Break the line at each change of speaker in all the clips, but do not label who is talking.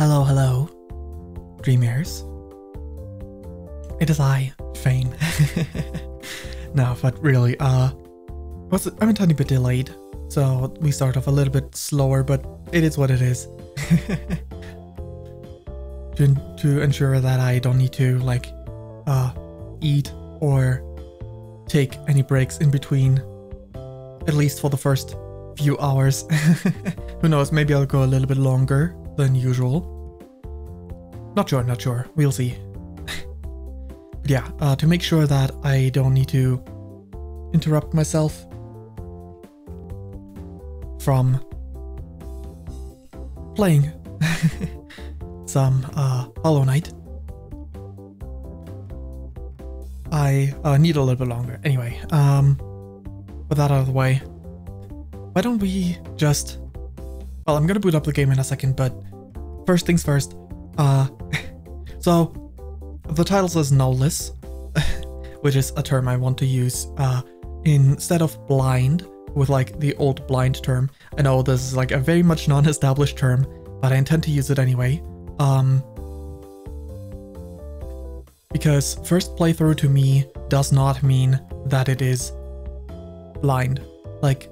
hello, hello, Dreamers. It is I, Fayn. no, but really, uh, was I'm a tiny bit delayed, so we start off a little bit slower, but it is what it is. to, to ensure that I don't need to like uh eat or take any breaks in between at least for the first few hours. Who knows, maybe I'll go a little bit longer than usual. Not sure, not sure. We'll see. but yeah, uh, to make sure that I don't need to interrupt myself from playing some uh, Hollow Knight. I uh, need a little bit longer. Anyway, um, with that out of the way, why don't we just... Well, I'm gonna boot up the game in a second, but first things first. Uh, so, the title says knowless, which is a term I want to use uh, instead of blind, with like the old blind term. I know this is like a very much non-established term, but I intend to use it anyway. Um, because first playthrough to me does not mean that it is blind. Like,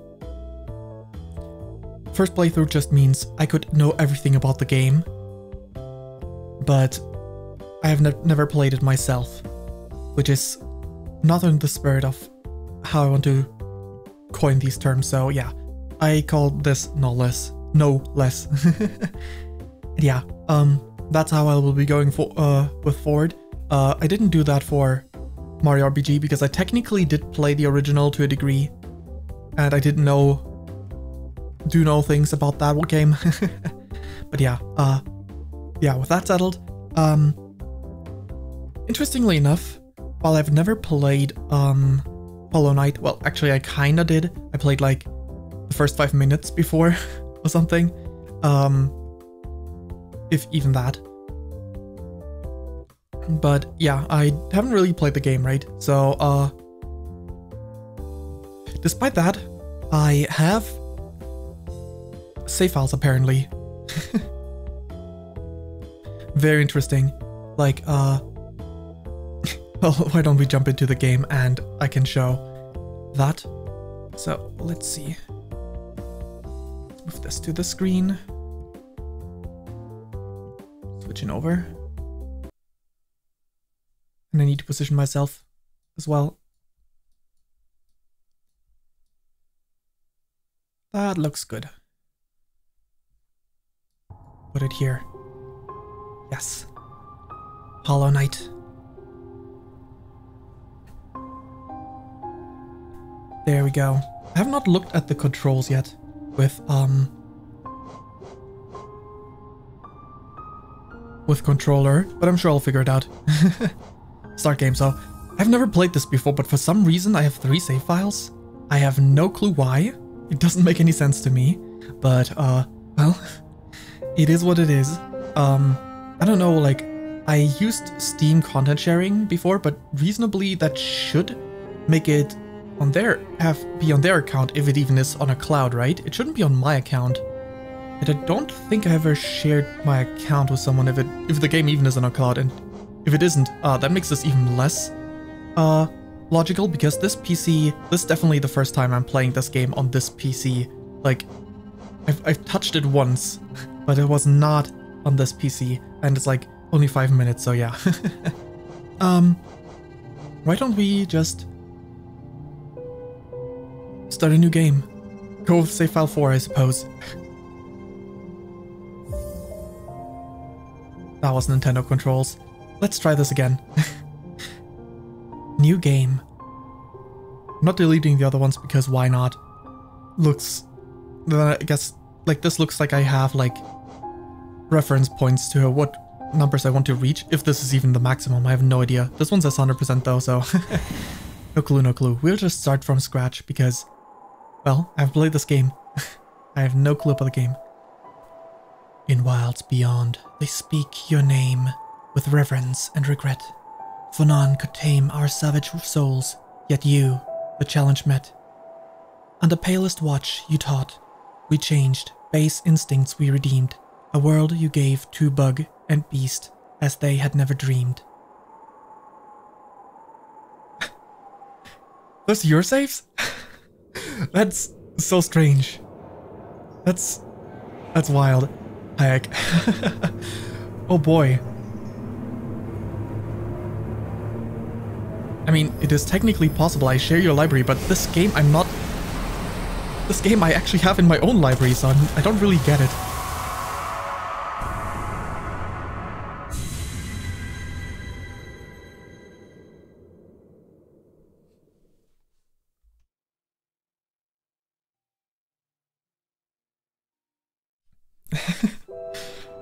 first playthrough just means I could know everything about the game, but I have ne never played it myself, which is not in the spirit of how I want to coin these terms. So yeah, I call this no less, no less. yeah, um, that's how I will be going for uh with forward. Uh, I didn't do that for Mario RPG because I technically did play the original to a degree, and I didn't know do know things about that game. but yeah, uh, yeah. With that settled, um, interestingly enough, while I've never played um Hollow Knight, well, actually, I kinda did. I played like the first five minutes before or something. Um, if even that. But yeah, I haven't really played the game, right? So, uh, despite that, I have save files apparently. Very interesting. Like, uh, well, why don't we jump into the game and I can show that. So let's see. Move this to the screen. Switching over. And I need to position myself as well. That looks good. Put it here. Yes. Hollow Knight. There we go. I have not looked at the controls yet with, um... With controller, but I'm sure I'll figure it out. Start game, so... I've never played this before, but for some reason I have three save files. I have no clue why. It doesn't make any sense to me. But, uh, well, it is what it is. Um, I don't know, like, I used Steam content sharing before, but reasonably that should make it on their have be on their account if it even is on a cloud, right? It shouldn't be on my account. And I don't think I ever shared my account with someone if it if the game even is on a cloud and if it isn't, uh, that makes this even less uh logical because this PC this is definitely the first time I'm playing this game on this PC. Like I've I've touched it once, but it was not on this PC and it's like only five minutes, so yeah. um why don't we just Start a new game. Go with save file 4, I suppose. that was Nintendo controls. Let's try this again. new game. I'm not deleting the other ones because why not? Looks... I guess, like, this looks like I have, like, reference points to what numbers I want to reach, if this is even the maximum, I have no idea. This one says 100% though, so... no clue, no clue. We'll just start from scratch because well, I've played this game. I have no clue about the game. In wilds beyond, they speak your name with reverence and regret. For none could tame our savage souls, yet you, the challenge met. Under palest watch you taught, we changed, base instincts we redeemed. A world you gave to bug and beast as they had never dreamed. Those your saves? That's so strange. That's that's wild. Heck. oh boy. I mean, it is technically possible I share your library, but this game I'm not... This game I actually have in my own library, so I don't really get it.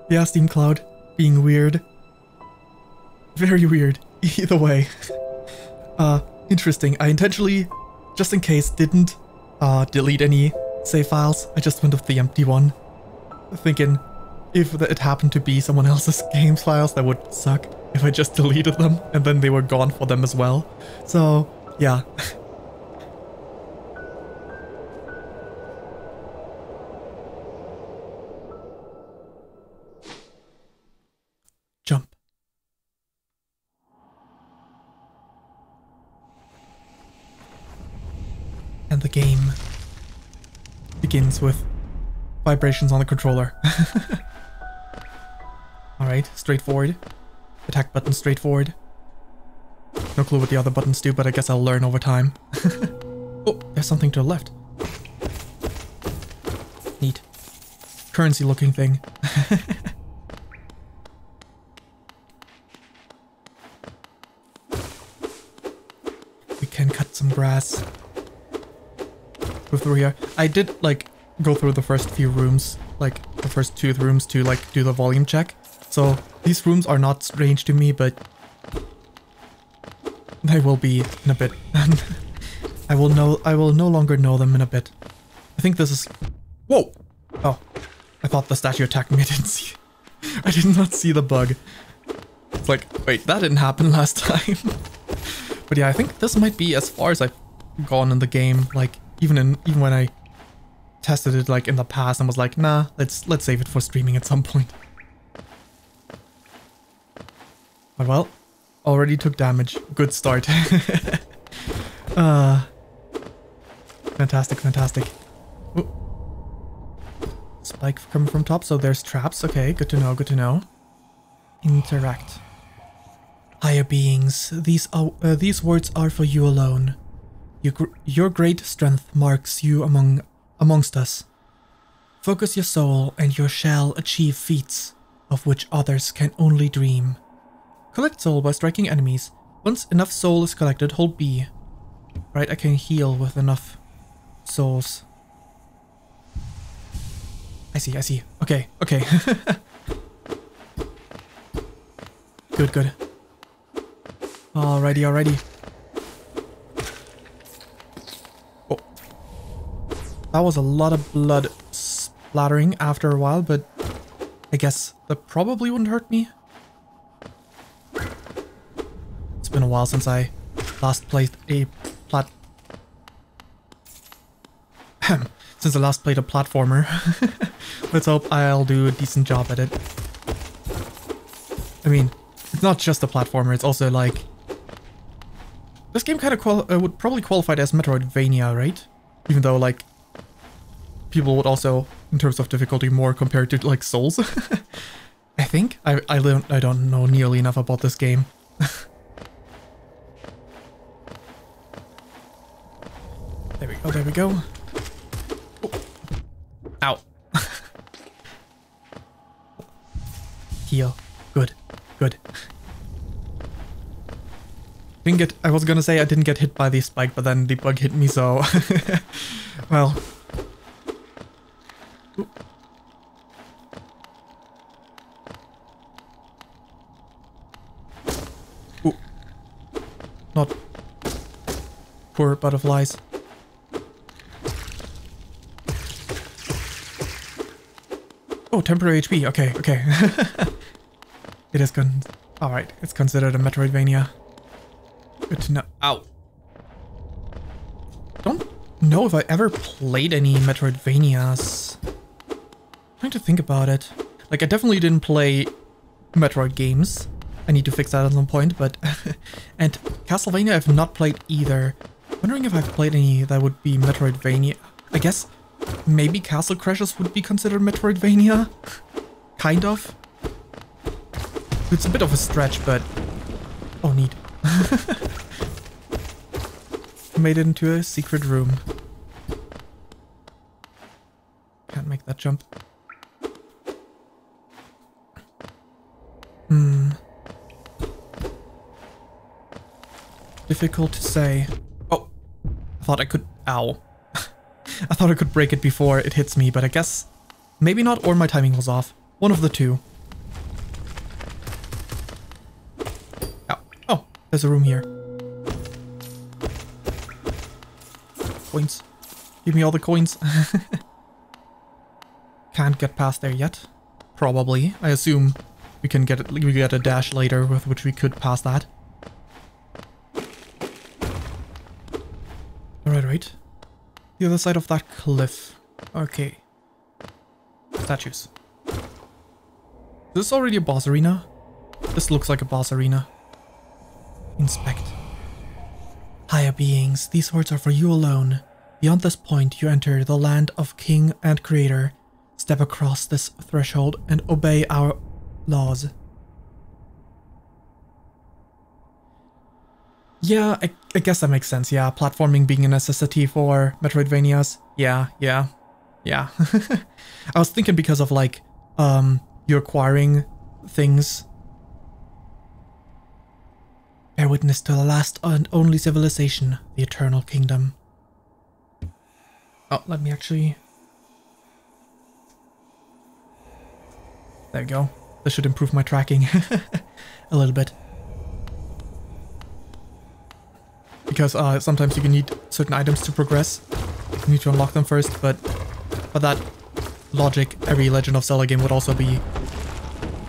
Yeah, Steam Cloud. Being weird. Very weird. Either way. Uh, interesting. I intentionally, just in case, didn't uh, delete any save files. I just went with the empty one. Thinking, if it happened to be someone else's games files, that would suck if I just deleted them and then they were gone for them as well. So, yeah. With vibrations on the controller. Alright, straightforward. Attack button straightforward. No clue what the other buttons do, but I guess I'll learn over time. oh, there's something to the left. Neat. Currency looking thing. we can cut some grass Go through here. I did like go through the first few rooms, like the first two rooms to like do the volume check. So these rooms are not strange to me, but they will be in a bit. I will know I will no longer know them in a bit. I think this is Whoa! Oh. I thought the statue attacked me. I didn't see I did not see the bug. It's like, wait, that didn't happen last time. but yeah, I think this might be as far as I've gone in the game. Like, even in even when I tested it like in the past and was like, nah, let's let's save it for streaming at some point. But well, already took damage. Good start. uh, fantastic, fantastic. Ooh. Spike coming from top, so there's traps. Okay, good to know, good to know. Interact. Higher beings, these, are, uh, these words are for you alone. Your, your great strength marks you among amongst us. Focus your soul and you shall achieve feats of which others can only dream. Collect soul by striking enemies. Once enough soul is collected, hold B. Right, I can heal with enough souls. I see, I see. Okay, okay. good, good. Alrighty, alrighty. That was a lot of blood splattering after a while, but I guess that probably wouldn't hurt me. It's been a while since I last played a plat... since I last played a platformer. Let's hope I'll do a decent job at it. I mean, it's not just a platformer, it's also like... This game kind of uh, would probably qualify as Metroidvania, right? Even though, like, people would also, in terms of difficulty, more compared to like Souls. I think I I don't I don't know nearly enough about this game. there we go. There we go. Oh. Ow. Heal. Good. Good. Didn't get. I was gonna say I didn't get hit by the spike, but then the bug hit me. So, well, Not poor butterflies. Oh, temporary HP. Okay, okay. it is good. Alright, it's considered a Metroidvania. Good to know. Ow. Don't know if I ever played any Metroidvanias. Trying to think about it. Like, I definitely didn't play Metroid games. I need to fix that at some point, but... and Castlevania I've not played either. Wondering if I've played any that would be Metroidvania. I guess maybe Castle Crashers would be considered Metroidvania? kind of. It's a bit of a stretch, but... Oh, neat. Made it into a secret room. Can't make that jump. Hmm. Difficult to say. Oh, I thought I could... Ow. I thought I could break it before it hits me, but I guess maybe not or my timing was off. One of the two. Ow. Oh, there's a room here. Coins. Give me all the coins. Can't get past there yet. Probably. I assume we can get we get a dash later with which we could pass that. Alright, right. The other side of that cliff. Okay. Statues. Is this already a boss arena? This looks like a boss arena. Inspect. Higher beings, these words are for you alone. Beyond this point, you enter the land of King and Creator. Step across this threshold and obey our laws. Yeah, I, I, guess that makes sense. Yeah, platforming being a necessity for Metroidvanias. Yeah, yeah, yeah. I was thinking because of like, um, you acquiring things. Bear witness to the last and only civilization, the Eternal Kingdom. Oh, let me actually... There you go. This should improve my tracking a little bit. because uh, sometimes you can need certain items to progress. You need to unlock them first, but by that logic, every Legend of Zelda game would also be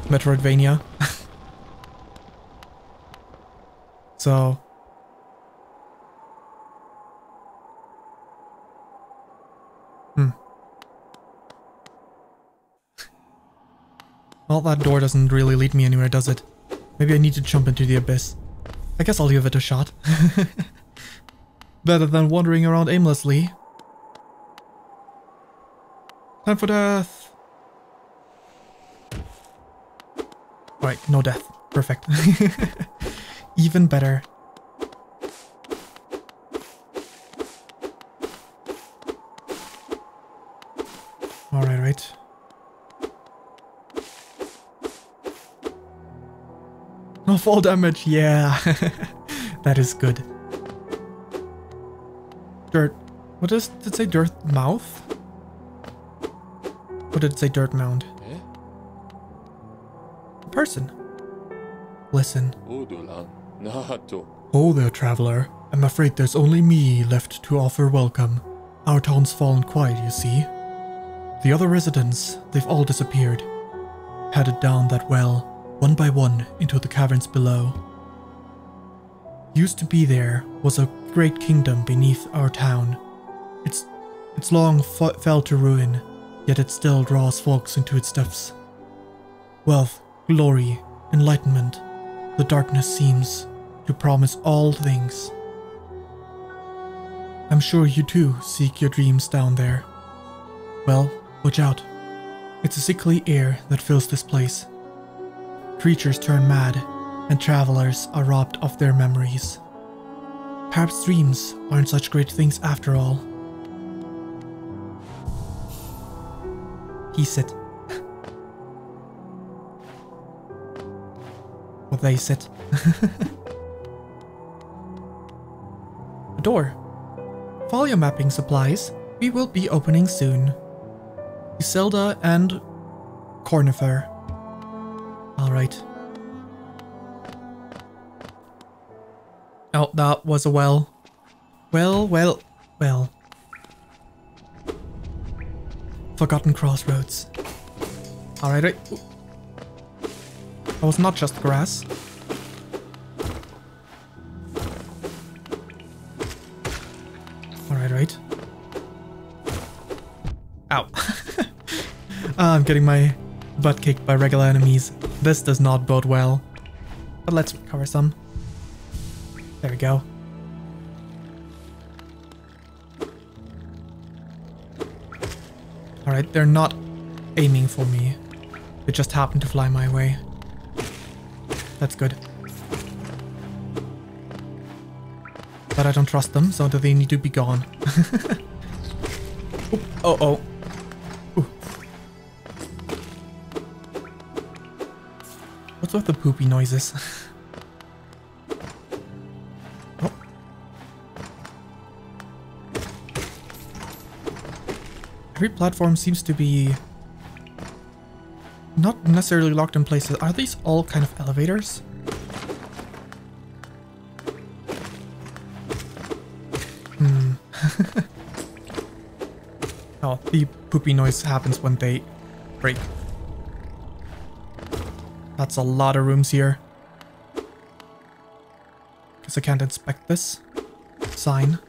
Metroidvania. so... Hmm. Well, that door doesn't really lead me anywhere, does it? Maybe I need to jump into the abyss. I guess I'll give it a shot. Better than wandering around aimlessly. Time for death! Alright, no death. Perfect. Even better. Alright, right. No fall damage, yeah. that is good. Dirt. What does it say? Dirt mouth? What did it say? Dirt mound. Eh? Person. Listen. Oh there, traveler. I'm afraid there's only me left to offer welcome. Our town's fallen quiet, you see. The other residents, they've all disappeared. Headed down that well one by one into the caverns below. Used to be there was a great kingdom beneath our town. It's, it's long fell to ruin, yet it still draws folks into its depths. Wealth, glory, enlightenment, the darkness seems to promise all things. I'm sure you too seek your dreams down there. Well, watch out. It's a sickly air that fills this place. Creatures turn mad, and travelers are robbed of their memories. Perhaps dreams aren't such great things after all. He said. what they said. A door. Follow mapping supplies. We will be opening soon. Iselda and Cornifer. Alright. Oh, that was a well. Well, well, well. Forgotten crossroads. Alright, right. That was not just grass. Alright, right. Ow. ah, I'm getting my butt kicked by regular enemies. This does not bode well. But let's recover some. There we go. Alright, they're not aiming for me. They just happen to fly my way. That's good. But I don't trust them, so they need to be gone. oh, oh. What's with the poopy noises? oh. Every platform seems to be not necessarily locked in places. Are these all kind of elevators? Hmm. oh, the poopy noise happens when they break. That's a lot of rooms here. Guess I can't inspect this. Sign.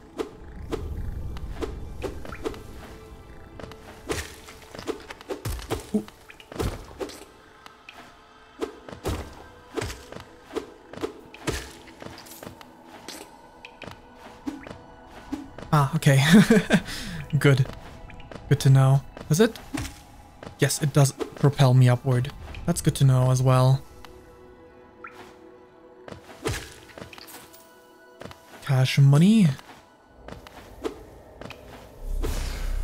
Ah, okay. Good. Good to know. Does it? Yes, it does propel me upward. That's good to know as well. Cash money.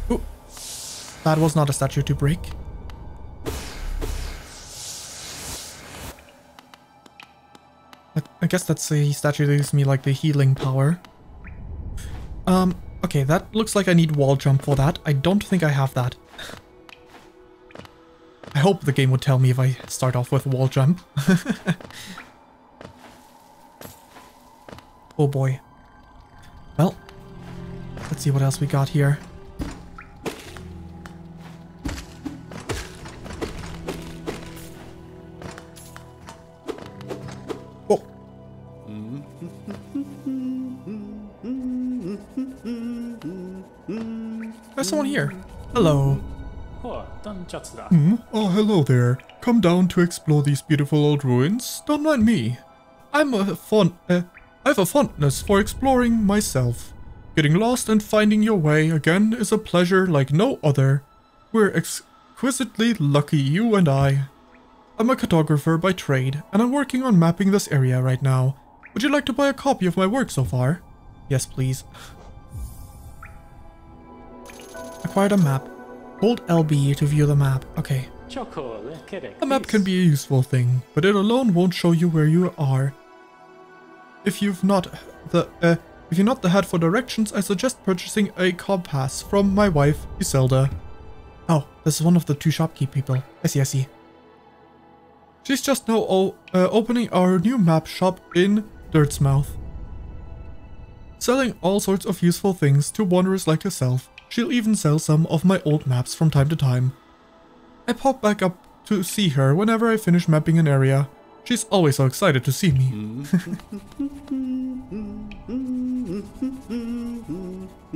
Ooh. That was not a statue to break. I, guess that's a statue that gives me like the healing power. Um, okay, that looks like I need wall jump for that. I don't think I have that. I hope the game would tell me if I start off with wall jump. oh boy. Well, let's see what else we got here. Oh. There's someone here. Hello.
Hmm? Oh, hello there. Come down to explore these beautiful old ruins. Don't mind me. I'm a fond... Uh, I have a fondness for exploring myself. Getting lost and finding your way again is a pleasure like no other. We're exquisitely lucky, you and I. I'm a cartographer by trade, and I'm working on mapping this area right now. Would you like to buy a copy of my work so far?
Yes, please. Acquired a map. Hold LB to view the map. Okay.
A map can be a useful thing, but it alone won't show you where you are. If you've not the uh, if you're not the head for directions, I suggest purchasing a compass from my wife, Iselda.
Oh, this is one of the two shopkeep people. I see, I see.
She's just now uh, opening our new map shop in Dirtsmouth. Selling all sorts of useful things to wanderers like yourself. She'll even sell some of my old maps from time to time. I pop back up to see her whenever I finish mapping an area. She's always so excited to see me.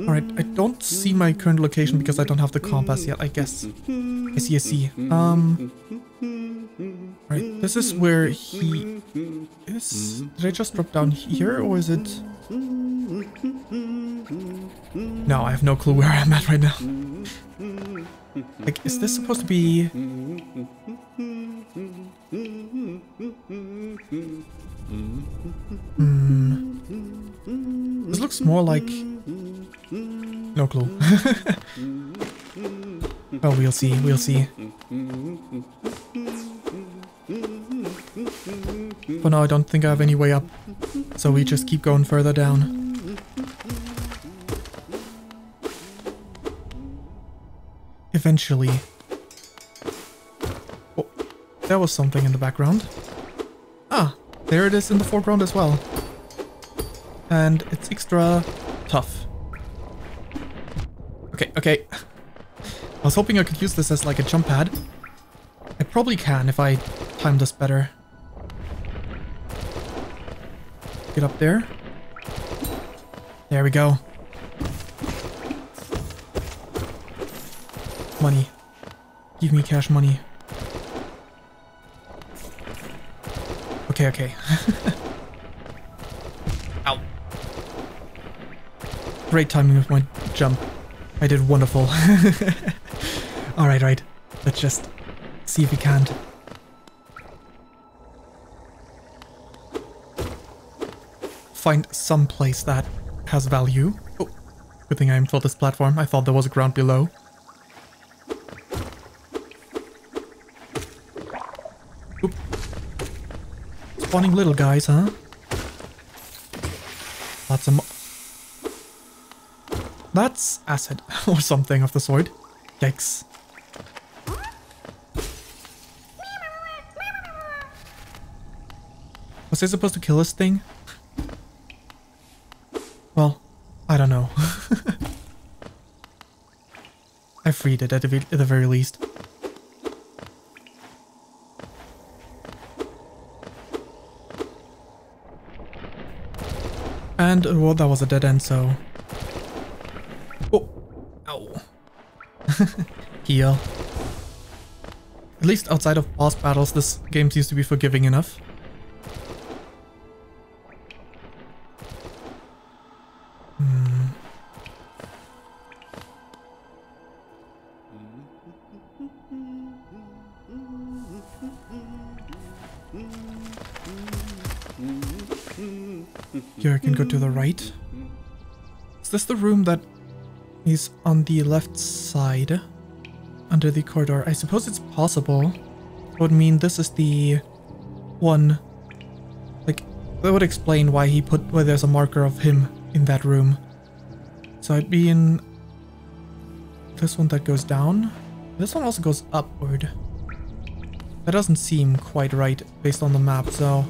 Alright, I don't see my current location because I don't have the compass yet, I guess. I see, I see. Um... Alright, this is where he is. Did I just drop down here, or is it... No, I have no clue where I'm at right now. Like, is this supposed to be... Hmm. This looks more like... No clue. oh, we'll see, we'll see. For now, I don't think I have any way up. So we just keep going further down. Eventually. Oh, there was something in the background. Ah, there it is in the foreground as well. And it's extra tough. Okay, okay. I was hoping I could use this as like a jump pad. I probably can if I time this better. Get up there. There we go. Money. Give me cash money. Okay, okay. Ow. Great timing with my jump. I did wonderful. alright, right. Let's just see if we can't Find some place that has value. Oh, good thing I am for this platform. I thought there was a ground below. Oop. Spawning little guys, huh? Lots of That's acid or something of the sort. Yikes. Was I supposed to kill this thing? Well, I don't know. I freed it at the, at the very least. And, well, that was a dead end, so... Oh! Ow. Heal. At least outside of boss battles, this game seems to be forgiving enough. This the room that is on the left side? Under the corridor? I suppose it's possible. That would mean this is the one... Like, that would explain why he put... why there's a marker of him in that room. So I'd be in... This one that goes down. This one also goes upward. That doesn't seem quite right based on the map, so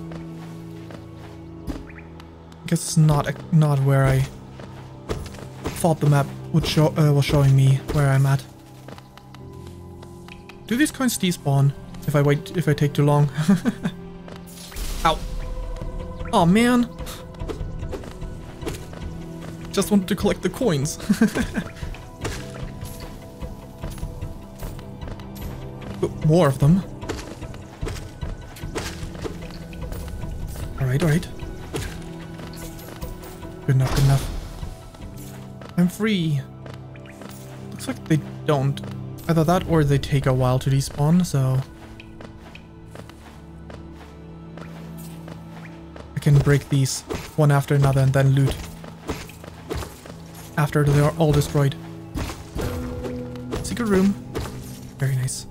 I guess it's not not where I thought the map show uh, was showing me where I'm at. Do these coins despawn if I wait if I take too long? Ow. Oh man. Just wanted to collect the coins. More of them. Alright, alright. Good enough, free. Looks like they don't. Either that or they take a while to despawn, so... I can break these one after another and then loot. After they are all destroyed. Secret room. Very nice.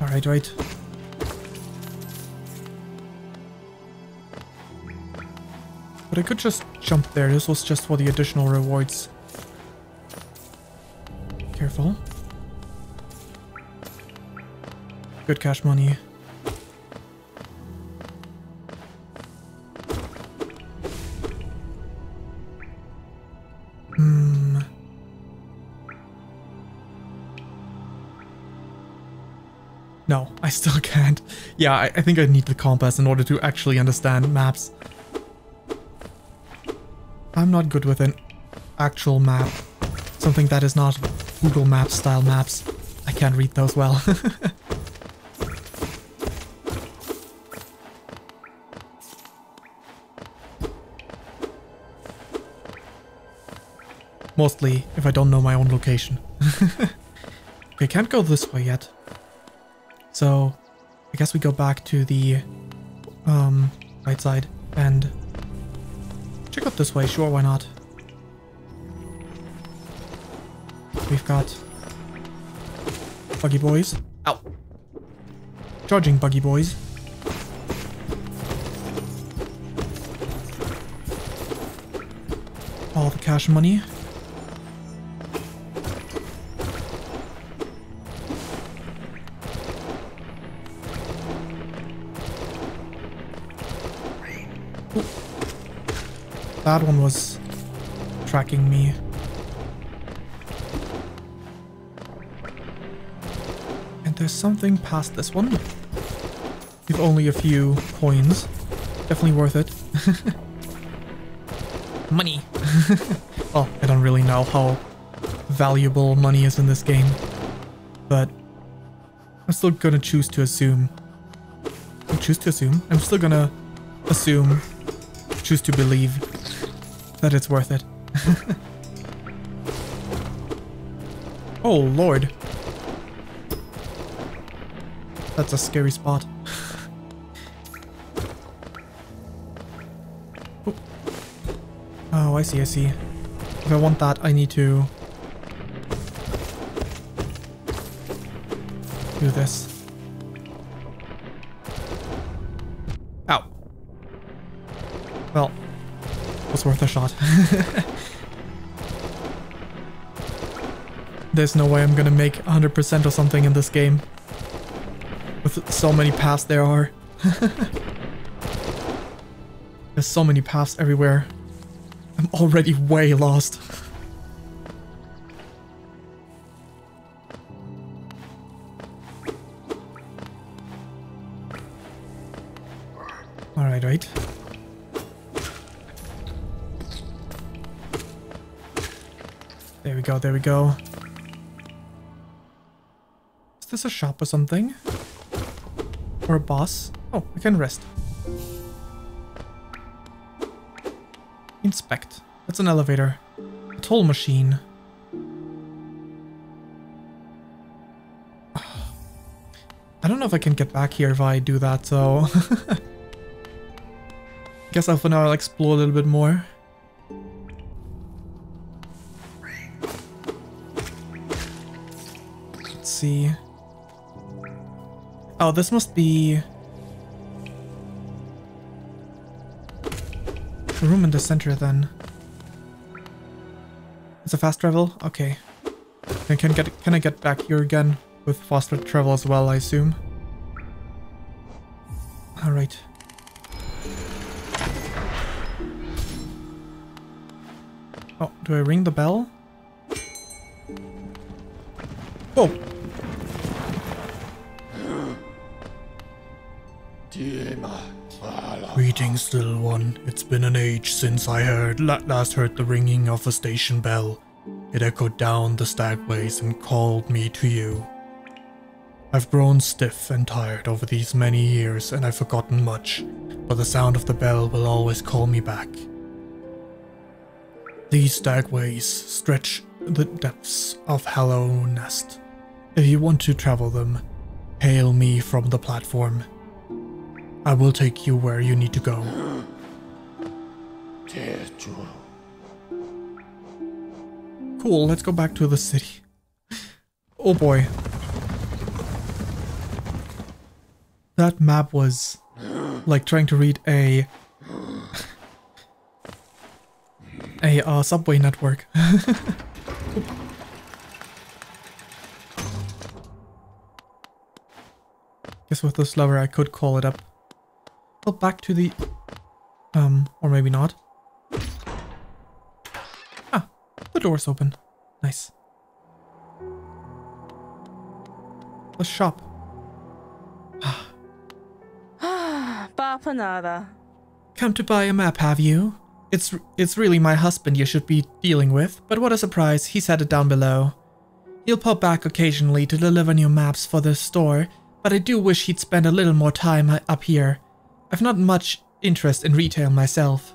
Alright, right. But I could just jump there. This was just for the additional rewards. Careful. Good cash money. Hmm. No, I still can't. Yeah, I, I think I need the compass in order to actually understand maps. I'm not good with an actual map. Something that is not Google Maps style maps. I can't read those well. Mostly if I don't know my own location. okay, can't go this way yet. So I guess we go back to the um, right side and Check out this way, sure, why not? We've got buggy boys. Ow. Charging buggy boys. All the cash money. That one was tracking me. And there's something past this one. With only a few coins. Definitely worth it. money. well, oh, I don't really know how valuable money is in this game. but I'm still gonna choose to assume. I choose to assume. I'm still gonna assume, choose to believe that it's worth it. oh lord. That's a scary spot. oh. oh, I see, I see. If I want that, I need to do this. Was worth a shot. There's no way I'm gonna make 100% or something in this game. With so many paths there are. There's so many paths everywhere. I'm already way lost. This a shop or something? Or a boss? Oh, I can rest. Inspect. That's an elevator. A toll machine. I don't know if I can get back here if I do that, so... Guess I'll for now I'll explore a little bit more. Oh, this must be... The room in the center then. It's a fast travel? Okay. I can get can I get back here again with faster travel as well, I assume? Alright. Oh, do I ring the bell? Whoa!
It's been an age since I heard last heard the ringing of a station bell. It echoed down the stagways and called me to you. I've grown stiff and tired over these many years, and I've forgotten much, but the sound of the bell will always call me back. These stagways stretch the depths of Hallownest. If you want to travel them, hail me from the platform. I will take you where you need to go.
Cool, let's go back to the city. Oh boy. That map was like trying to read a a uh, subway network. Guess with this lever I could call it up. Well, back to the... Um, or maybe not. Ah, the door's open. Nice. The shop. Ah.
Bapanada.
Come to buy a map, have you? It's it's really my husband you should be dealing with, but what a surprise, he's headed down below. He'll pop back occasionally to deliver new maps for the store, but I do wish he'd spend a little more time up here. I've not much interest in retail myself.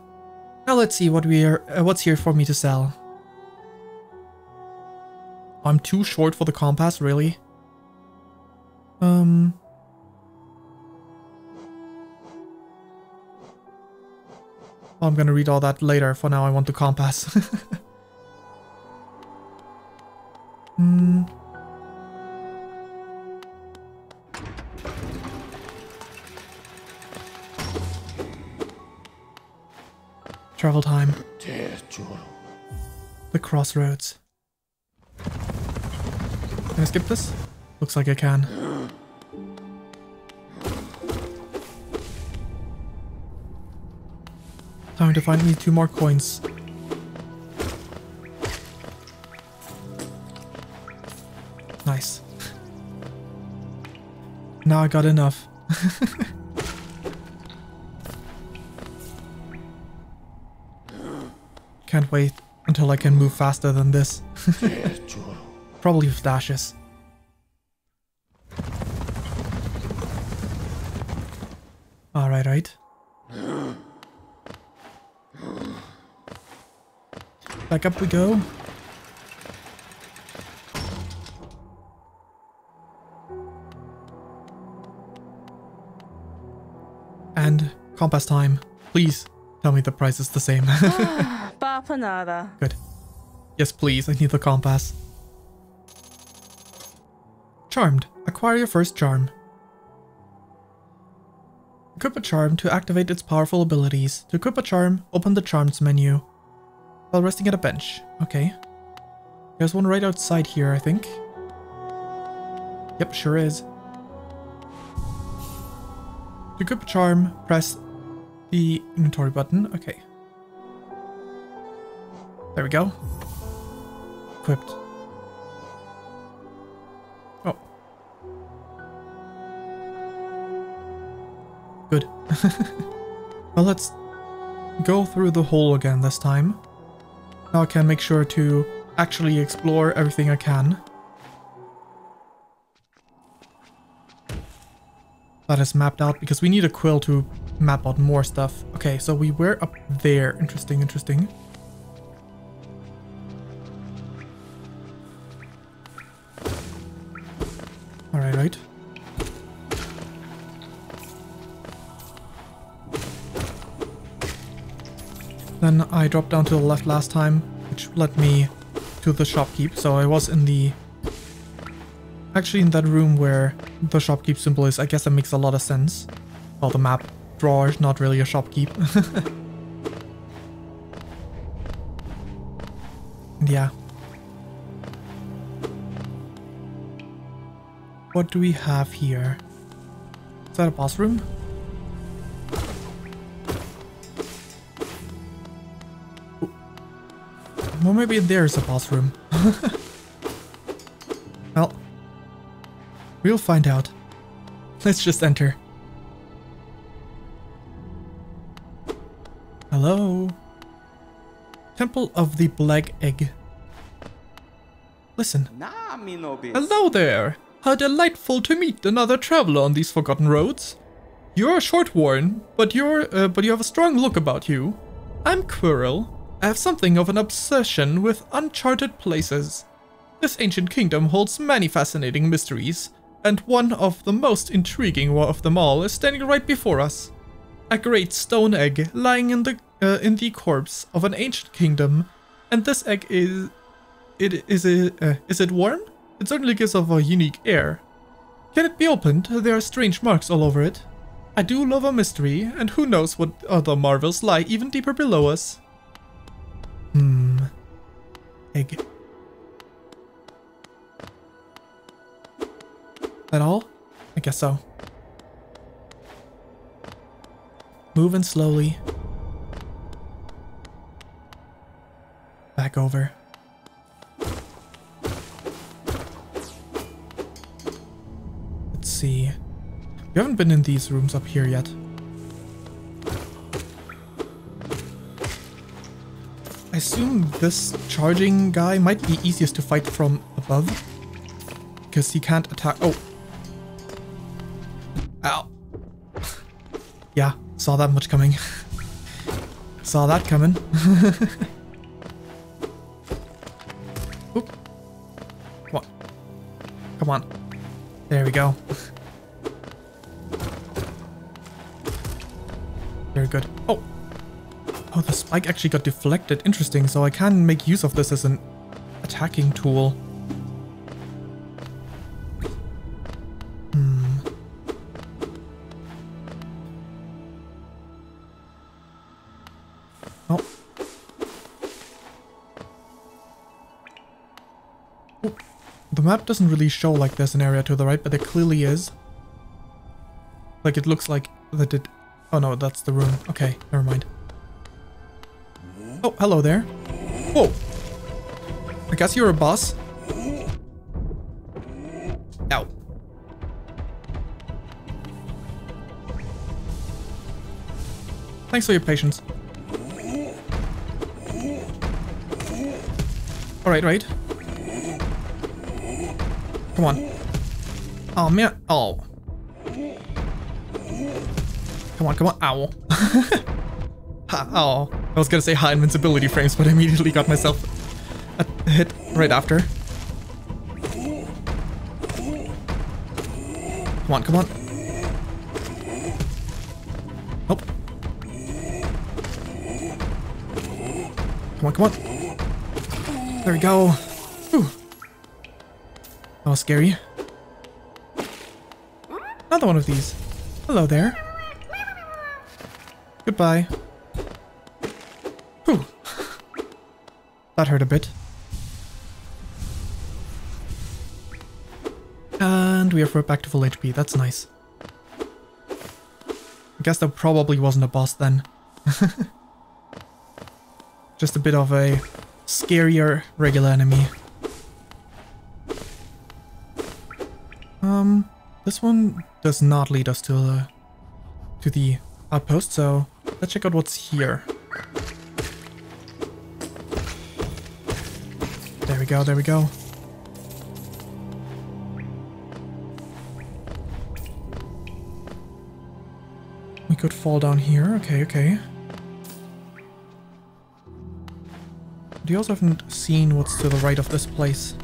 Now let's see what we are, uh, what's here for me to sell. I'm too short for the compass, really? Um... I'm gonna read all that later. For now, I want the compass. hmm. Travel time. The crossroads. I skip this? Looks like I can. Time to find me two more coins. Nice. now I got enough. Can't wait until I can move faster than this. Probably with dashes. Alright, right. Back up we go. And compass time. Please tell me the price is the same. Good. Yes, please. I need the compass. Charmed. Acquire your first charm. Equip a charm to activate its powerful abilities. To equip a charm, open the charms menu while resting at a bench. Okay. There's one right outside here, I think. Yep, sure is. To equip a charm, press the inventory button. Okay. There we go. Equipped. Well, let's go through the hole again this time. Now I can make sure to actually explore everything I can. That is mapped out because we need a quill to map out more stuff. Okay, so we were up there. Interesting, interesting. Then I dropped down to the left last time, which led me to the shopkeep. So I was in the... Actually in that room where the shopkeep symbol is. I guess that makes a lot of sense. Well, the map drawer is not really a shopkeep. yeah. What do we have here? Is that a boss room? Well, maybe there's a boss room. well, we'll find out. Let's just enter. Hello? Temple of the Black Egg. Listen. Hello there! How delightful to meet another traveler on these forgotten roads. You're short worn, but you're uh, but you have a strong look about you. I'm Quirrell. I have something of an obsession with uncharted places. This ancient kingdom holds many fascinating mysteries, and one of the most intriguing of them all is standing right before us. A great stone egg lying in the uh, in the corpse of an ancient kingdom, and this egg is it is it uh, is it warm? It certainly gives off a unique air. Can it be opened? There are strange marks all over it. I do love a mystery, and who knows what other marvels lie even deeper below us. Hmm. Egg. That all? I guess so. Moving slowly. Back over. Let's see. We haven't been in these rooms up here yet. I assume this charging guy might be easiest to fight from above. Because he can't attack- oh. Ow. yeah, saw that much coming. saw that coming. Oop. Come on. Come on. There we go. Very good. Oh! Oh, the spike actually got deflected. Interesting, so I can make use of this as an attacking tool. Hmm. Oh. Oh. The map doesn't really show like there's an area to the right, but there clearly is. Like it looks like that it... Oh no, that's the room. Okay, never mind. Oh, hello there. Whoa. I guess you're a boss. Ow. Thanks for your patience. Alright, right. Come on. Oh, man. Oh. Come on, come on. Ow. ha, oh. I was gonna say high invincibility frames, but I immediately got myself a hit right after. Come on, come on. Nope. Come on, come on. There we go. Whew. That was scary. Another one of these. Hello there. Goodbye. That hurt a bit. And we are back to full HP. That's nice. I guess there probably wasn't a boss then. Just a bit of a scarier regular enemy. Um, this one does not lead us to the to the outpost, so let's check out what's here. We go, there we go. We could fall down here, okay, okay. Do you also haven't seen what's to the right of this place?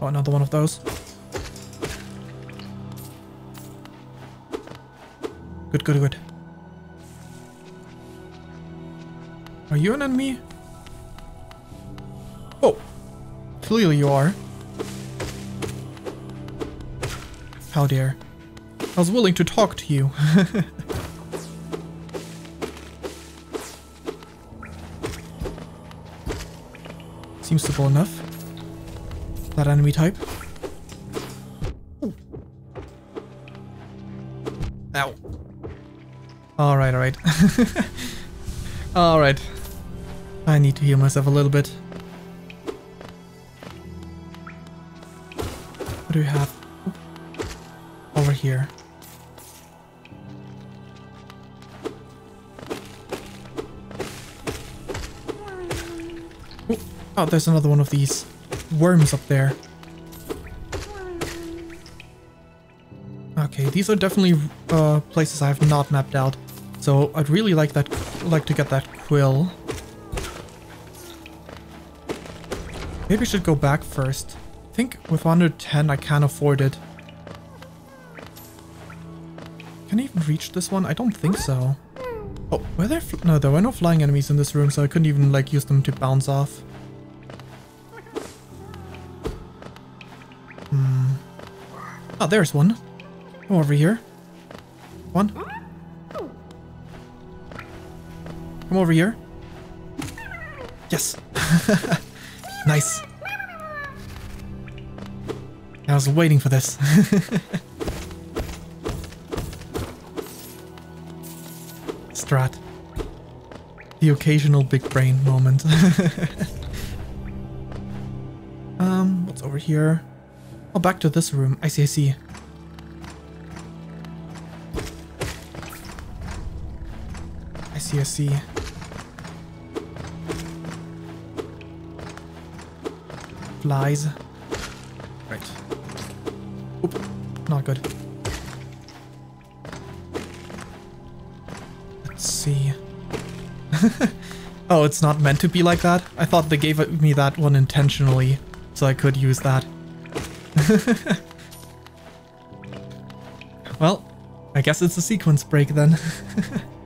Oh, another one of those. Good, good, good. Are you an enemy? Clearly you are. How dare. I was willing to talk to you. Seems simple enough. That enemy type. Ow. Alright, alright. alright. I need to heal myself a little bit. What do we have? Over here. Oh, there's another one of these worms up there. Okay, these are definitely uh, places I have not mapped out. So I'd really like that, like to get that quill. Maybe I should go back first. I think with 110 I can afford it. Can I even reach this one? I don't think so. Oh, were there? No, there were no flying enemies in this room, so I couldn't even like use them to bounce off. Hmm. Oh, there's one. Come over here. One. Come over here. Yes. nice. Was waiting for this. Strat. The occasional big brain moment. um, what's over here? Oh, back to this room. I see, I see. I see, I see. Flies. Let's see. oh, it's not meant to be like that? I thought they gave me that one intentionally, so I could use that. well, I guess it's a sequence break then.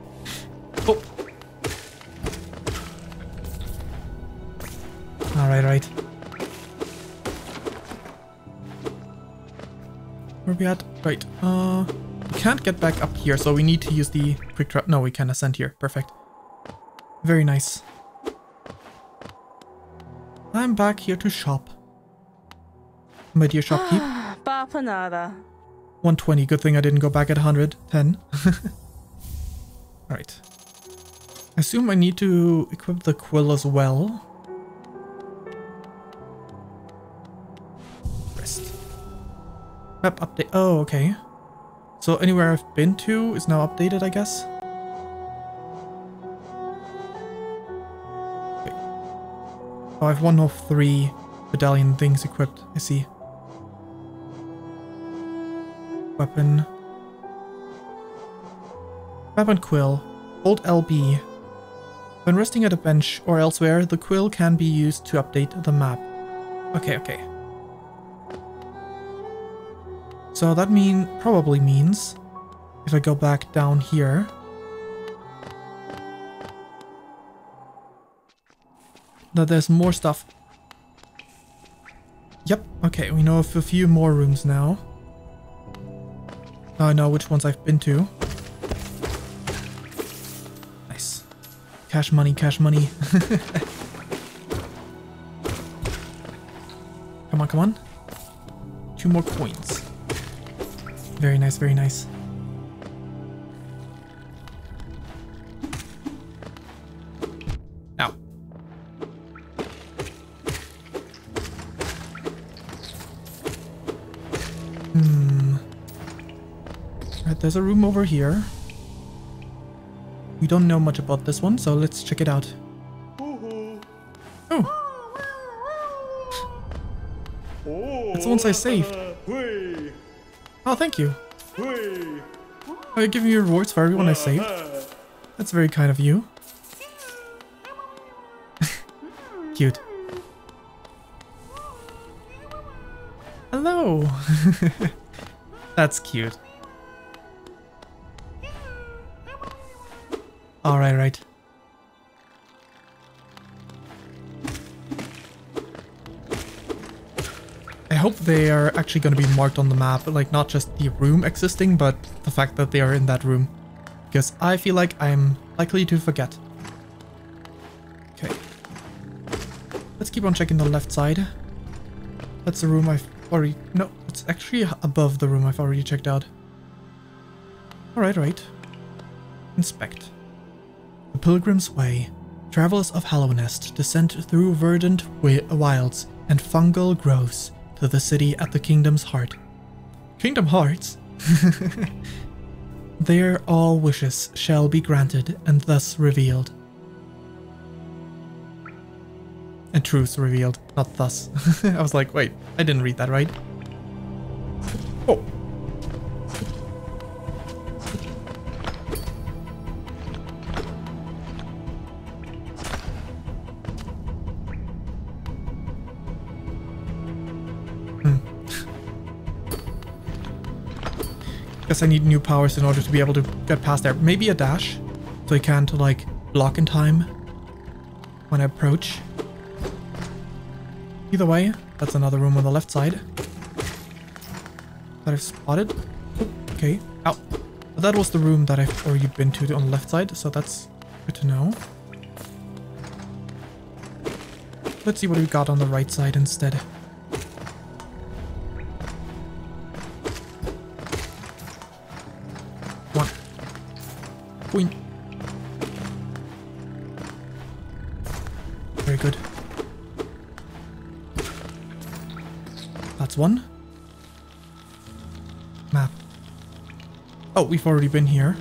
We at? Right, uh... We can't get back up here, so we need to use the quick trap. No, we can ascend here. Perfect. Very nice. I'm back here to shop. My dear shopkeep.
Bapanada.
120. Good thing I didn't go back at 110. Alright. I assume I need to equip the quill as well. Map update. Oh, okay. So anywhere I've been to is now updated, I guess? Oh, I have one of three battalion things equipped. I see. weapon. Weapon quill. Hold LB. When resting at a bench or elsewhere, the quill can be used to update the map. Okay, okay. So that mean probably means if I go back down here that there's more stuff. Yep, okay, we know of a few more rooms now. Now I know which ones I've been to. Nice. Cash money, cash money. come on, come on. Two more coins. Very nice, very nice. Now. Hmm. Right, there's a room over here. We don't know much about this one, so let's check it out. Oh. It's the ones I saved. Oh, thank you. Are you giving me rewards for everyone I saved? That's very kind of you. Cute. Hello! That's cute. Alright, right. I hope they are actually going to be marked on the map, like not just the room existing, but the fact that they are in that room. Because I feel like I'm likely to forget. Okay. Let's keep on checking the left side. That's the room I've already... No, it's actually above the room I've already checked out. Alright, right. Inspect. The Pilgrim's Way. Travelers of Hallownest descend through verdant wilds and fungal groves to the city at the kingdom's heart. Kingdom Hearts? there all wishes shall be granted and thus revealed. And truths revealed, not thus. I was like, wait, I didn't read that right. Guess I need new powers in order to be able to get past there. Maybe a dash, so I can't like block in time when I approach. Either way, that's another room on the left side that I've spotted. Okay, ow. That was the room that I've already been to on the left side, so that's good to know. Let's see what we got on the right side instead. That's one. Map. Oh, we've already been here.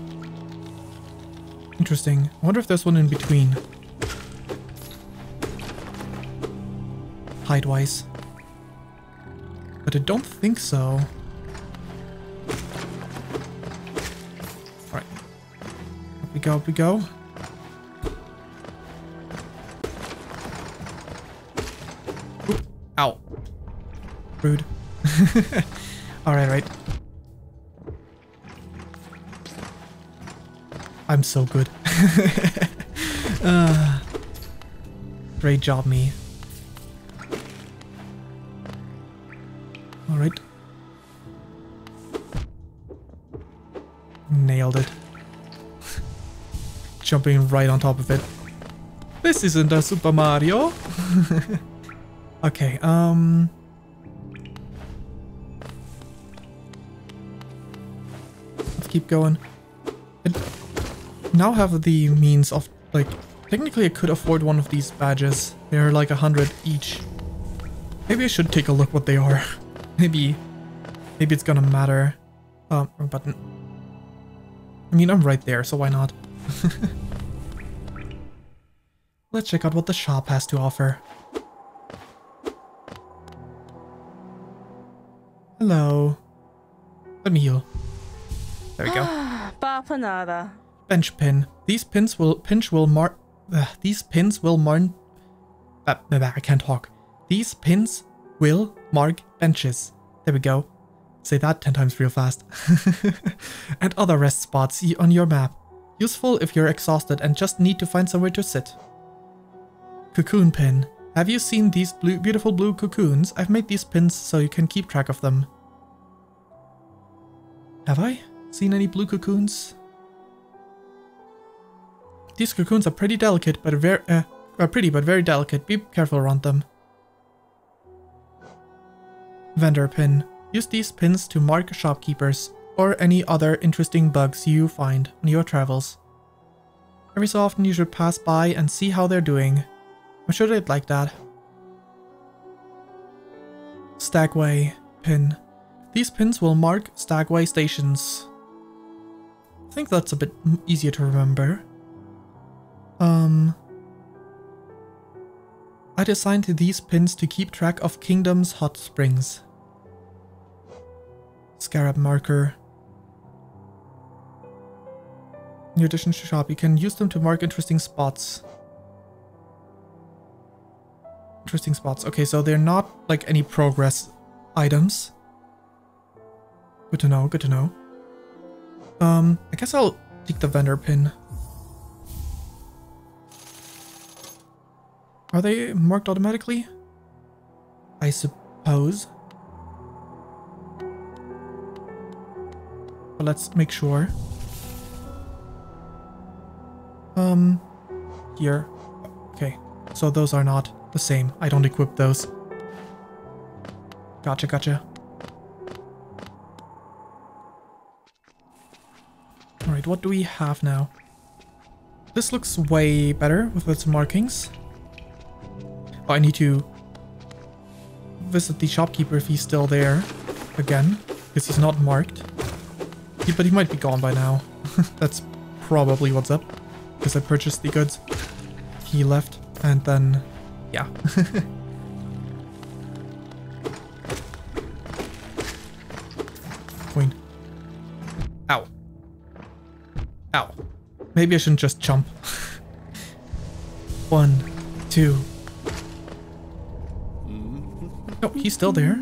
Interesting. I wonder if there's one in between. Height-wise. But I don't think so. Alright. Up we go, up we go. Rude. Alright, right. I'm so good. uh, great job, me. Alright. Nailed it jumping right on top of it. This isn't a Super Mario. okay, um... keep going. I now have the means of, like, technically I could afford one of these badges. They're like a hundred each. Maybe I should take a look what they are. maybe, maybe it's gonna matter. Um, wrong button. I mean, I'm right there, so why not? Let's check out what the shop has to offer. Hello. Let me heal. There we go.
Bapanada.
Bench pin. These pins will pinch will mark. Uh, these pins will mark. Uh, I can't talk. These pins will mark benches. There we go. Say that 10 times real fast. and other rest spots on your map. Useful if you're exhausted and just need to find somewhere to sit. Cocoon pin. Have you seen these blue, beautiful blue cocoons? I've made these pins so you can keep track of them. Have I seen any blue cocoons? These cocoons are pretty delicate, but very uh, are pretty but very delicate. Be careful around them. Vendor pin. Use these pins to mark shopkeepers or any other interesting bugs you find on your travels. Every so often you should pass by and see how they're doing. I'm sure they'd like that. Stagway pin. These pins will mark Stagway stations. I think that's a bit easier to remember. Um, I designed these pins to keep track of Kingdom's hot springs. Scarab marker. In addition to shop, you can use them to mark interesting spots. Interesting spots. Okay, so they're not like any progress items. Good to know, good to know. Um, I guess I'll take the vendor pin. Are they marked automatically? I suppose. But let's make sure. Um, here. Okay, so those are not the same. I don't equip those. Gotcha, gotcha. Alright, what do we have now? This looks way better with its markings. Oh, I need to visit the shopkeeper if he's still there again, because he's not marked. He, but he might be gone by now. That's probably what's up, because I purchased the goods. He left, and then, yeah. Maybe I shouldn't just jump. One, two. Oh, he's still there.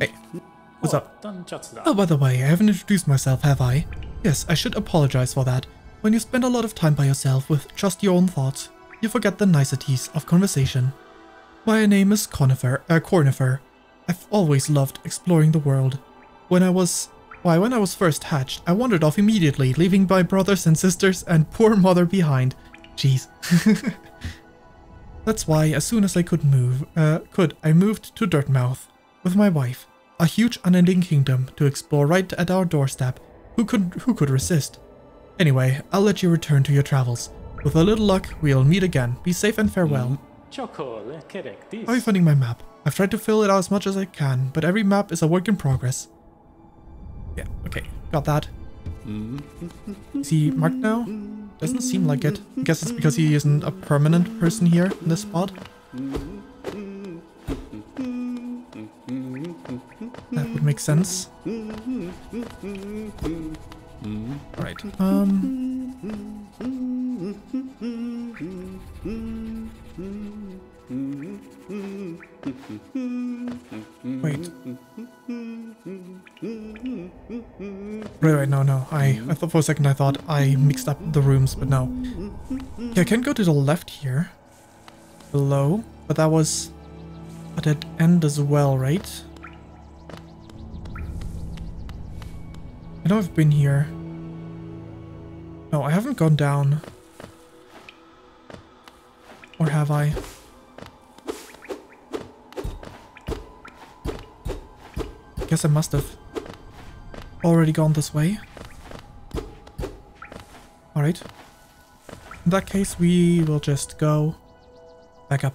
Hey, what's up? Oh, by the way, I haven't introduced myself, have I? Yes, I should apologize for that. When you spend a lot of time by yourself with just your own thoughts, you forget the niceties of conversation. My name is Conifer, uh, Cornifer. I've always loved exploring the world. When I was... Why, when I was first hatched, I wandered off immediately, leaving my brothers and sisters and poor mother behind. Jeez. That's why, as soon as I could move, uh, could, I moved to Dirtmouth with my wife. A huge unending kingdom to explore right at our doorstep. Who could, who could resist? Anyway, I'll let you return to your travels. With a little luck, we'll meet again. Be safe and farewell. How are you finding my map? I've tried to fill it out as much as I can, but every map is a work in progress. Yeah, okay, got that. Is he marked now? Doesn't seem like it. I guess it's because he isn't a permanent person here in this spot. That would make sense. Right. Um. Wait. Right, right, no, no. I, I thought for a second I thought I mixed up the rooms, but no. Yeah, I can go to the left here. Below. But that was a dead end as well, right? I know I've been here. No, I haven't gone down. Or have I? Guess I must have already gone this way. Alright. In that case, we will just go back up.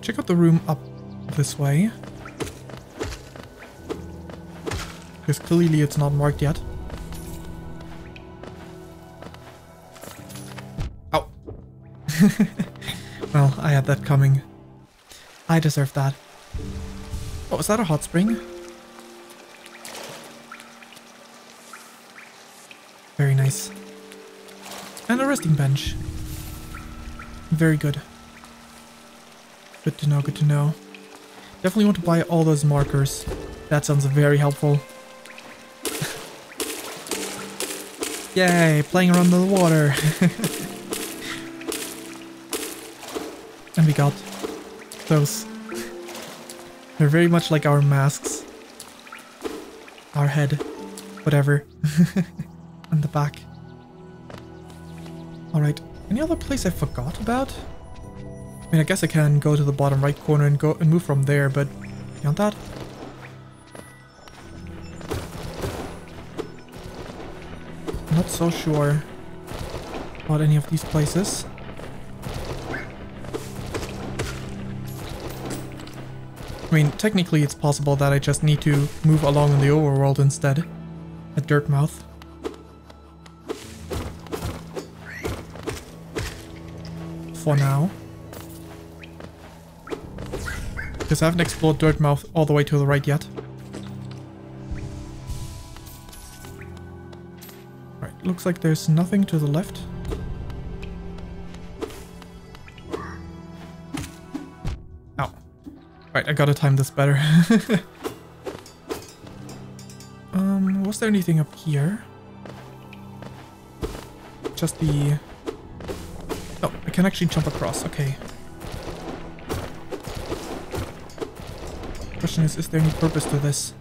Check out the room up this way. Because clearly it's not marked yet. Oh. well, I had that coming. I deserve that. Oh, is that a hot spring? Very nice. And a resting bench. Very good. Good to know, good to know. Definitely want to buy all those markers. That sounds very helpful. Yay, playing around the water. and we got those. They're very much like our masks. Our head. Whatever. and the back. Alright, any other place I forgot about? I mean, I guess I can go to the bottom right corner and go and move from there, but beyond that? Not so sure about any of these places. I mean, technically it's possible that I just need to move along in the overworld instead. At Dirtmouth. For now. Because I haven't explored Dirtmouth all the way to the right yet. Right, looks like there's nothing to the left. Right, I gotta time this better. um, was there anything up here? Just the... Oh, I can actually jump across, okay. Question is, is there any purpose to this?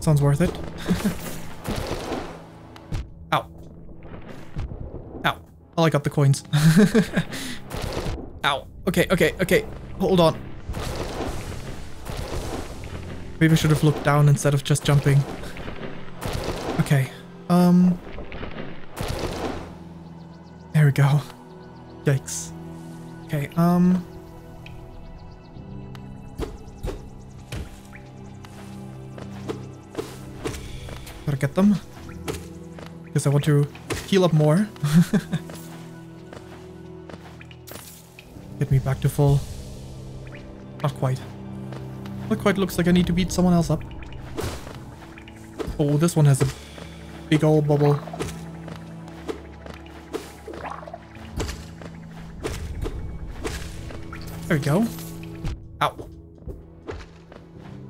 Sounds worth it. Ow. Ow. Oh, I got the coins. Ow. Okay, okay, okay. Hold on. Maybe I should have looked down instead of just jumping. Okay. Um... There we go. Yikes. Okay, um... get them. Because I want to heal up more. get me back to full. Not quite. Not quite looks like I need to beat someone else up. Oh, this one has a big old bubble. There we go. Ow.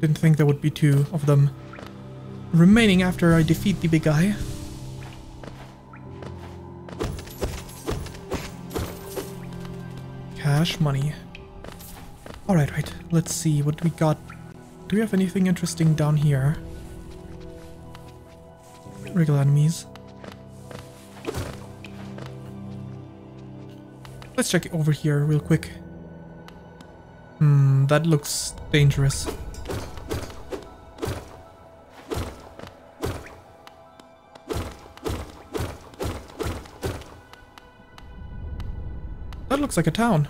Didn't think there would be two of them remaining after I defeat the big guy. Cash money. Alright, right. Let's see what we got. Do we have anything interesting down here? Regular enemies. Let's check over here real quick. Hmm, that looks dangerous. Looks like a town.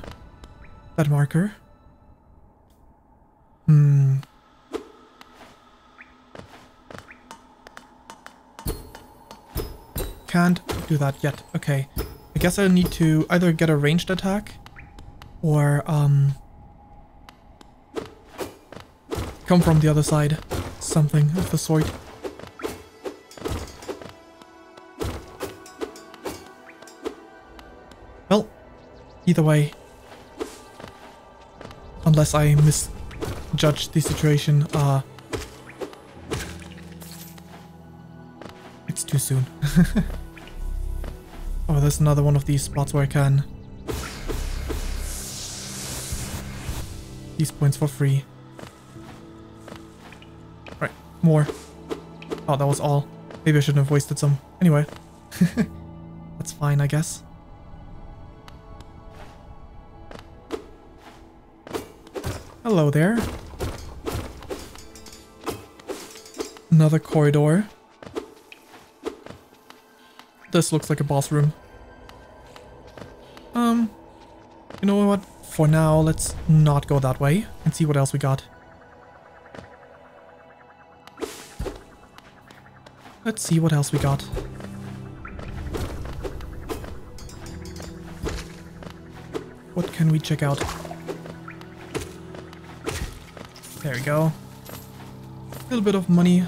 That marker. Hmm. Can't do that yet. Okay. I guess I need to either get a ranged attack or um come from the other side. Something of the sort. Either way. Unless I misjudge the situation, uh... It's too soon. oh, there's another one of these spots where I can... These points for free. Right, more. Oh, that was all. Maybe I shouldn't have wasted some. Anyway. That's fine, I guess. Hello there. Another corridor. This looks like a boss room. Um, you know what? For now, let's not go that way and see what else we got. Let's see what else we got. What can we check out? There we go. A little bit of money.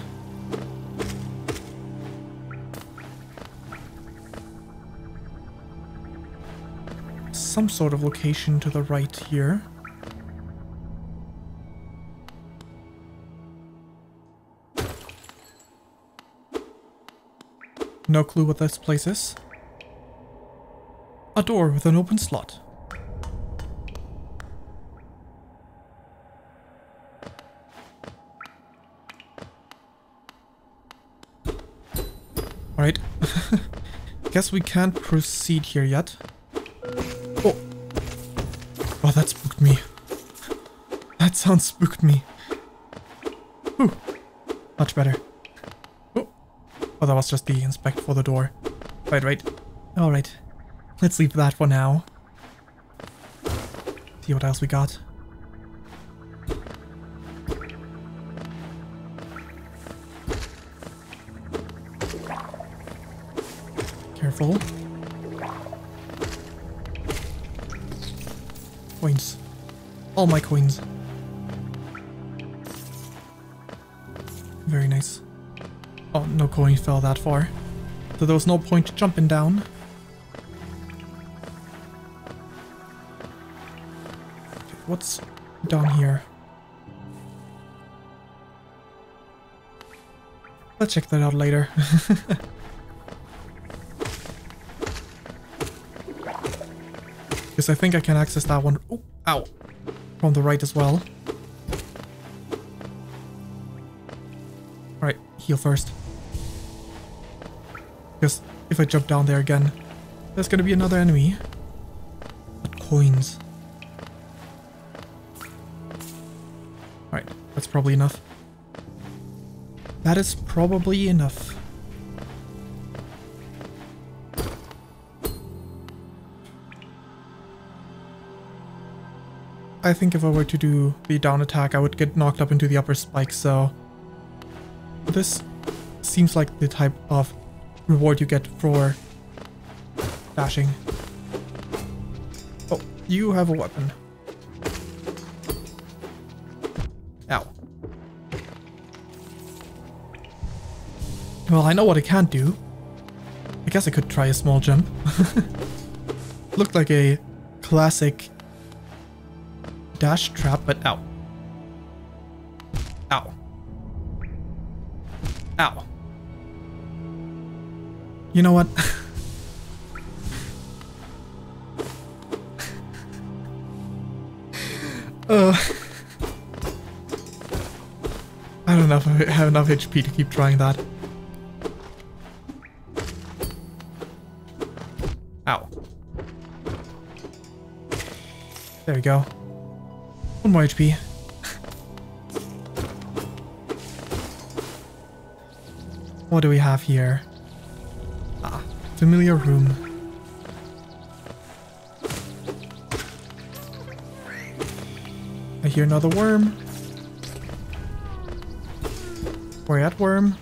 Some sort of location to the right here. No clue what this place is. A door with an open slot. Alright. Guess we can't proceed here yet. Oh. Oh, that spooked me. That sound spooked me. Whew. Much better. Oh. Oh, that was just the inspect for the door. Right, right. Alright. Let's leave that for now. See what else we got. Careful. Coins. All my coins. Very nice. Oh, no coin fell that far. So there was no point jumping down. What's down here? Let's check that out later. Because I think I can access that one. Oh, ow. From the right as well. Alright, heal first. Because if I jump down there again, there's gonna be another enemy. But coins. Alright, that's probably enough. That is probably enough. I think if I were to do the down attack, I would get knocked up into the upper spike, so... This seems like the type of reward you get for dashing. Oh, you have a weapon. Ow. Well, I know what I can't do. I guess I could try a small jump. Looked like a classic dash trap, but ow. Ow. Ow. You know what? uh, I don't know if I have enough HP to keep trying that. Ow. There we go. One more HP. what do we have here? Ah, familiar room. I hear another worm. Where at worm?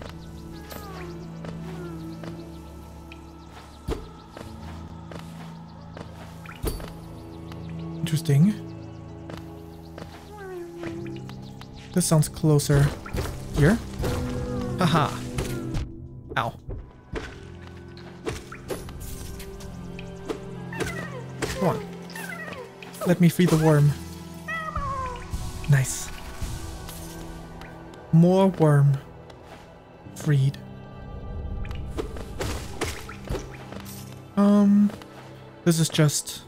This sounds closer. Here? Haha. Ow. Come on. Let me free the worm. Nice. More worm. Freed. Um, this is just...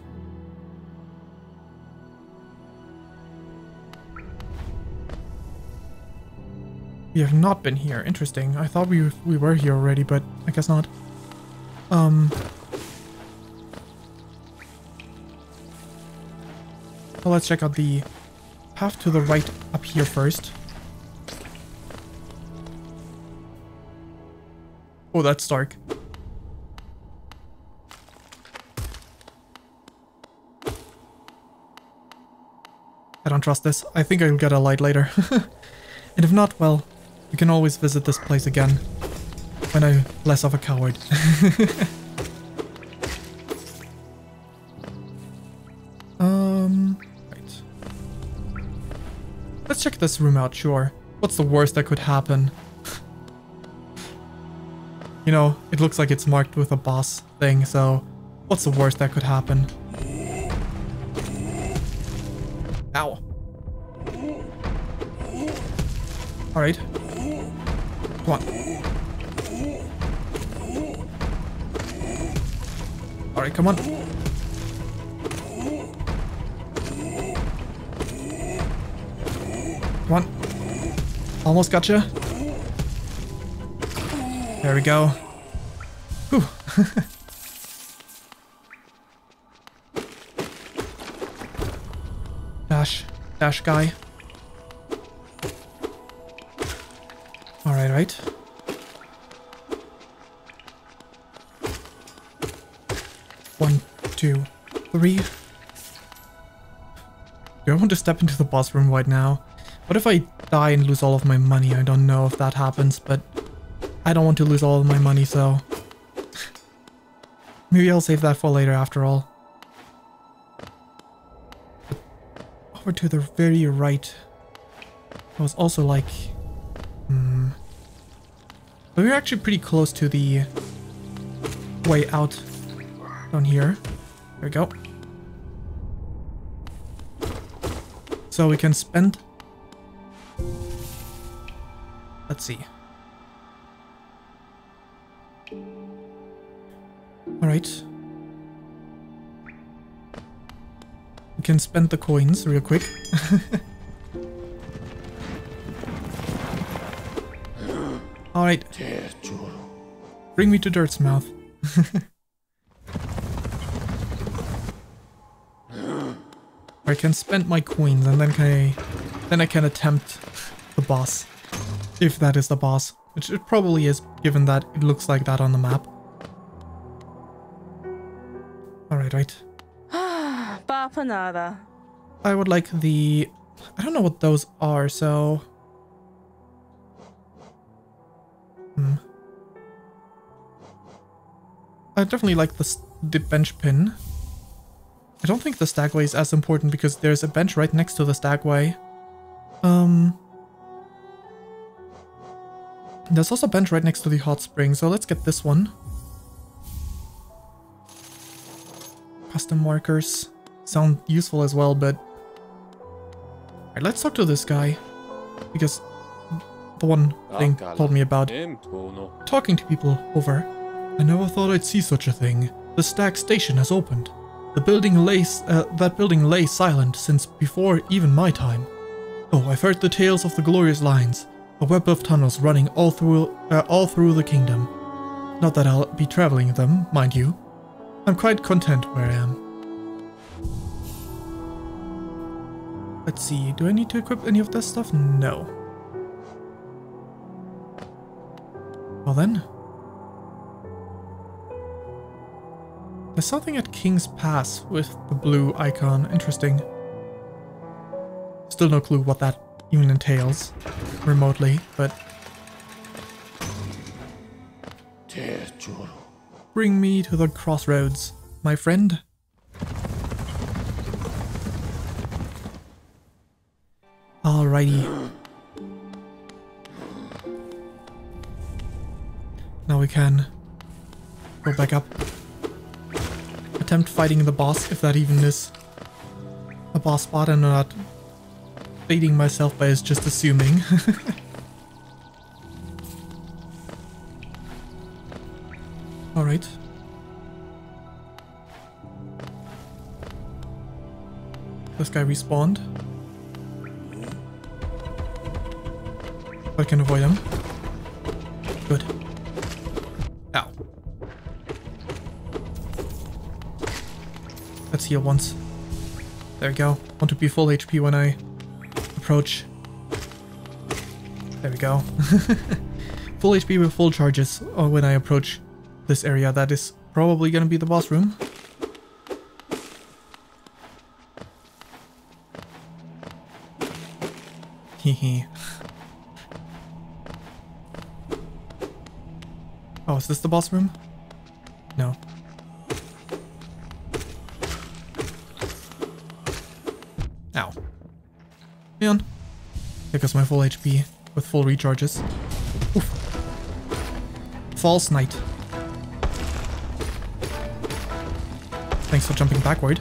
We have not been here. Interesting. I thought we we were here already, but I guess not. Um. Well, let's check out the path to the right up here first. Oh, that's dark. I don't trust this. I think I'll get a light later. and if not, well, we can always visit this place again. when I'm less of a coward. um, right. Let's check this room out, sure. What's the worst that could happen? you know, it looks like it's marked with a boss thing, so what's the worst that could happen? Ow. Alright. Come on. Alright, come on. Come on. Almost gotcha. There we go. Whew. dash. Dash guy. I want to step into the boss room right now? What if I die and lose all of my money? I don't know if that happens, but I don't want to lose all of my money, so... Maybe I'll save that for later after all. Over to the very right. I was also like... Hmm... But we're actually pretty close to the way out down here. There we go. So we can spend... Let's see. Alright. We can spend the coins real quick. Alright. Bring me to Dirt's mouth. I can spend my coins and then can I then I can attempt the boss. If that is the boss. Which it probably is, given that it looks like that on the map. Alright, right.
Bapanada.
I would like the... I don't know what those are, so... Hmm. I definitely like the, the bench pin. I don't think the stagway is as important because there's a bench right next to the stagway. Um... There's also a bench right next to the hot spring, so let's get this one. Custom markers sound useful as well, but... Alright, let's talk to this guy. Because the one thing told me about talking to people over. I never thought I'd see such a thing. The Stag Station has opened. The building lays, uh, that building lay silent since before even my time. Oh, I've heard the tales of the glorious lines, a web of tunnels running all through, uh, all through the kingdom. Not that I'll be traveling them, mind you. I'm quite content where I am. Let's see, do I need to equip any of this stuff? No. Well then. There's something at King's Pass with the blue icon. Interesting. Still no clue what that even entails remotely, but... Bring me to the crossroads, my friend. Alrighty. Now we can go back up. Attempt fighting the boss, if that even is a boss spot and not baiting myself by just assuming. Alright. This guy respawned. I can avoid him. Good. Ow. Let's heal once. There we go. Want to be full HP when I approach. There we go. full HP with full charges oh, when I approach this area. That is probably to be the boss room. Hehe. Oh, is this the boss room? My full HP with full recharges. Oof. False Knight. Thanks for jumping backward.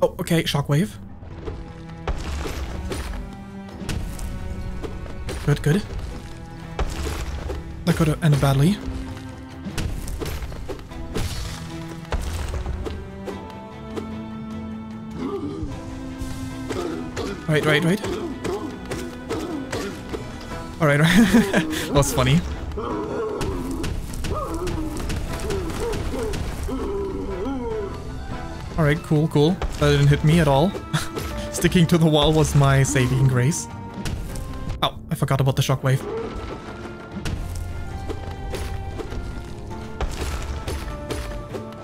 Oh, okay, shockwave. Good, good. That could have ended badly. Right, right, right. Alright, right. that was funny. Alright, cool, cool. That didn't hit me at all. Sticking to the wall was my saving grace. Oh, I forgot about the shockwave.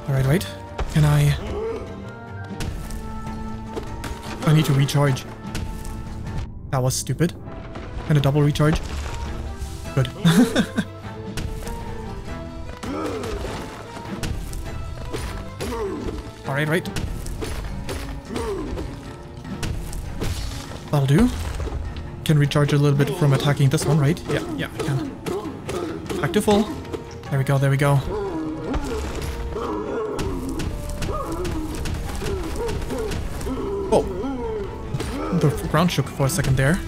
Alright, wait. Can I... I need to recharge. That was stupid. Can I double recharge? Alright, right. That'll do. Can recharge a little bit from attacking this one, right? Yeah, yeah, I can. Back to full. There we go, there we go. Oh. The ground shook for a second there.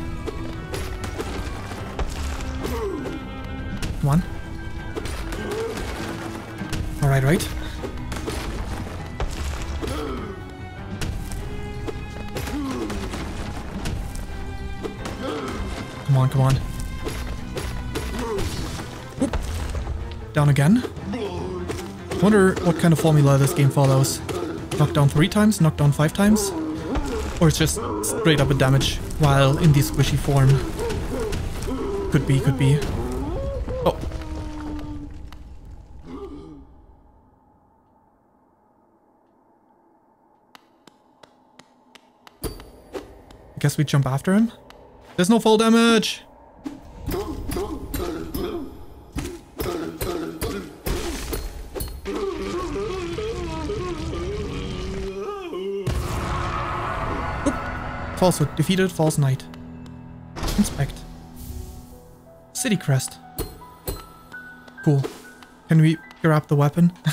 Again. Wonder what kind of formula this game follows. Knock down three times, knock down five times? Or it's just straight up a damage while in the squishy form. Could be, could be. Oh. I guess we jump after him? There's no fall damage! Falsehood. Defeated false knight. Inspect. City crest. Cool. Can we grab the weapon?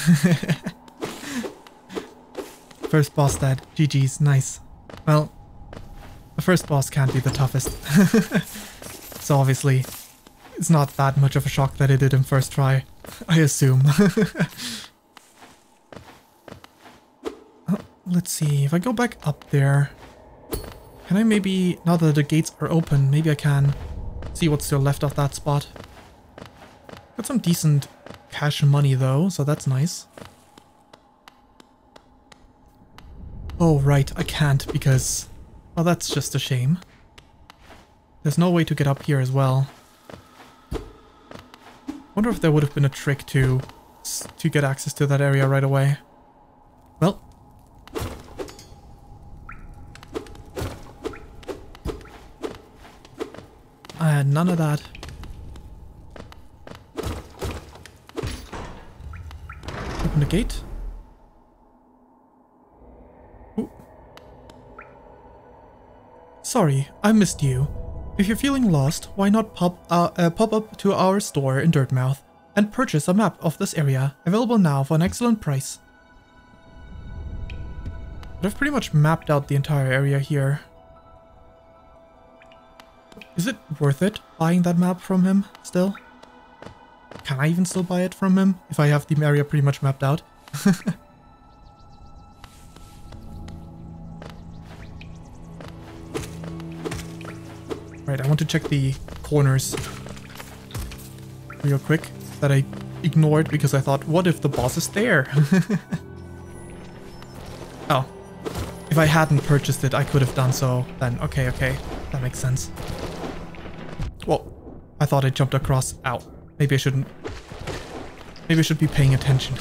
First boss dead. GG's. Nice. Well, the first boss can't be the toughest. so obviously, it's not that much of a shock that it did in first try. I assume. Let's see, if I go back up there... Can I maybe, now that the gates are open, maybe I can see what's still left of that spot. Got some decent cash money though, so that's nice. Oh right, I can't because... Well, that's just a shame. There's no way to get up here as well. Wonder if there would have been a trick to to get access to that area right away. Well. I had none of that. Open the gate. Ooh. Sorry, I missed you. If you're feeling lost, why not pop, uh, uh, pop up to our store in Dirtmouth and purchase a map of this area, available now for an excellent price. But I've pretty much mapped out the entire area here. Is it worth it buying that map from him still? Can I even still buy it from him if I have the area pretty much mapped out? Right, I want to check the corners real quick that I ignored because I thought, what if the boss is there? oh. If I hadn't purchased it, I could have done so then. Okay, okay. That makes sense. I thought I jumped across. Ow. Maybe I shouldn't. Maybe I should be paying attention.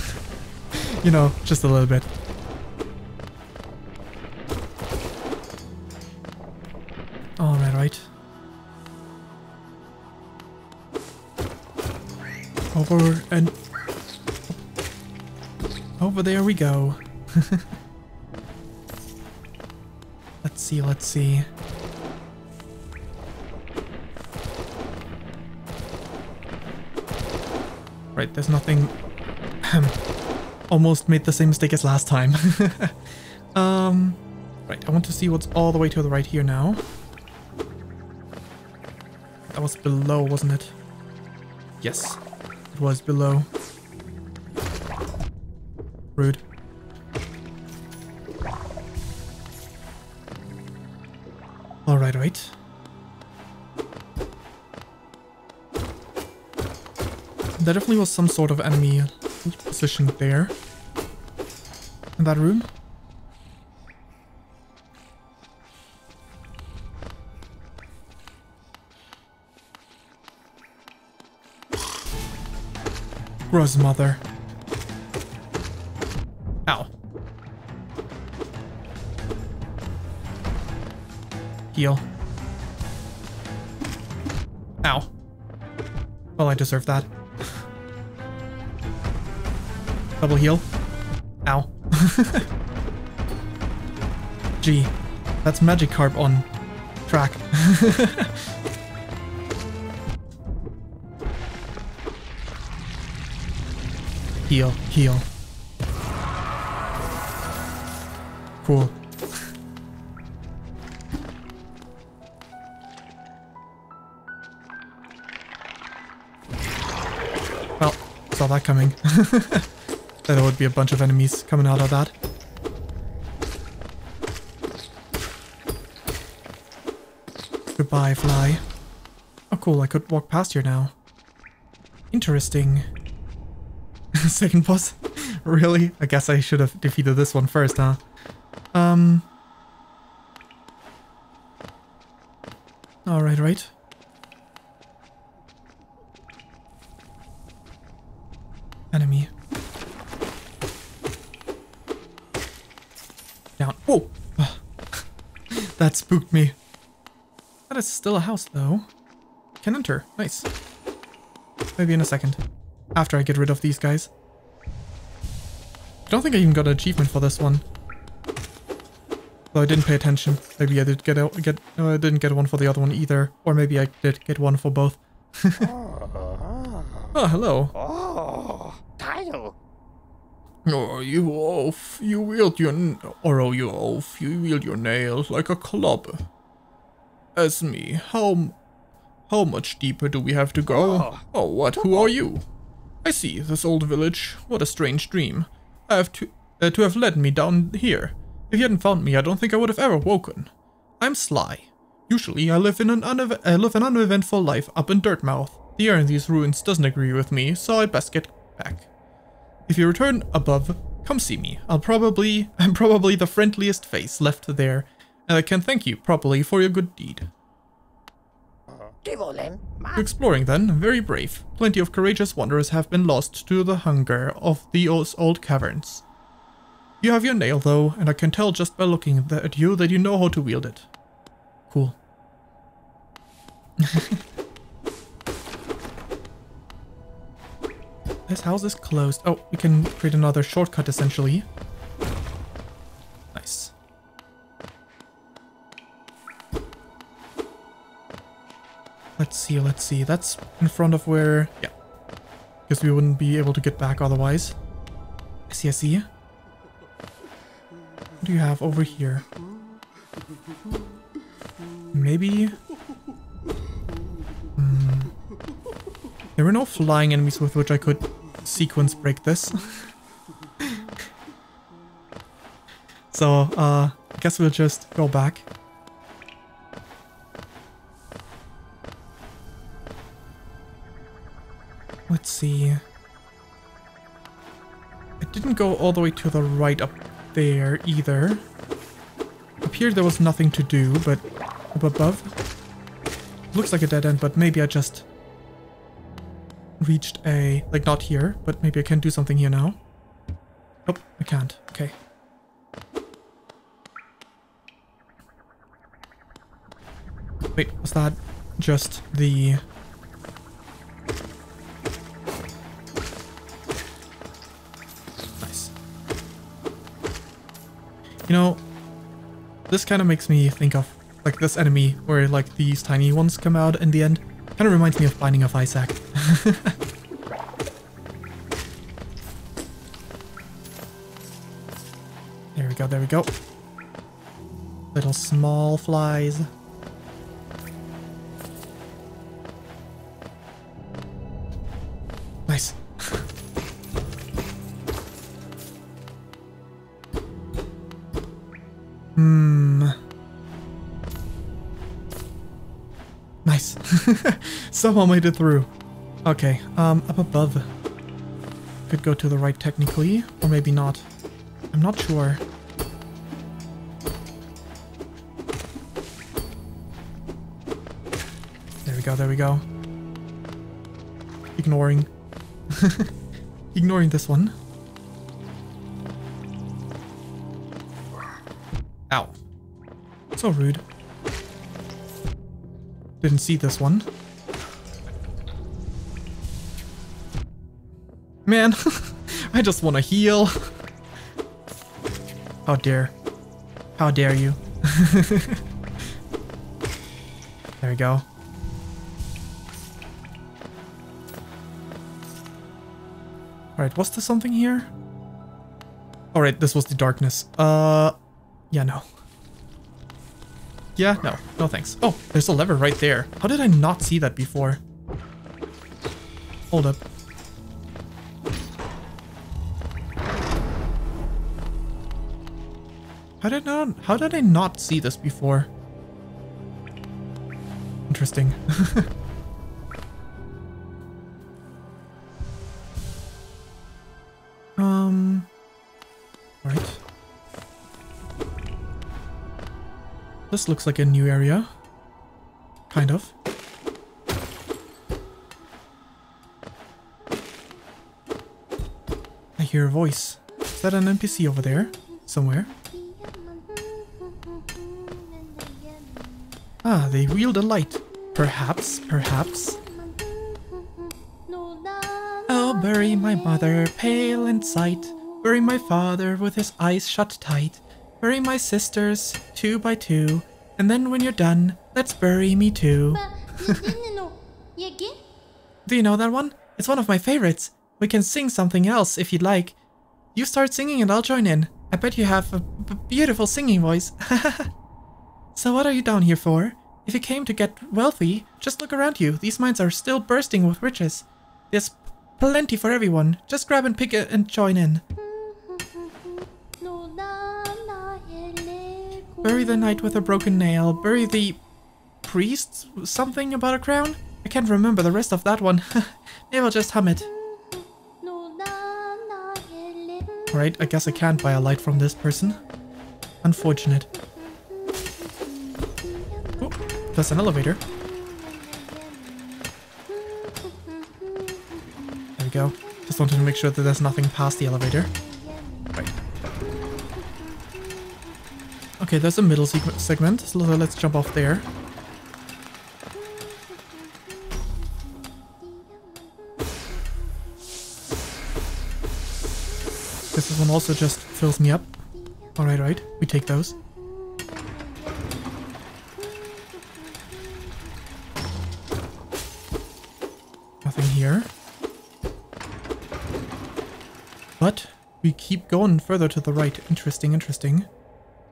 you know, just a little bit. Alright, right.
Over and... Over there we go. let's see, let's see. Right, there's nothing... Almost made the same mistake as last time. um, right, I want to see what's all the way to the right here now. That was below, wasn't it? Yes, it was below. Rude. Alright, right. There definitely was some sort of enemy positioned there. In that room. Gruz Mother. Ow. Heal. Ow. Well, I deserve that. Double heal. Ow. Gee, that's Magikarp on track. heal, heal. Cool. well, saw that coming. there would be a bunch of enemies coming out of that. Goodbye, fly. Oh cool, I could walk past here now. Interesting. Second boss? really? I guess I should have defeated this one first, huh? Um... Alright, right. Enemy. Down. Whoa! That spooked me. That is still a house, though. Can enter. Nice. Maybe in a second. After I get rid of these guys. I don't think I even got an achievement for this one. Though I didn't pay attention. Maybe I did get a, get no, I didn't get one for the other one either. Or maybe I did get one for both. oh, hello.
Oh.
You oaf. You wield your... Or oh, you oaf. You wield your nails like a club. As me, how... How much deeper do we have to go?
Oh.
Oh, what? Who are you? I see, this old village. What a strange dream. I have to... Uh, to have led me down here. If you hadn't found me, I don't think I would have ever woken. I'm Sly. Usually, I live in an I live an uneventful life up in Dirtmouth. The air in these ruins doesn't agree with me, so I'd best get back. If you return above, come see me. I'll probably... I'm probably the friendliest face left there, and I can thank you properly for your good deed. To exploring then, very brave. Plenty of courageous wanderers have been lost to the hunger of those old caverns. You have your nail though, and I can tell just by looking at you that you know how to wield it. Cool. this house is closed. Oh, we can create another shortcut essentially. Nice. Let's see, let's see. That's in front of where... Yeah. Because we wouldn't be able to get back otherwise. I see, I see. What do you have over here? Maybe... There were no flying enemies with which I could sequence break this. so, uh, I guess we'll just go back. Let's see. It didn't go all the way to the right up there either. Up here there was nothing to do, but up above? Looks like a dead end, but maybe I just reached a... Like, not here, but maybe I can do something here now. Nope, I can't. Okay. Wait, was that just the... Nice. You know, this kind of makes me think of, like, this enemy, where, like, these tiny ones come out in the end. Kind of reminds me of Binding of Isaac. there we go, there we go. Little small flies. Somehow made it through. Okay, um, up above. Could go to the right technically, or maybe not. I'm not sure. There we go, there we go. Ignoring. Ignoring this one. Ow. So rude. Didn't see this one. Man, I just want to heal. How dare. How dare you. there we go. Alright, was there something here? Alright, this was the darkness. Uh, yeah, no. Yeah, no. No thanks. Oh, there's a lever right there. How did I not see that before? Hold up. How did not how did I not see this before? Interesting. This looks like a new area. Kind of. I hear a voice. Is that an NPC over there? Somewhere? Ah, they wield a light. Perhaps, perhaps. I'll bury my mother, pale in sight. Bury my father with his eyes shut tight. Bury my sisters, two by two. And then when you're done, let's bury me too. Do you know that one? It's one of my favorites. We can sing something else if you'd like. You start singing and I'll join in. I bet you have a beautiful singing voice. so what are you down here for? If you came to get wealthy, just look around you. These mines are still bursting with riches. There's plenty for everyone. Just grab and pick it and join in. Bury the knight with a broken nail. Bury the priest? Something about a crown? I can't remember the rest of that one. Maybe I'll just hum it. Alright, I guess I can't buy a light from this person. Unfortunate. Oh, there's an elevator. There we go. Just wanted to make sure that there's nothing past the elevator. Okay, there's a middle segment, so let's jump off there. This one also just fills me up. Alright, right. We take those. Nothing here. But we keep going further to the right. Interesting, interesting.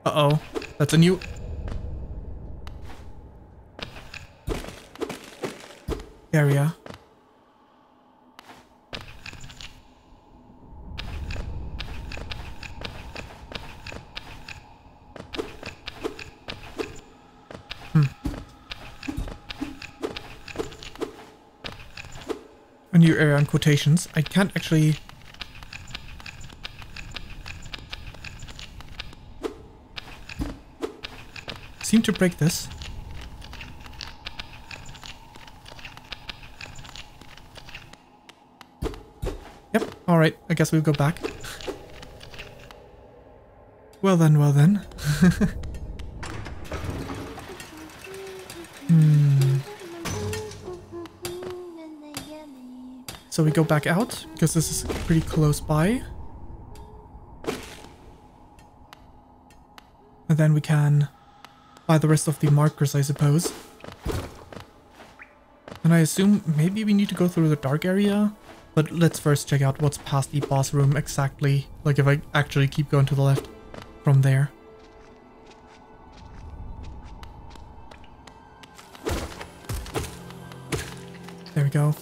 Uh-oh. That's a new... area. Hmm. A new area in quotations. I can't actually to break this. Yep, alright, I guess we'll go back. well then, well then. hmm. So we go back out, because this is pretty close by. And then we can buy the rest of the markers, I suppose. And I assume maybe we need to go through the dark area? But let's first check out what's past the boss room exactly. Like if I actually keep going to the left from there. There we go.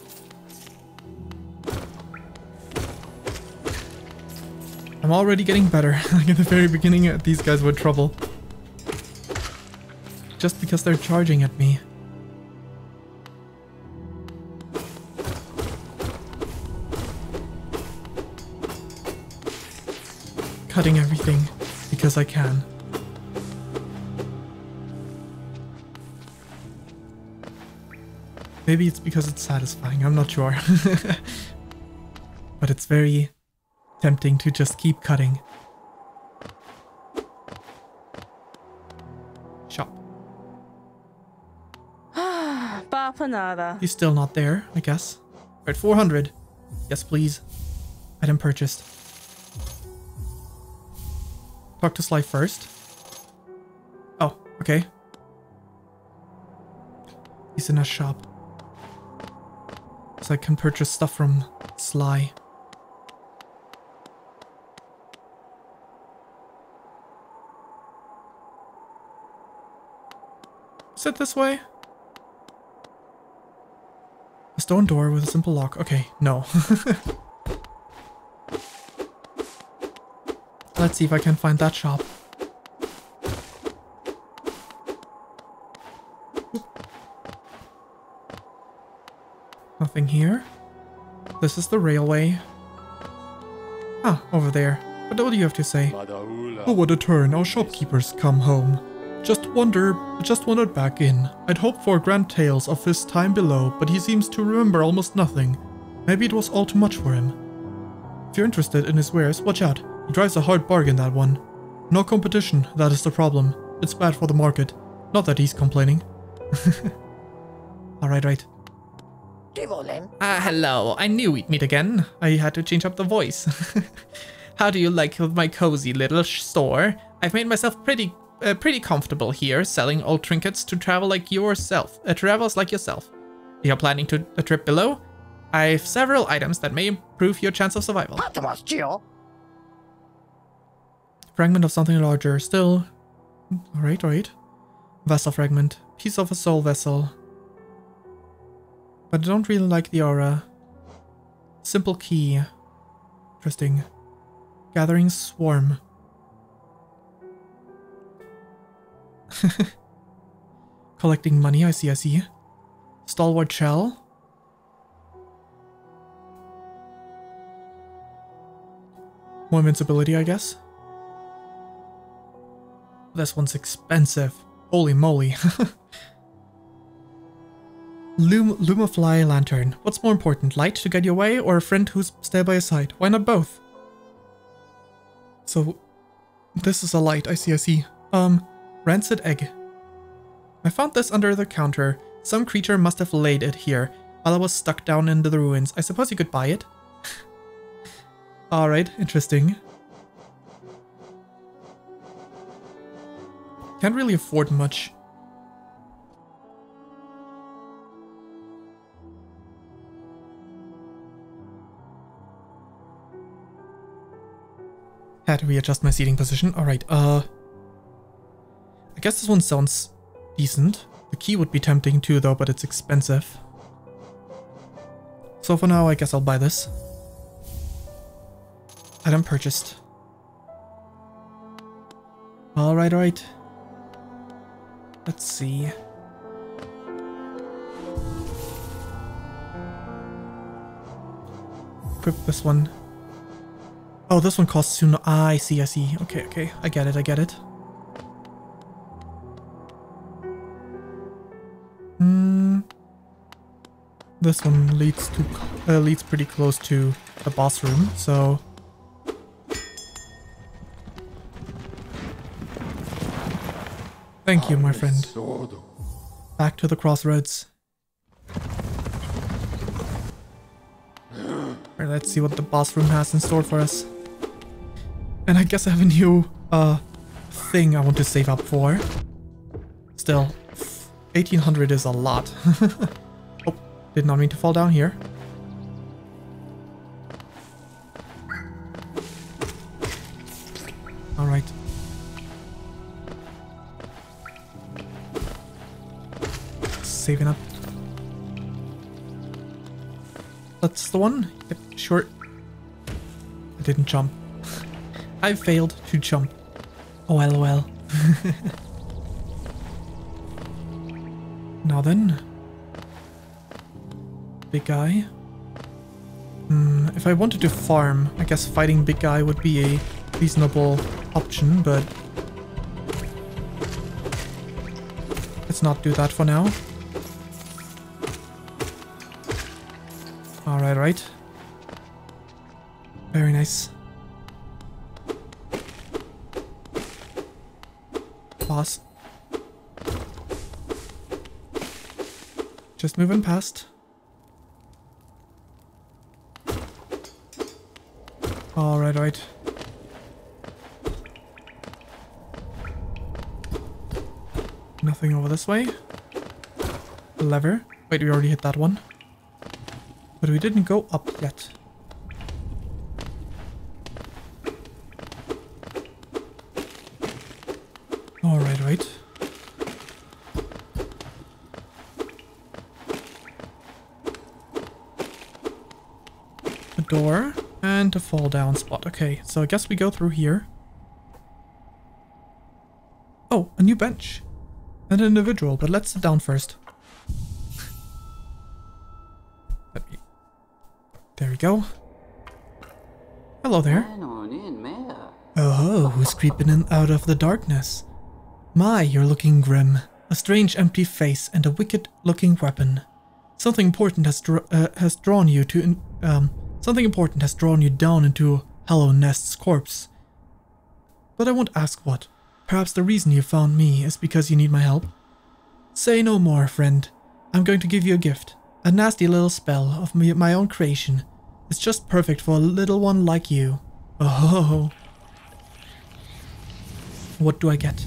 I'm already getting better. like at the very beginning, these guys were trouble. Just because they're charging at me. Cutting everything because I can. Maybe it's because it's satisfying, I'm not sure. but it's very tempting to just keep cutting. He's still not there, I guess. Right, 400. Yes, please. Item purchased. Talk to Sly first. Oh, okay. He's in a shop. So I can purchase stuff from Sly. Is it this way? Stone door with a simple lock. Okay, no. Let's see if I can find that shop. Nothing here. This is the railway. Ah, over there. But What do you have to say?
Oh, what a turn. Our shopkeepers come home. Just wonder, just wandered back in. I'd hoped for grand tales of his time below, but he seems to remember almost nothing. Maybe it was all too much for him. If you're interested in his wares, watch out. He drives a hard bargain, that one. No competition, that is the problem. It's bad for the market. Not that he's complaining.
Alright, right. Ah, hello. I knew we'd meet again. I had to change up the voice. How do you like my cozy little store? I've made myself pretty uh, pretty comfortable here, selling old trinkets to travel like yourself, uh, travels like yourself. You're planning to a trip below? I've several items that may improve your chance of survival. Fragment of something larger, still. Alright, alright. Vessel fragment. Piece of a soul vessel. But I don't really like the aura. Simple key. Interesting. Gathering swarm. Collecting money, I see, I see. Stalwart shell. More invincibility, I guess. This one's expensive. Holy moly. Lum Lumafly Lantern. What's more important, light to guide your way or a friend who's stay by your side? Why not both? So, this is a light, I see, I see. Um, rancid egg. I found this under the counter. Some creature must have laid it here while I was stuck down into the ruins. I suppose you could buy it? Alright, interesting. Can't really afford much. Had to readjust my seating position. Alright, uh... I guess this one sounds decent. The key would be tempting too though, but it's expensive. So for now, I guess I'll buy this. Item purchased. Alright, alright. Let's see. Equip this one. Oh, this one costs two. Ah, I see, I see. Okay, okay. I get it, I get it. This one leads to uh, leads pretty close to the boss room, so Thank you, my friend. Back to the crossroads. Alright, let's see what the boss room has in store for us. And I guess I have a new uh, thing I want to save up for. Still, 1800 is a lot. did not mean to fall down here. Alright. Saving up. That's the one? Yep, sure. I didn't jump. I failed to jump. Oh, lol. now then. Big guy. Hmm, if I wanted to farm, I guess fighting big guy would be a reasonable option, but... Let's not do that for now. Alright, right. Very nice. Boss. Just moving past. Right. Nothing over this way. A Lever. Wait, we already hit that one. But we didn't go up yet. Alright, right. A door and a fall down spot. Okay, so I guess we go through here. Oh, a new bench. An individual, but let's sit down first. Let me... There we go. Hello there. Oh, who's creeping in out of the darkness? My, you're looking grim. A strange empty face and a wicked-looking weapon. Something important has dr uh, has drawn you to um something important has drawn you down into Hallownest's corpse. But I won't ask what. Perhaps the reason you found me is because you need my help. Say no more, friend. I'm going to give you a gift. A nasty little spell of my own creation. It's just perfect for a little one like you. Oh. What do I get?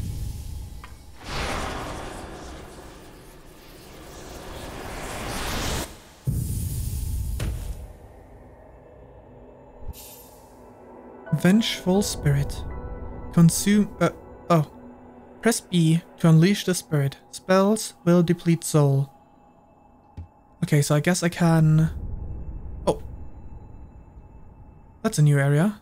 Vengeful Spirit. Consume... Uh, oh. Press B to unleash the spirit. Spells will deplete soul. Okay, so I guess I can... Oh. That's a new area.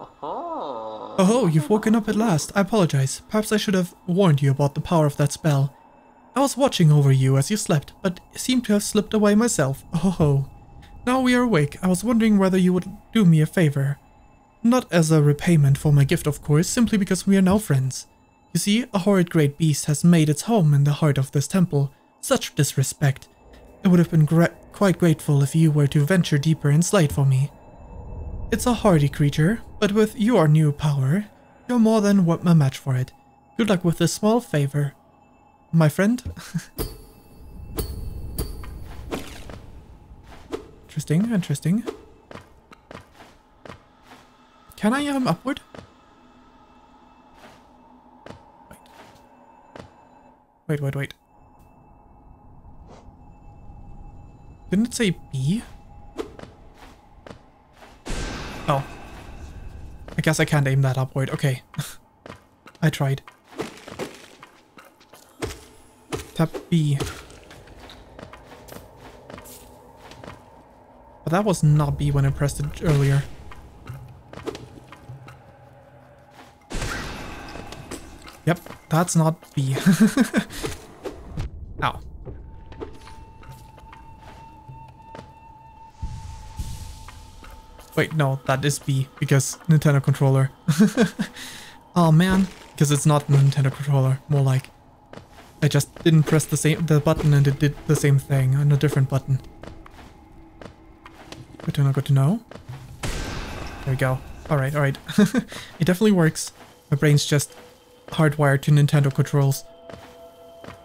Oh, ho, you've woken up at last. I apologize. Perhaps I should have warned you about the power of that spell. I was watching over you as you slept, but seemed to have slipped away myself. Oh. Now we are awake. I was wondering whether you would do me a favor. Not as a repayment for my gift, of course, simply because we are now friends. You see, a horrid great beast has made its home in the heart of this temple. Such disrespect. I would have been gra quite grateful if you were to venture deeper and slay it for me. It's a hardy creature, but with your new power, you're more than what my match for it. Good luck with this small favor. My friend? interesting, interesting. Can I, um, upward? Wait, wait, wait. Didn't it say B? Oh. I guess I can't aim that upward. Okay. I tried. Tap B. But that was not B when I pressed it earlier. Yep, that's not B. Ow. Wait, no, that is B, because Nintendo controller. oh man, because it's not Nintendo controller, more like. I just didn't press the same the button and it did the same thing on a different button. Good to know, good to know. There we go. Alright, alright. it definitely works. My brain's just hardwired to Nintendo controls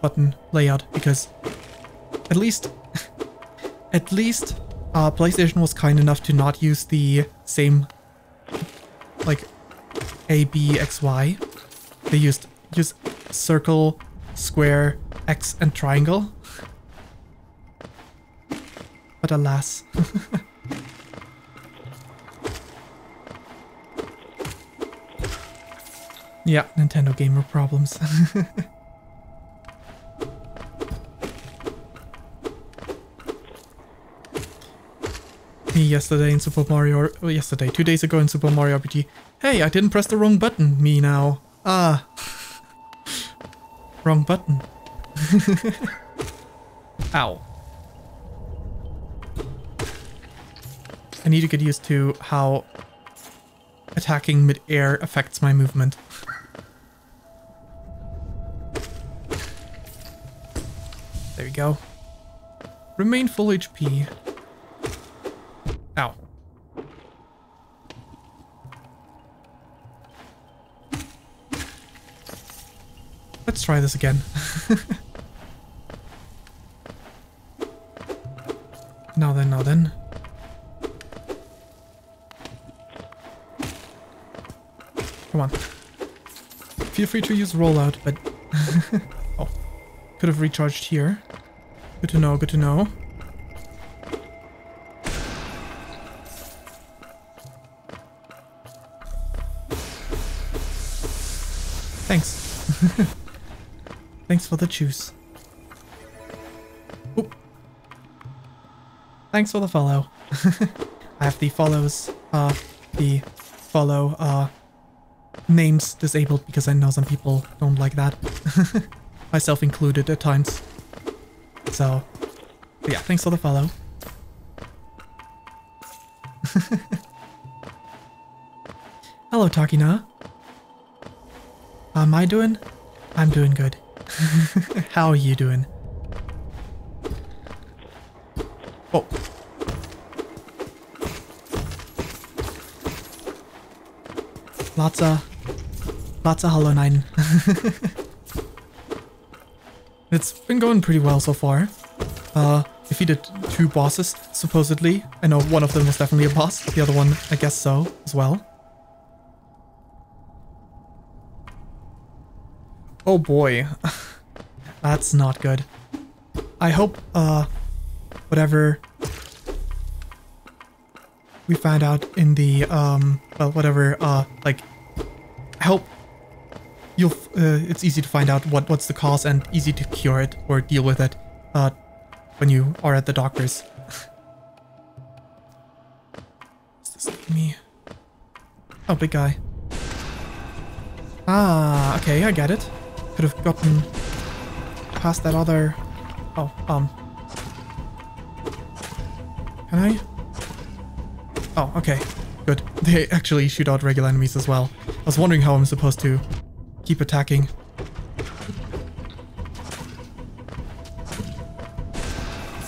button layout because at least at least uh, PlayStation was kind enough to not use the same like A, B, X, Y. They used just circle, square, X, and triangle. But alas. Yeah, Nintendo gamer problems. Me yesterday in Super Mario, or yesterday, two days ago in Super Mario RPG. Hey, I didn't press the wrong button. Me now. Ah. wrong button. Ow. I need to get used to how attacking mid-air affects my movement. Go. Remain full HP. Ow. Let's try this again. now then, now then. Come on. Feel free to use rollout, but... oh. Could have recharged here. Good to know, good to know. Thanks. Thanks for the juice. Oop. Thanks for the follow. I have the follows, uh, the follow, uh, names disabled because I know some people don't like that. Myself included at times. So, yeah, thanks for the follow. Hello, Takina. How am I doing? I'm doing good. How are you doing? Oh. Lots of... Lots of Hollow Knight. it's been going pretty well so far. Uh, defeated two bosses, supposedly. I know one of them was definitely a boss. The other one, I guess so, as well. Oh boy. That's not good. I hope, uh, whatever we found out in the, um, well, whatever, uh, like, you'll, uh, it's easy to find out what, what's the cause and easy to cure it or deal with it, uh, when you are at the doctor's. Is this me? Oh, big guy. Ah, okay, I get it. Could have gotten past that other... Oh, um... Can I? Oh, okay. Good. They actually shoot out regular enemies as well. I was wondering how I'm supposed to keep attacking.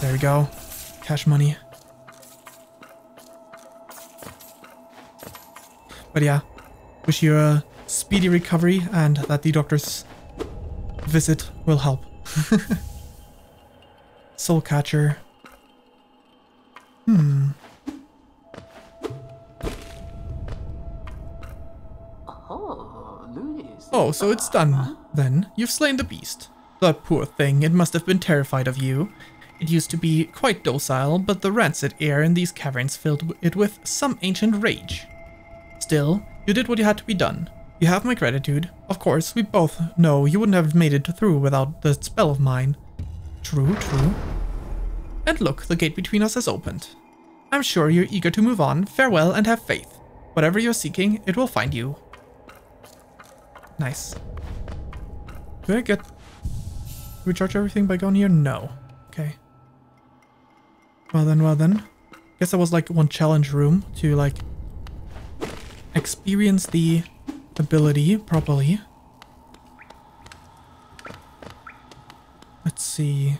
There we go. Cash money. But yeah, wish you a speedy recovery and that the doctor's visit will help. Soul Catcher. So it's done, then. You've slain the beast. The poor thing, it must have been terrified of you. It used to be quite docile, but the rancid air in these caverns filled it with some ancient rage. Still, you did what you had to be done. You have my gratitude. Of course, we both know you wouldn't have made it through without the spell of mine. True, true. And look, the gate between us has opened. I'm sure you're eager to move on. Farewell and have faith. Whatever you're seeking, it will find you. Nice. Do I get... Recharge everything by going here? No. Okay. Well then, well then. Guess that was like one challenge room to like experience the ability properly. Let's see.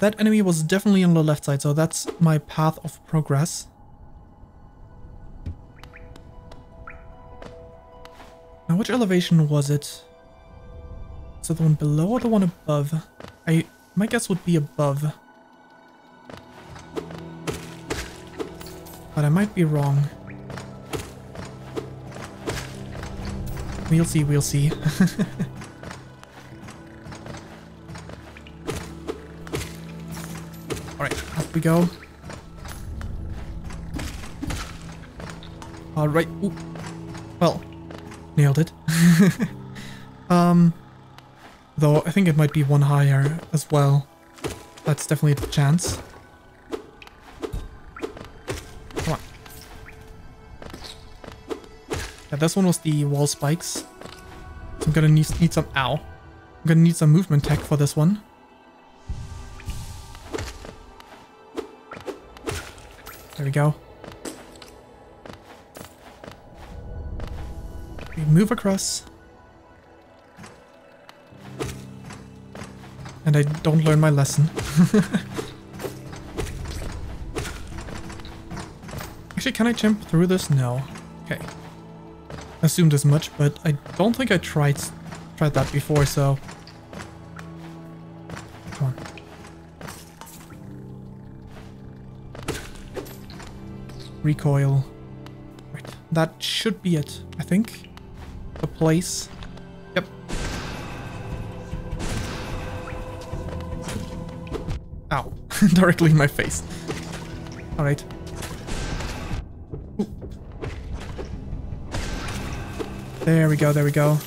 That enemy was definitely on the left side, so that's my path of progress. Now, which elevation was it? So the one below or the one above? I My guess would be above. But I might be wrong. We'll see, we'll see. Alright, up we go. Alright. Well, nailed it. um, though I think it might be one higher as well. That's definitely a chance. Come on. Yeah, this one was the wall spikes. So I'm gonna need, need some- ow. I'm gonna need some movement tech for this one. There we go. Move across. And I don't learn my lesson. Actually, can I jump through this? No. Okay. Assumed as much, but I don't think I tried tried that before, so... Come on. Recoil. Right. That should be it, I think. Place. Yep. Ow. Directly in my face. Alright. There we go, there we go.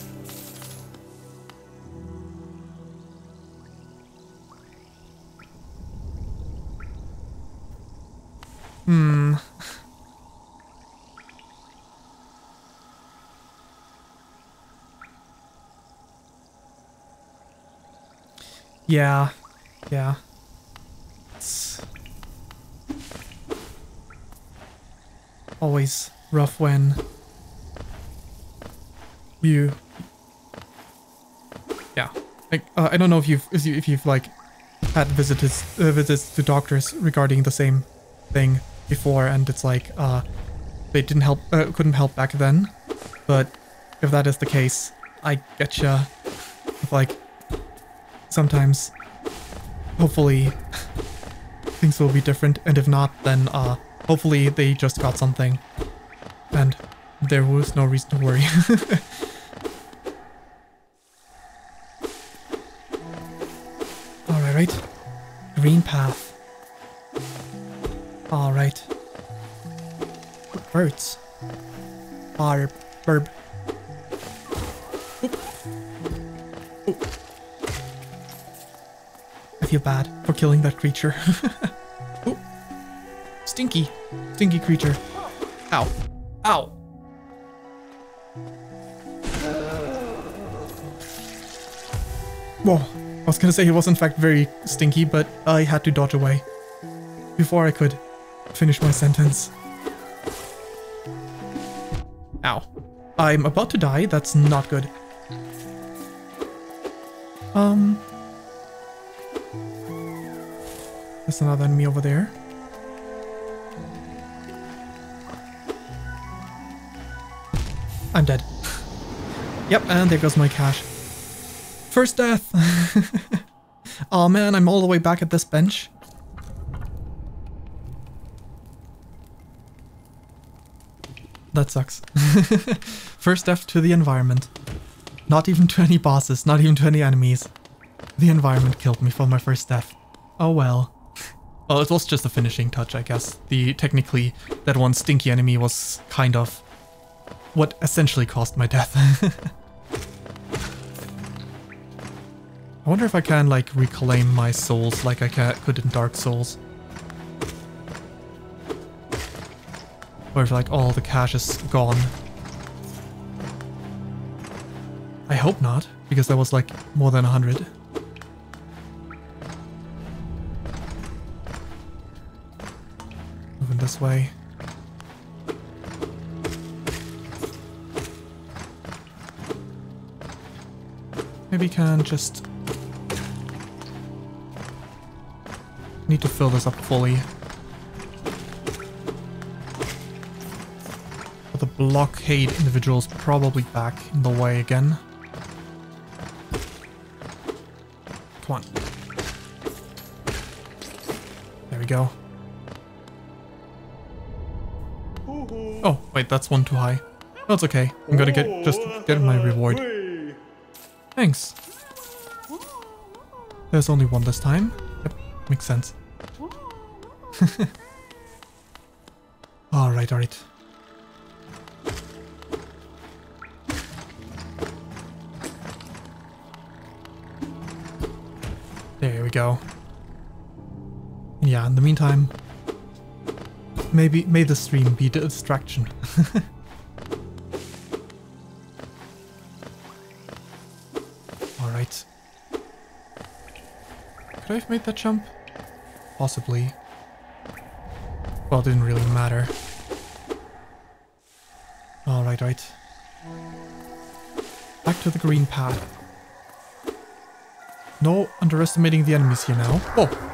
Yeah. Yeah. It's always rough when you yeah like uh, i don't know if you've if, you, if you've like had visits uh, visits to doctors regarding the same thing before and it's like uh they didn't help uh, couldn't help back then but if that is the case i getcha if like sometimes hopefully things will be different and if not then uh hopefully they just got something and there was no reason to worry. All right Greenpath. All right. Birds. Barb burb feel bad for killing that creature. Oop. Stinky. Stinky creature. Ow. Ow. Whoa. I was gonna say he was in fact very stinky, but I had to dodge away. Before I could finish my sentence. Ow. I'm about to die, that's not good. Um... There's another enemy over there. I'm dead. yep, and there goes my cash. First death! oh man, I'm all the way back at this bench. That sucks. First death to the environment. Not even to any bosses, not even to any enemies. The environment killed me for my first death. Oh well. Well, it was just a finishing touch, I guess. The Technically, that one stinky enemy was kind of what essentially caused my death. I wonder if I can, like, reclaim my souls like I could in Dark Souls. Or if, like, all the cash is gone. I hope not, because that was, like, more than 100. Way. Maybe can just... Need to fill this up fully. But the blockade individual is probably back in the way again. Come on. There we go. Oh, wait, that's one too high. It's okay. I'm gonna get just get my reward. Thanks. There's only one this time. Yep, makes sense. alright, alright. There we go. Yeah, in the meantime, maybe may the stream be the distraction. Alright. Could I have made that jump? Possibly. Well, it didn't really matter. Alright, right. Back to the Greenpath. No underestimating the enemies here now. Oh!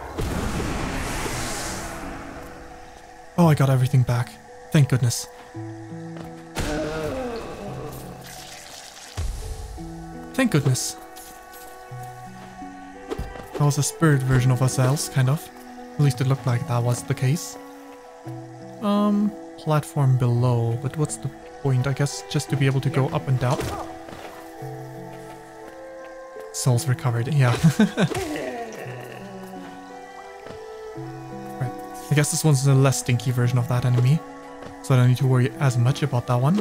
I got everything back. Thank goodness. Thank goodness. That was a spirit version of ourselves, kind of. At least it looked like that was the case. Um, platform below, but what's the point? I guess just to be able to go up and down. Souls recovered, yeah. I guess this one's a less stinky version of that enemy. So I don't need to worry as much about that one.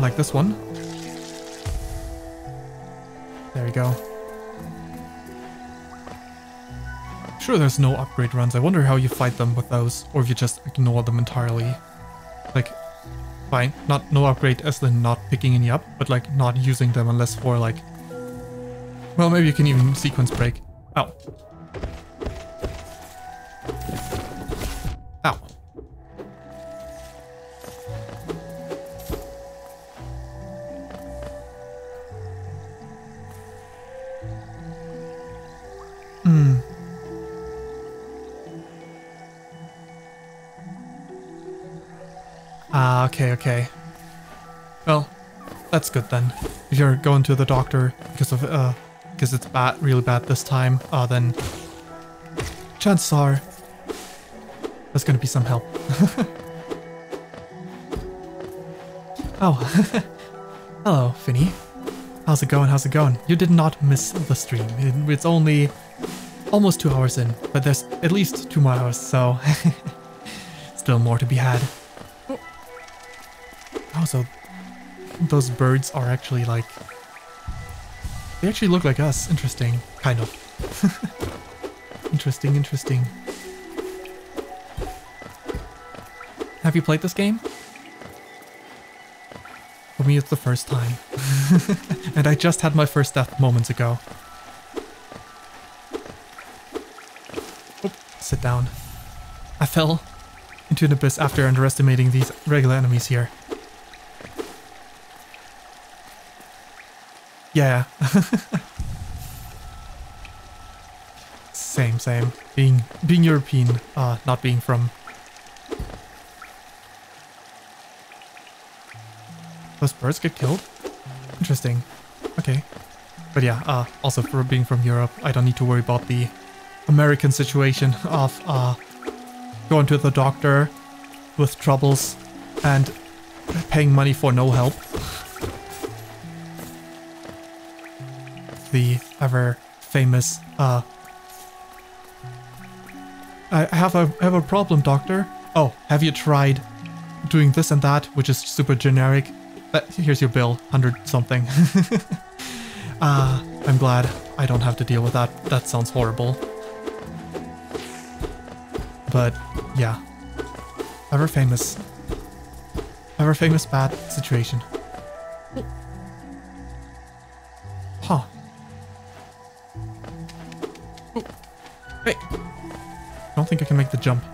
Like this one. There we go. Sure, there's no upgrade runs. I wonder how you fight them with those, or if you just ignore them entirely. Like, fine, not no upgrade as in not picking any up, but like not using them unless for like... Well, maybe you can even sequence break. Ow. Okay. Well, that's good then. If you're going to the doctor because of uh because it's bad really bad this time, uh then chances are there's gonna be some help. oh. Hello, Finny. How's it going? How's it going? You did not miss the stream. It- It's only almost two hours in, but there's at least two more hours, so still more to be had. Oh, so those birds are actually like... They actually look like us. Interesting. Kind of. interesting, interesting. Have you played this game? For me, it's the first time. and I just had my first death moments ago. Oh, sit down. I fell into an abyss after underestimating these regular enemies here. Yeah. same, same. Being being European, uh, not being from. Those birds get killed? Interesting. Okay. But yeah, uh, also for being from Europe, I don't need to worry about the American situation of uh, going to the doctor with troubles and paying money for no help. Famous uh I have a have a problem, doctor. Oh, have you tried doing this and that, which is super generic? Uh, here's your bill, hundred something. Ah, uh, I'm glad I don't have to deal with that. That sounds horrible. But yeah, ever famous, ever famous bad situation. Don't think I can make the jump.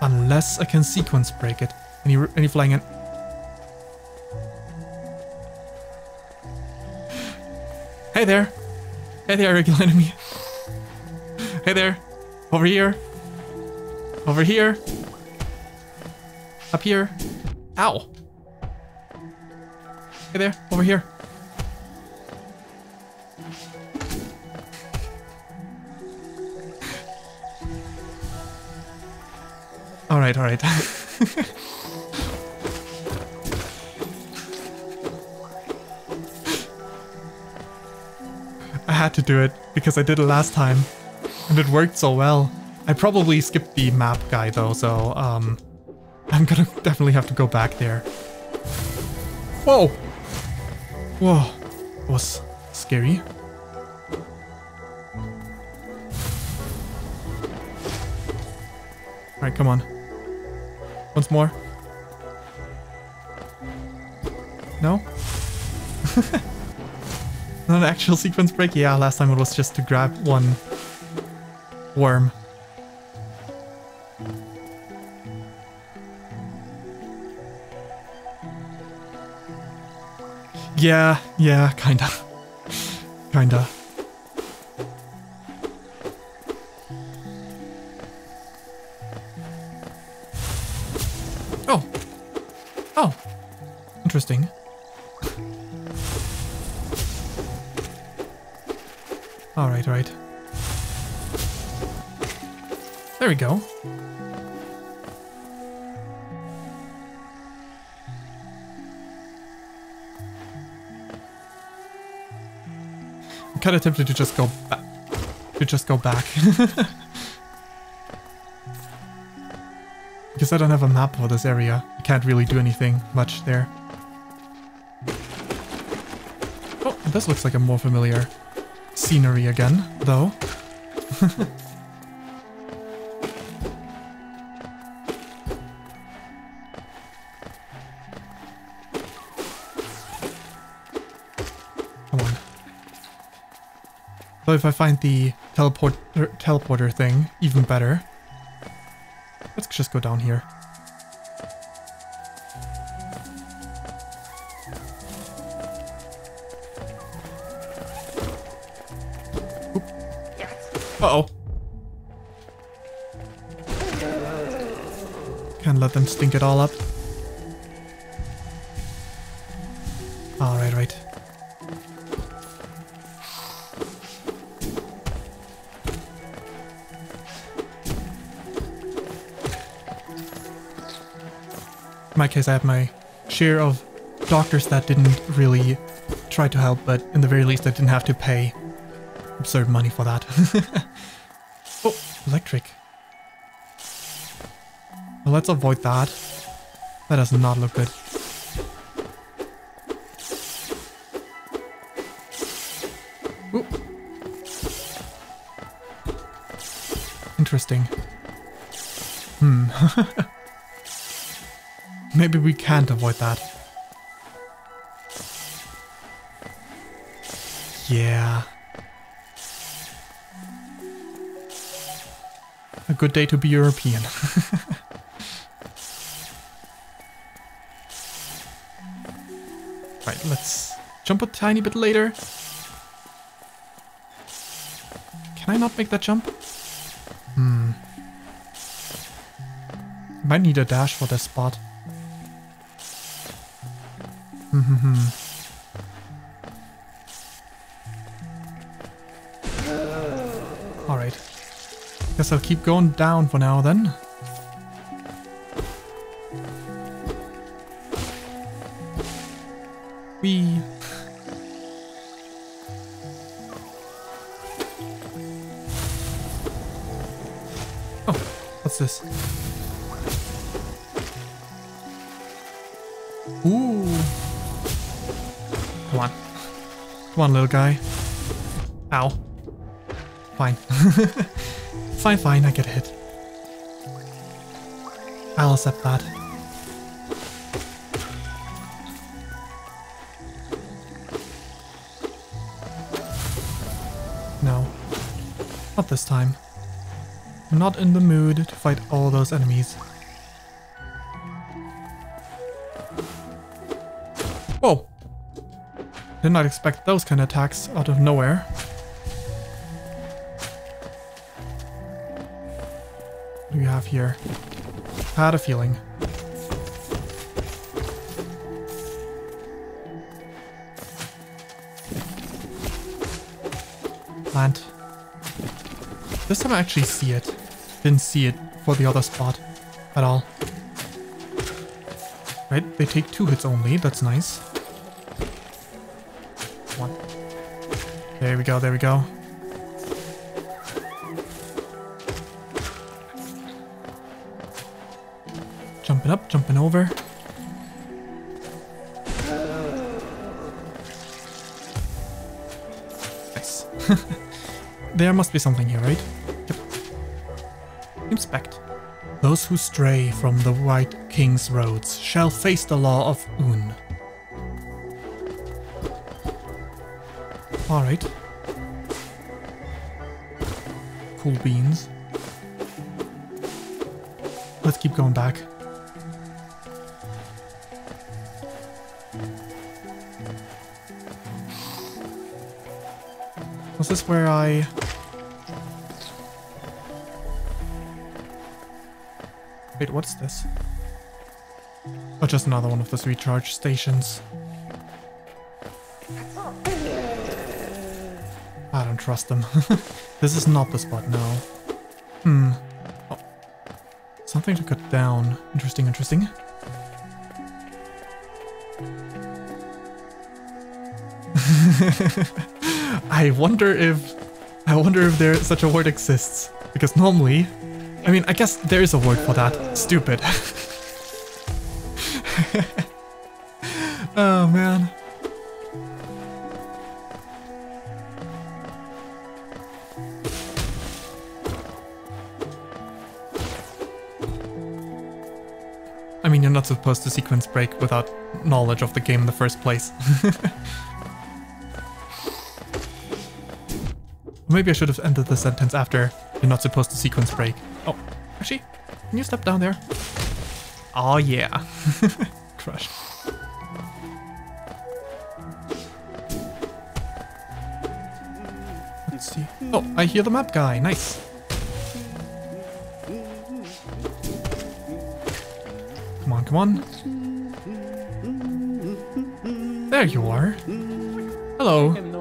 Unless I can sequence break it. Any, any flying in? Hey there! Hey there, regular enemy. Hey there! Over here! Over here! Up here! Ow! Hey there! Over here! right, all right. I had to do it because I did it last time and it worked so well. I probably skipped the map guy though, so um, I'm gonna definitely have to go back there. Whoa! Whoa, that was scary. Alright, come on. Once more. No? Not an actual sequence break? Yeah, last time it was just to grab one worm. Yeah, yeah, kinda. kinda. Alright, alright. There we go. I'm kind of tempted to just go back. To just go back. because I don't have a map for this area. I can't really do anything much there. Oh, this looks like a more familiar scenery again, though. Come on. So if I find the teleport er, teleporter thing, even better. Let's just go down here. Uh-oh. Can't let them stink it all up. Alright, right. In my case, I had my share of doctors that didn't really try to help, but in the very least I didn't have to pay absurd money for that. electric. Well, let's avoid that. That does not look good. Ooh. Interesting. Hmm. Maybe we can't avoid that. Yeah. Good day to be European. right, let's jump a tiny bit later. Can I not make that jump? Hmm. Might need a dash for this spot. Hmm. Alright. I'll keep going down for now then. Wee. Oh, what's this? Ooh. Come on. Come on, little guy. Ow. Fine. fine, fine, I get hit. I'll accept that. No. Not this time. I'm not in the mood to fight all those enemies. Whoa! Did not expect those kind of attacks out of nowhere. Here? Had a feeling. Plant. This time I actually see it. Didn't see it for the other spot at all. Right, they take two hits only, that's nice. One. There we go, there we go. Up, jumping over. Nice. there must be something here, right? Yep. Inspect. Those who stray from the White King's roads shall face the law of Unn. Alright. Cool beans. Let's keep going back. This where I... Wait, what's this? Oh, just another one of those recharge stations. I don't trust them. this is not the spot, no. Hmm. Oh. Something to cut down. Interesting, interesting. I wonder if... I wonder if there such a word exists. Because normally... I mean, I guess there is a word for that. Stupid. oh, man. I mean, you're not supposed to sequence break without knowledge of the game in the first place. Maybe I should have ended the sentence after you're not supposed to sequence break. Oh, actually, can you step down there? Oh yeah. Crush. Let's see. Oh, I hear the map guy. Nice. Come on, come on. There you are. Hello.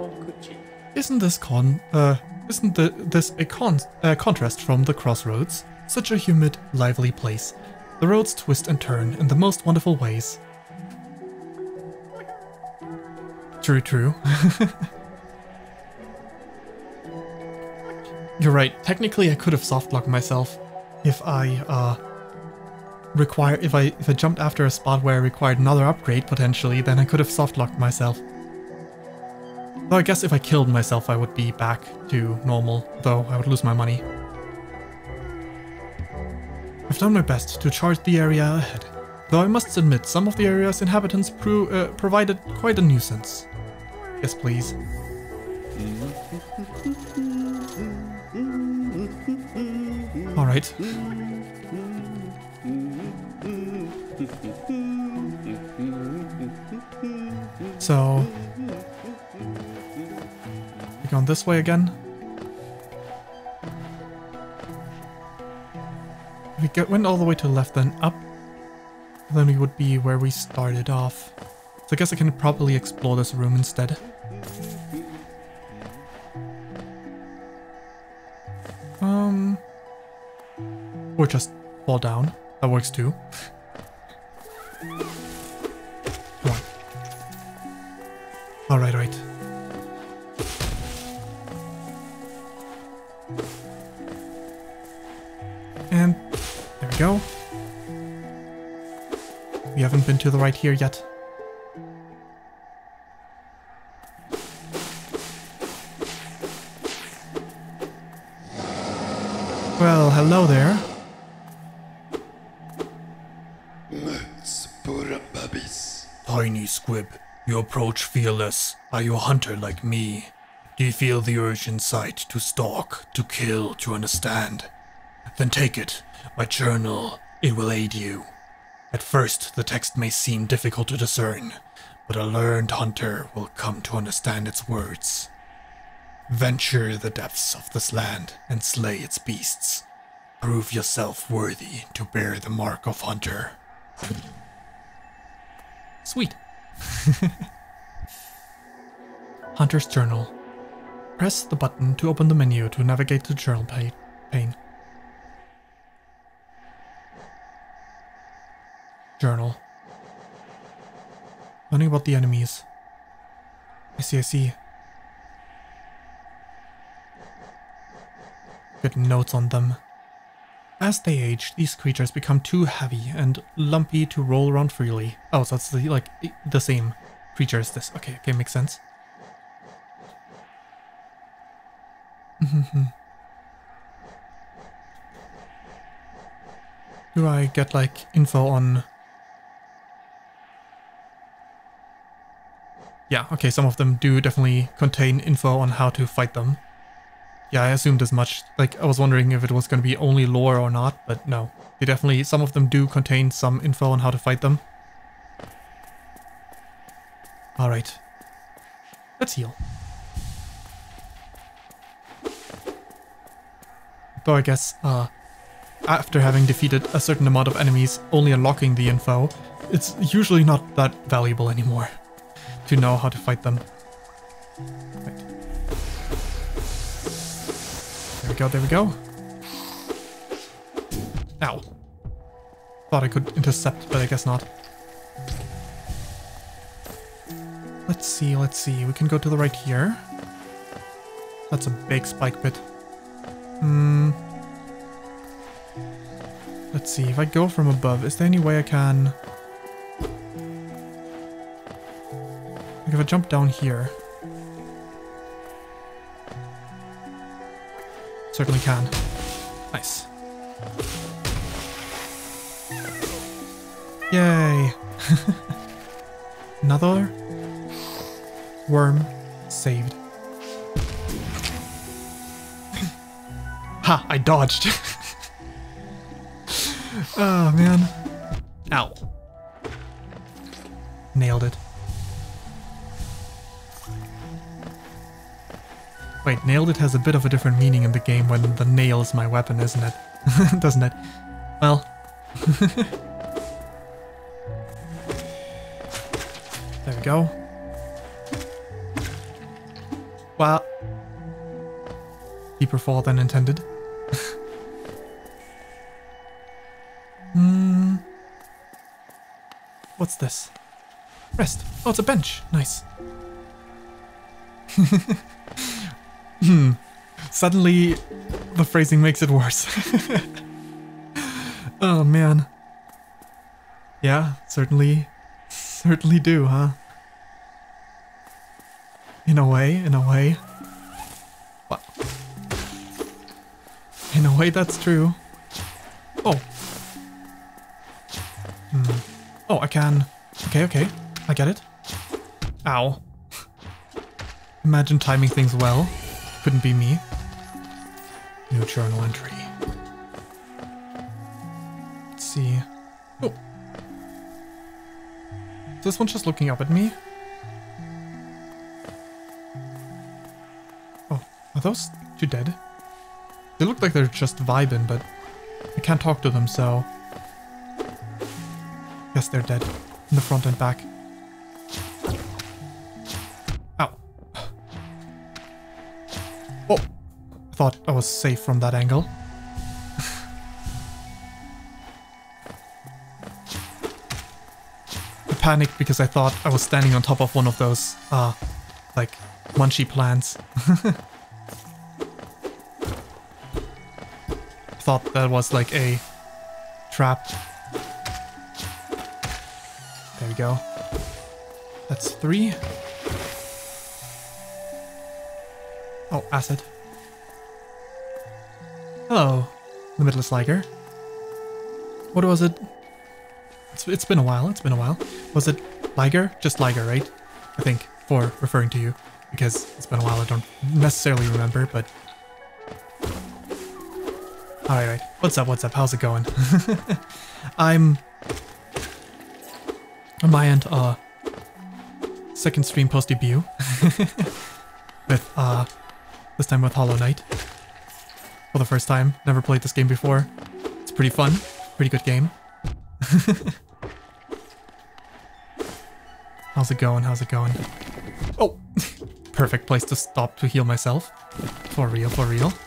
Isn't this con uh isn't the, this a con uh, contrast from the crossroads? Such a humid, lively place. The roads twist and turn in the most wonderful ways. True, true. You're right. Technically, I could have softlocked myself if I uh require if I if I jumped after a spot where I required another upgrade potentially, then I could have softlocked myself. Though I guess if I killed myself, I would be back to normal, though I would lose my money. I've done my best to chart the area ahead, though I must admit some of the area's inhabitants pro uh, provided quite a nuisance. Yes, please. Alright. This way again? We get, went all the way to the left then up, then we would be where we started off. So I guess I can probably explore this room instead. Um... Or just fall down. That works too. Come on. Alright, right. Go. We haven't been to the right here yet. Well, hello there.
Tiny Squib, you approach fearless. Are you a hunter like me? Do you feel the urge inside to stalk, to kill, to understand? Then take it, my journal. It will aid you. At first, the text may seem difficult to discern, but a learned hunter will come to understand its words. Venture the depths of this land and slay its beasts. Prove yourself worthy to bear the mark of hunter.
Sweet. Hunter's Journal. Press the button to open the menu to navigate the journal pa- pane. Journal. Learning about the enemies. I see, I see. Good notes on them. As they age, these creatures become too heavy and lumpy to roll around freely. Oh, so it's the, like the same creature as this. Okay, okay, makes sense. Do I get like info on... Yeah, okay, some of them do definitely contain info on how to fight them. Yeah, I assumed as much. Like, I was wondering if it was going to be only lore or not, but no. They definitely, some of them do contain some info on how to fight them. Alright. Let's heal. Though I guess, uh, after having defeated a certain amount of enemies, only unlocking the info, it's usually not that valuable anymore to know how to fight them. Right. There we go, there we go. Ow. Thought I could intercept, but I guess not. Let's see, let's see. We can go to the right here. That's a big spike pit. Hmm. Let's see, if I go from above, is there any way I can... Like if I jump down here... Certainly can. Nice. Yay! Another worm saved. ha! I dodged! oh, man. Ow. Nailed it. Wait, nailed it has a bit of a different meaning in the game when the nail is my weapon, isn't it? Doesn't it? Well. there we go. Well. Deeper fall than intended. Hmm. What's this? Rest. Oh, it's a bench. Nice. Hmm. Suddenly, the phrasing makes it worse. oh, man. Yeah, certainly, certainly do, huh? In a way, in a way. What? In a way, that's true. Oh. Hmm. Oh, I can... Okay, okay. I get it. Ow. Imagine timing things well. Couldn't be me. New journal entry. Let's see. Oh. This one's just looking up at me. Oh, are those two dead? They look like they're just vibing, but I can't talk to them, so... Guess they're dead. In the front and back. Thought I was safe from that angle. I panicked because I thought I was standing on top of one of those, uh, like, munchy plants. thought that was like a trap. There we go. That's three. Oh, acid. Hello, Limitless Liger. What was it? It's, it's been a while, it's been a while. Was it Liger? Just Liger, right? I think, for referring to you. Because it's been a while, I don't necessarily remember, but... Alright, right. What's up, what's up? How's it going? I'm... On my end, uh... Second stream post-debut. with, uh... This time with Hollow Knight. For the first time. Never played this game before. It's pretty fun. Pretty good game. How's it going? How's it going? Oh! Perfect place to stop to heal myself. For real, for real.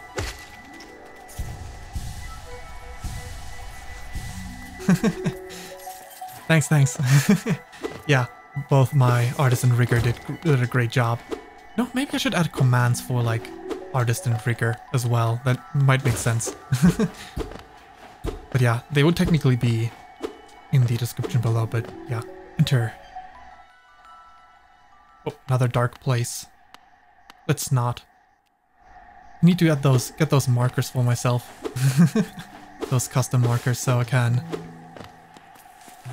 thanks, thanks. yeah, both my artist and rigger did, did a great job. No, maybe I should add commands for like artist and rigger as well. That might make sense. but yeah, they would technically be in the description below, but yeah, enter. Oh, another dark place. Let's not. I need to get those get those markers for myself. those custom markers so I can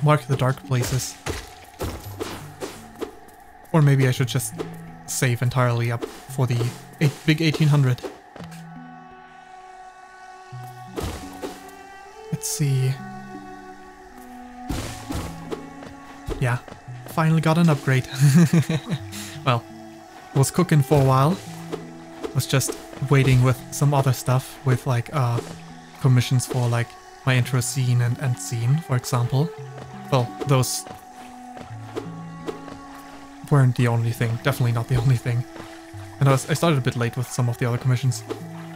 mark the dark places. Or maybe I should just save entirely up for the eight, big 1800. Let's see. Yeah, finally got an upgrade. well, was cooking for a while. Was just waiting with some other stuff with like uh commissions for like my intro scene and end scene, for example. Well, those weren't the only thing. Definitely not the only thing. And I, was, I started a bit late with some of the other commissions.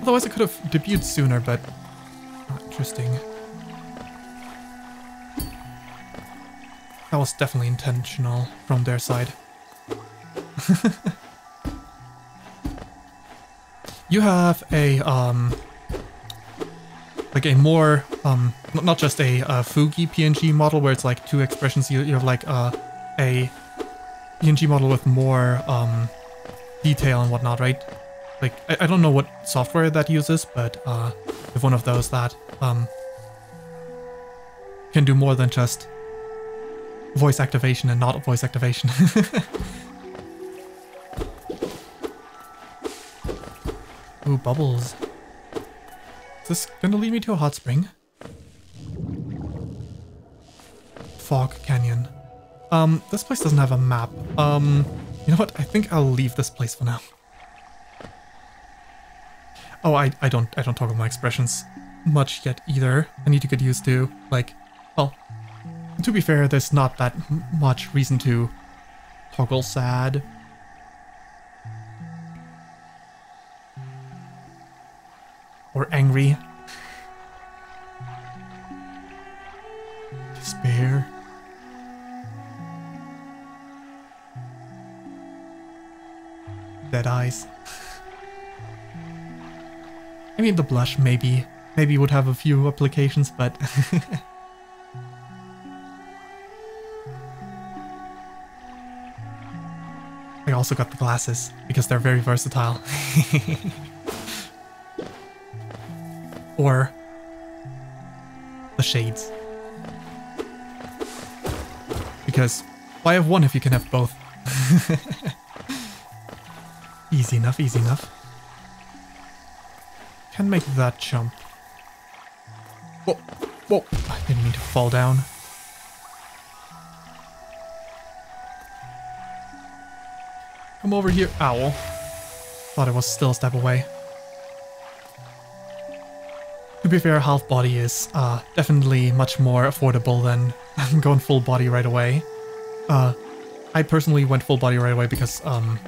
Otherwise I could have debuted sooner, but... Interesting. That was definitely intentional from their side. you have a, um... Like a more, um, not just a uh, Fugi PNG model where it's like two expressions, you, you have like uh, a PNG model with more um, detail and whatnot, right? Like, I, I, don't know what software that uses, but uh, if one of those that um, can do more than just voice activation and not voice activation. Ooh, bubbles. Is this gonna lead me to a hot spring? Fog Canyon. Um, this place doesn't have a map. Um, you know what? I think I'll leave this place for now. Oh, I, I don't I don't about my expressions much yet either. I need to get used to, like, well, to be fair, there's not that much reason to toggle sad. Or angry. Dead eyes. I mean, the blush maybe, maybe would have a few applications, but... I also got the glasses, because they're very versatile. or the shades. Because why have one if you can have both? easy enough, easy enough. Can make that jump. Whoa, whoa, I didn't mean to fall down. Come over here. Owl. Thought it was still a step away. To be fair, half body is uh, definitely much more affordable than going full body right away. Uh, I personally went full body right away because, um,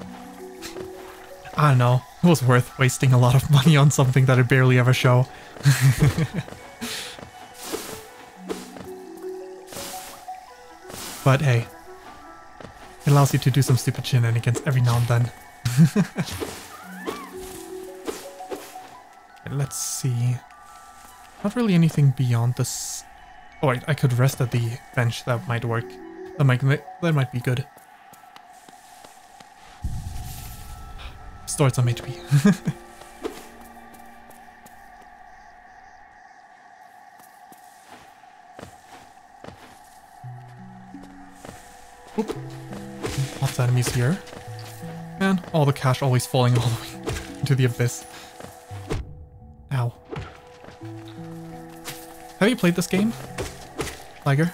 I don't know, it was worth wasting a lot of money on something that I barely ever show. but hey, it allows you to do some stupid shenanigans every now and then. Let's see. Not really anything beyond this. Oh, I, I could rest at the bench. That might work. That might that might be good. Stored some HP. Oop. Lots of enemies here. And all the cash always falling all the way into the abyss. Ow. Have you played this game? Tiger?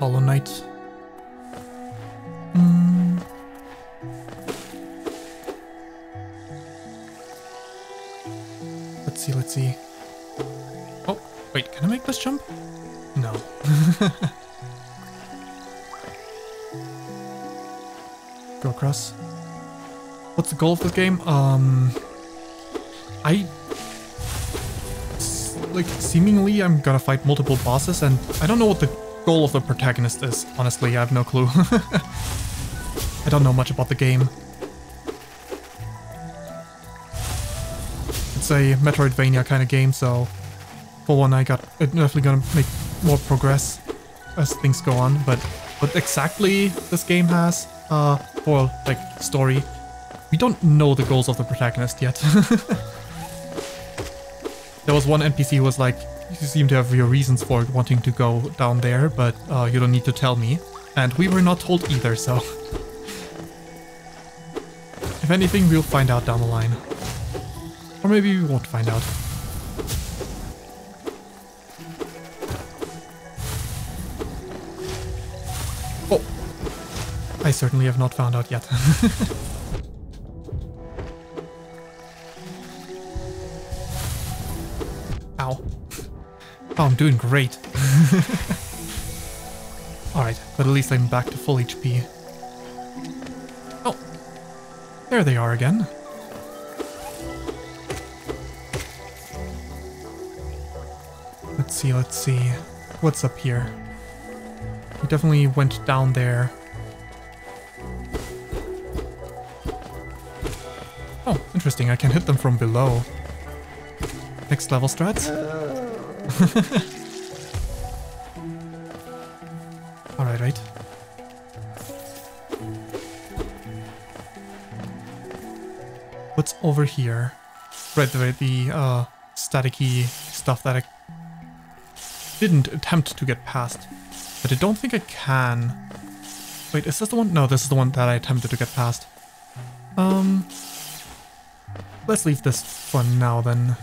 Hollow Knight. Goal of this game? Um, I like seemingly I'm gonna fight multiple bosses, and I don't know what the goal of the protagonist is. Honestly, I have no clue. I don't know much about the game. It's a Metroidvania kind of game, so for one, I got it definitely gonna make more progress as things go on. But what exactly this game has uh, for like story, we don't know the goals of the protagonist yet. there was one NPC who was like, you seem to have your reasons for wanting to go down there, but uh, you don't need to tell me. And we were not told either, so... if anything, we'll find out down the line. Or maybe we won't find out. Oh! I certainly have not found out yet. Oh, I'm doing great. Alright, but at least I'm back to full HP. Oh, there they are again. Let's see, let's see. What's up here? We definitely went down there. Oh, interesting, I can hit them from below. Next level strats? Alright, right. What's over here? Right, the, the uh, staticky stuff that I didn't attempt to get past. But I don't think I can. Wait, is this the one? No, this is the one that I attempted to get past. Um, let's leave this for now then.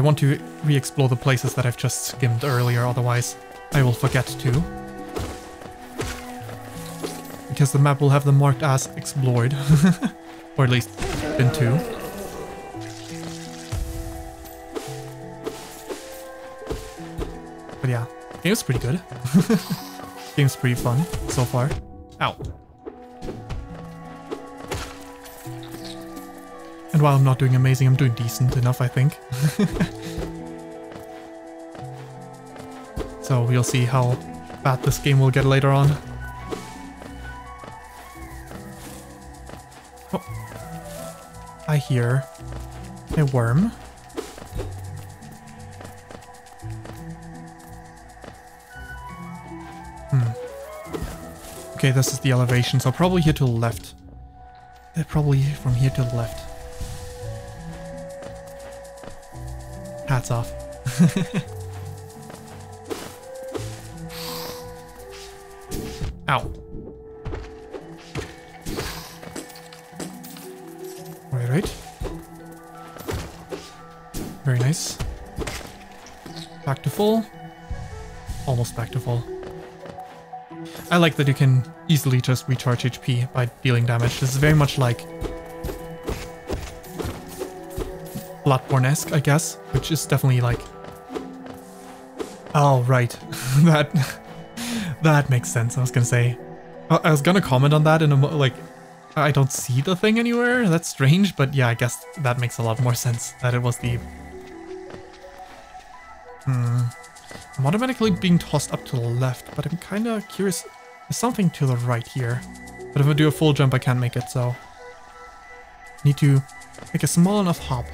I want to re-explore the places that I've just skimmed earlier, otherwise I will forget to. Because the map will have them marked as explored. or at least been to. But yeah, game's pretty good. game's pretty fun so far. Ow. And while I'm not doing amazing, I'm doing decent enough, I think. so we'll see how bad this game will get later on. Oh. I hear a worm. Hmm. Okay, this is the elevation, so probably here to the left. Uh, probably from here to the left. Hats off. Ow. Right, right. Very nice. Back to full. Almost back to full. I like that you can easily just recharge HP by dealing damage. This is very much like Bloodborne-esque, I guess, which is definitely like... Oh, right. that that makes sense, I was gonna say. I was gonna comment on that in a mo like... I don't see the thing anywhere, that's strange, but yeah, I guess that makes a lot more sense, that it was the... Hmm... I'm automatically being tossed up to the left, but I'm kinda curious... There's something to the right here. But if I do a full jump, I can't make it, so... Need to make a small enough hop.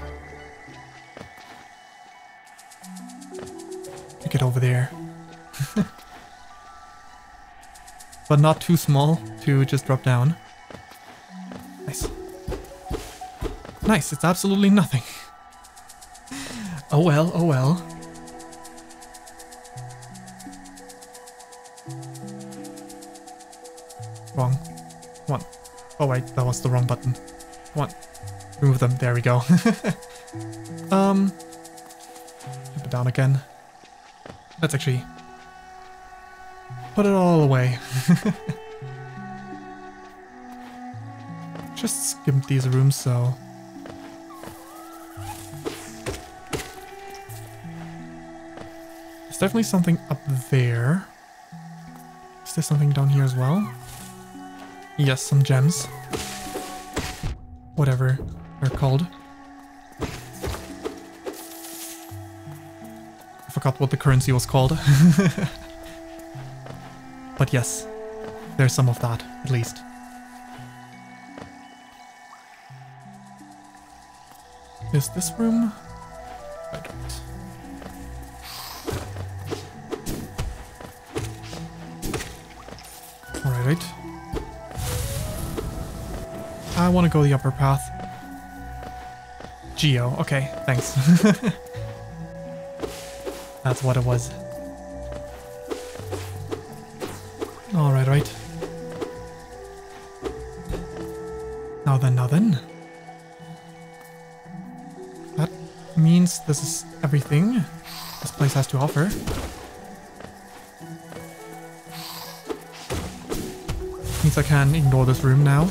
Get over there. but not too small to just drop down. Nice. Nice, it's absolutely nothing. oh well, oh well. Wrong. Come on. Oh wait, that was the wrong button. One. Remove them. There we go. um. Keep it down again. Let's actually put it all away. Just skimmed these rooms, so... There's definitely something up there. Is there something down here as well? Yes, some gems. Whatever they're called. Forgot what the currency was called. But yes, there's some of that, at least. Is this room? I don't. Alright. I want to go the upper path. Geo. Okay, thanks. That's what it was. Alright, right. Now then, now then. That means this is everything this place has to offer. Means I can ignore this room now.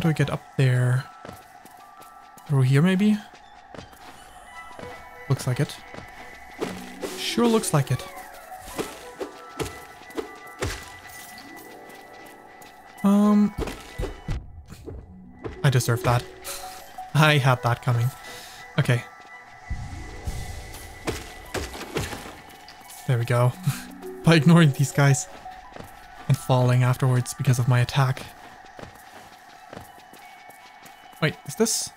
How do I get up there? Through here, maybe? Looks like it. Sure looks like it. Um... I deserve that. I had that coming. Okay. There we go. By ignoring these guys and falling afterwards because of my attack. Wait, is this?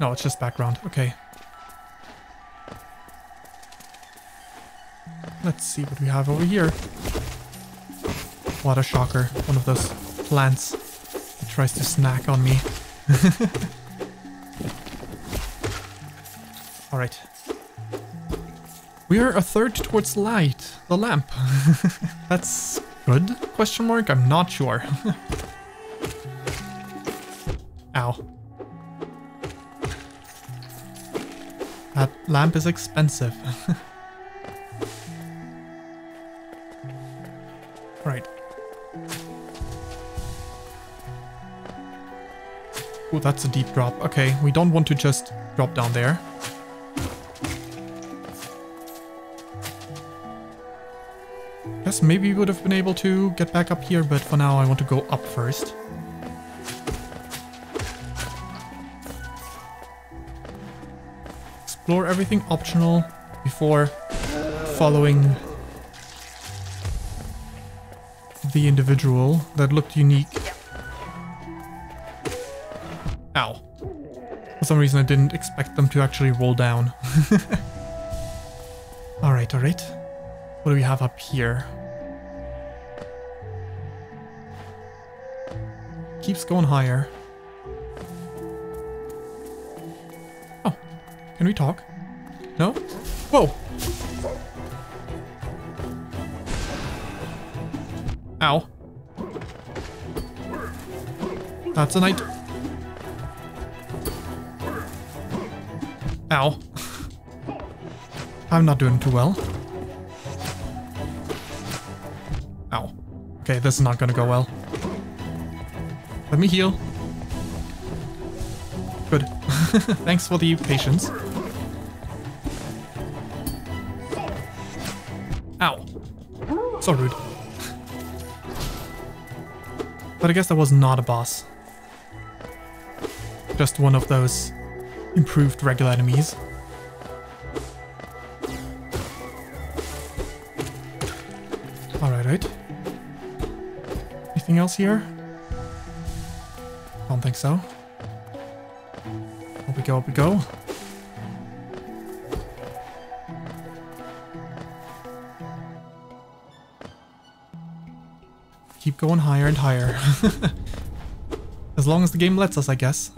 No, it's just background. Okay. Let's see what we have over here. What a shocker. One of those plants that tries to snack on me. Alright. We are a third towards light. The lamp. That's good? Question mark? I'm not sure. lamp is expensive. right. Oh, that's a deep drop. Okay, we don't want to just drop down there. Guess maybe we would have been able to get back up here, but for now I want to go up first. Explore everything optional before following the individual that looked unique. Ow. For some reason I didn't expect them to actually roll down. alright, alright. What do we have up here? Keeps going higher. Can we talk? No? Whoa! Ow. That's a knight. Ow. I'm not doing too well. Ow. Okay, this is not gonna go well. Let me heal. Good. Thanks for the patience. So rude. But I guess that was not a boss. Just one of those improved regular enemies. Alright, right. Anything else here? I Don't think so. Up we go, up we go. Going higher and higher. as long as the game lets us, I guess.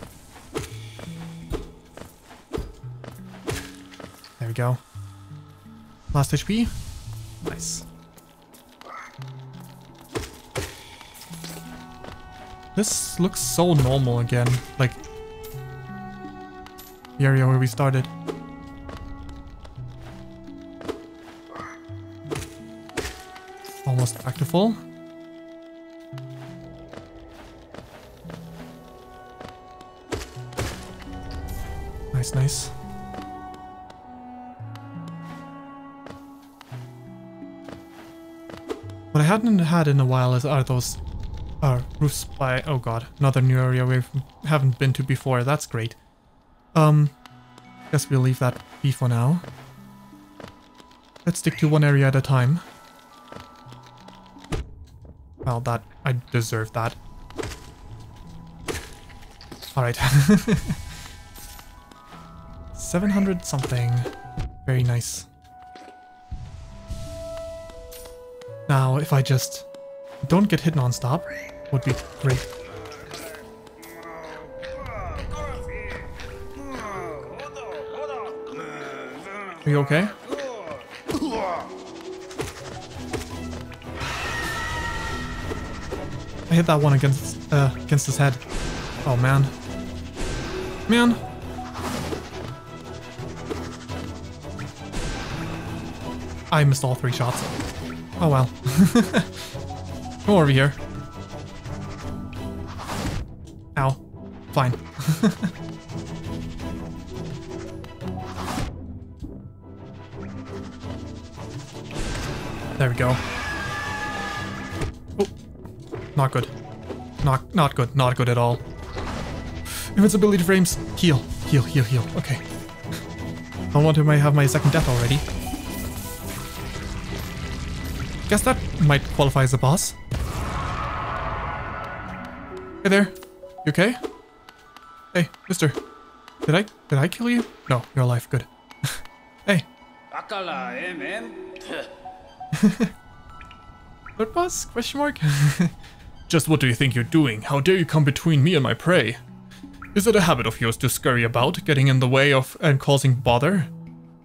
There we go. Last HP. Nice. This looks so normal again, like the area where we started. Almost back to full. Nice, nice. What I hadn't had in a while is are those uh, roofs by... Oh god, another new area we haven't been to before. That's great. Um, guess we'll leave that be for now. Let's stick to one area at a time. Well, that... I deserve that. Alright. 700 something. Very nice. Now, if I just don't get hit non-stop, would be great. Are you okay? I hit that one against uh, against his head. Oh man. Man. I missed all three shots. Oh well. Come over here. Ow. Fine. there we go. Oh. Not good. Not not good. Not good at all. Invincibility frames. Heal. Heal, heal, heal. Okay. I want to have my second death already. Guess that might qualify as a boss. Hey there. You okay? Hey, mister. Did I did I kill you? No, you're alive. Good. hey.
Akala, eh, man?
What boss? Question mark?
Just what do you think you're doing? How dare you come between me and my prey? Is it a habit of yours to scurry about, getting in the way of and causing bother?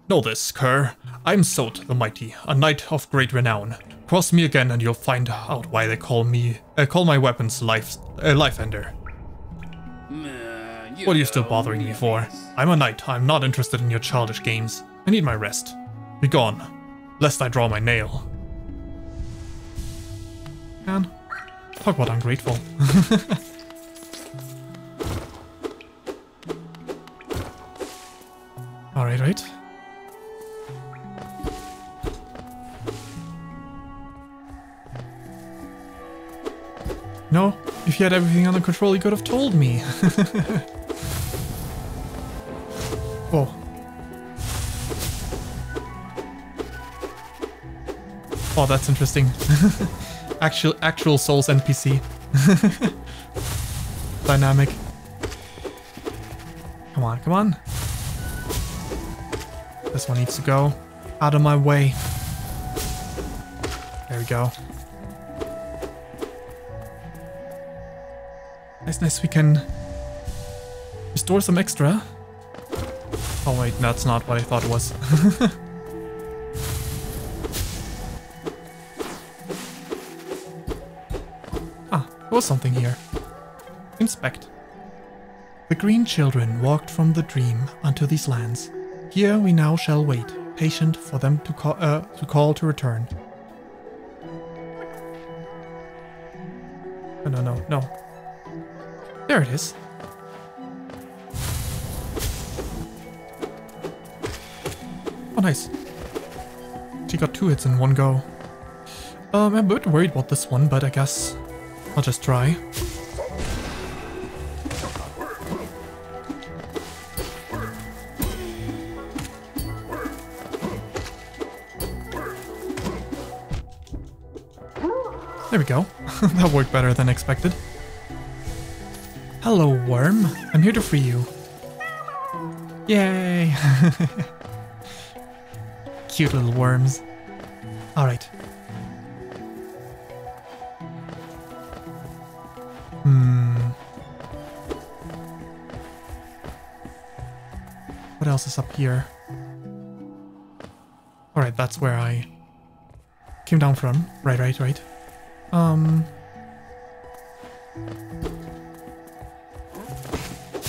Know this, cur. I'm Zote the Mighty, a knight of great renown. Cross me again and you'll find out why they call me uh, call my weapons life uh, life ender. What are you still bothering me for? I'm a knight. I'm not interested in your childish games. I need my rest. Be gone, lest I draw my nail.
Man. Talk about ungrateful. Alright, right. No, if you had everything under control, you could have told me. Whoa. Oh. oh, that's interesting. actual actual Souls NPC. Dynamic. Come on, come on. This one needs to go out of my way. There we go. Nice, nice. We can restore some extra. Oh wait, that's not what I thought it was. ah, there was something here. Inspect. The green children walked from the dream unto these lands. Here we now shall wait, patient for them to call, uh, to call to return. Oh, no, no, no. There it is. Oh, nice. She got two hits in one go. Um, I'm a bit worried about this one, but I guess I'll just try. There we go. that worked better than expected. Hello, worm. I'm here to free you. Yay! Cute little worms. Alright. Hmm. What else is up here? Alright, that's where I came down from. Right, right, right. Um.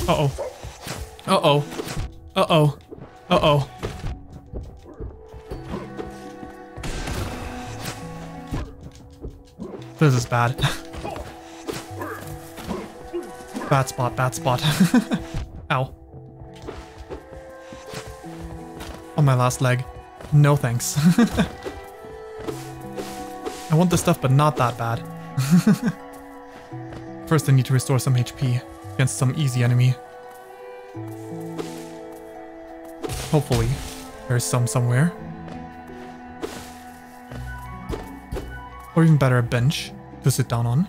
Uh-oh. Uh-oh. Uh-oh. Uh-oh. This is bad. bad spot, bad spot. Ow. On my last leg. No thanks. I want this stuff, but not that bad. First, I need to restore some HP against some easy enemy. Hopefully, there's some somewhere. Or even better, a bench to sit down on.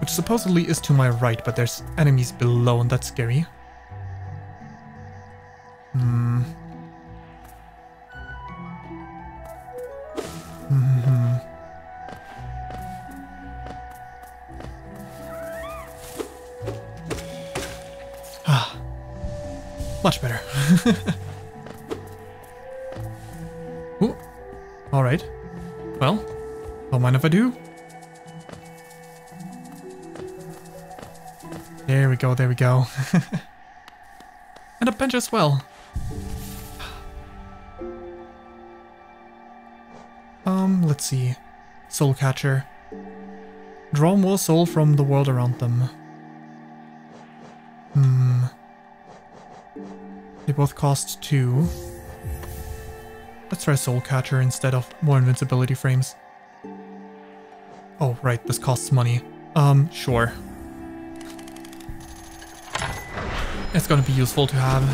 Which supposedly is to my right, but there's enemies below and that's scary. Go, there we go. and a bench as well. Um, let's see. Soul Catcher. Draw more soul from the world around them. Hmm. They both cost two. Let's try Soul Catcher instead of more invincibility frames. Oh, right, this costs money. Um, sure. It's gonna be useful to have.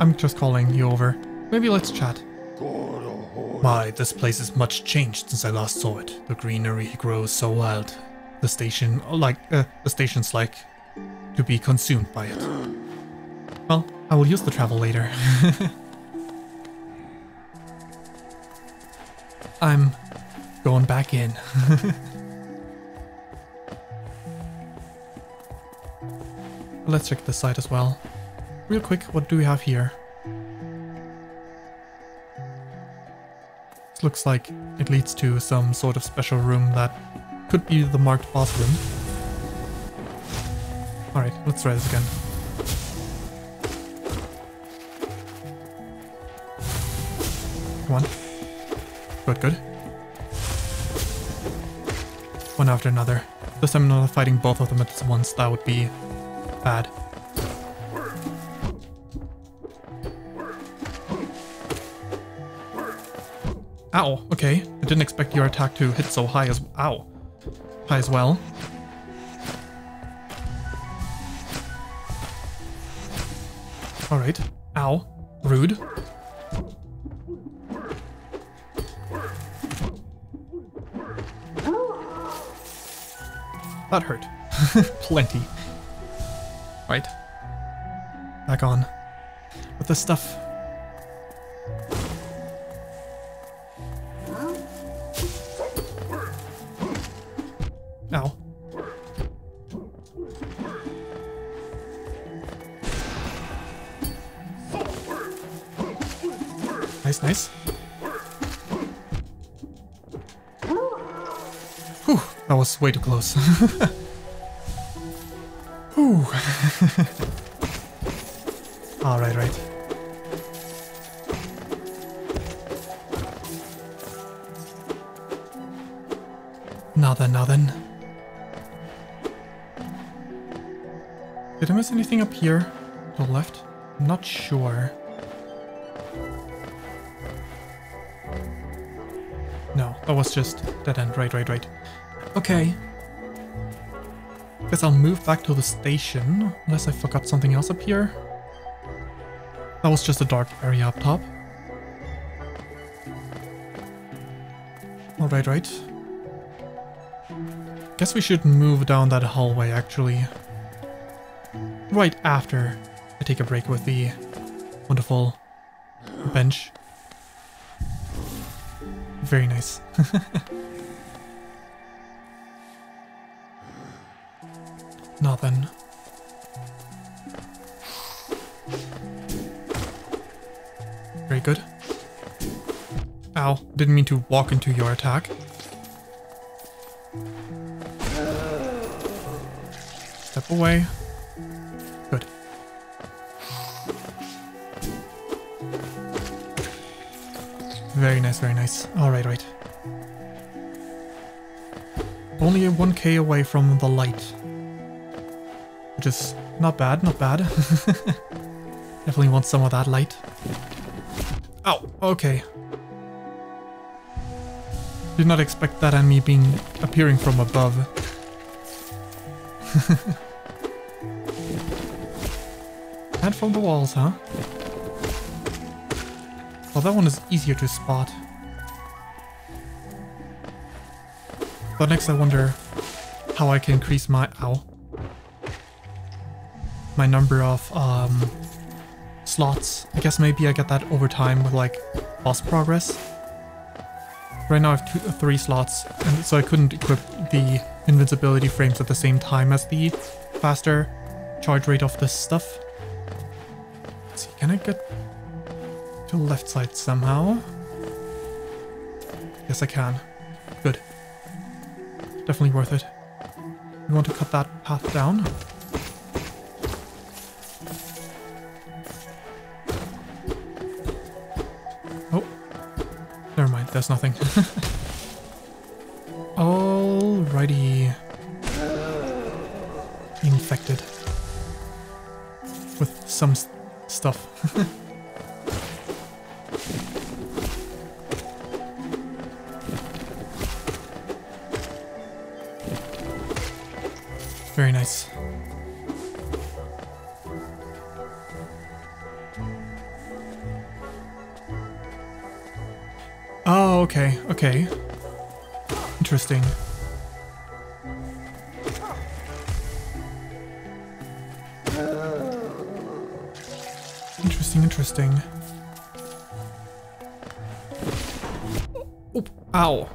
I'm just calling you over. Maybe let's chat.
My, this place is much changed since I last saw it. The greenery grows so wild. The station, like, uh, the station's like to be consumed by it.
Well, I will use the travel later. I'm going back in. Let's check this side as well. Real quick, what do we have here? This looks like it leads to some sort of special room that could be the marked boss room. Alright, let's try this again. Come on. Good, good. One after another. Time I'm not fighting both of them at once, that would be bad. Ow, okay. I didn't expect your attack to hit so high as- ow. High as well. Alright. Ow. Rude. That hurt. Plenty. Right. Back on. With this stuff. Way too close. Whew. Alright, right. Nothing, nothing. Did I miss anything up here? To the left? I'm not sure. No, that was just dead end. Right, right, right. Okay. Guess I'll move back to the station, unless I forgot something else up here. That was just a dark area up top. Alright, right. Guess we should move down that hallway, actually. Right after I take a break with the wonderful bench. Very nice. now then. Very good. Ow, didn't mean to walk into your attack. Step away. Good. Very nice, very nice. Alright, right. Only a 1k away from the light. Which is not bad, not bad. Definitely want some of that light. Oh, okay. Did not expect that enemy being appearing from above. and from the walls, huh? Well, that one is easier to spot. But next I wonder how I can increase my... Ow. My number of um, slots. I guess maybe I get that over time with like boss progress. Right now I have two, three slots, and so I couldn't equip the invincibility frames at the same time as the faster charge rate of this stuff. Let's see, can I get to the left side somehow? Yes, I can. Good. Definitely worth it. We want to cut that path down. There's nothing. Alrighty. Infected. With some s- stuff. Interesting. Interesting, interesting. Oh, ow.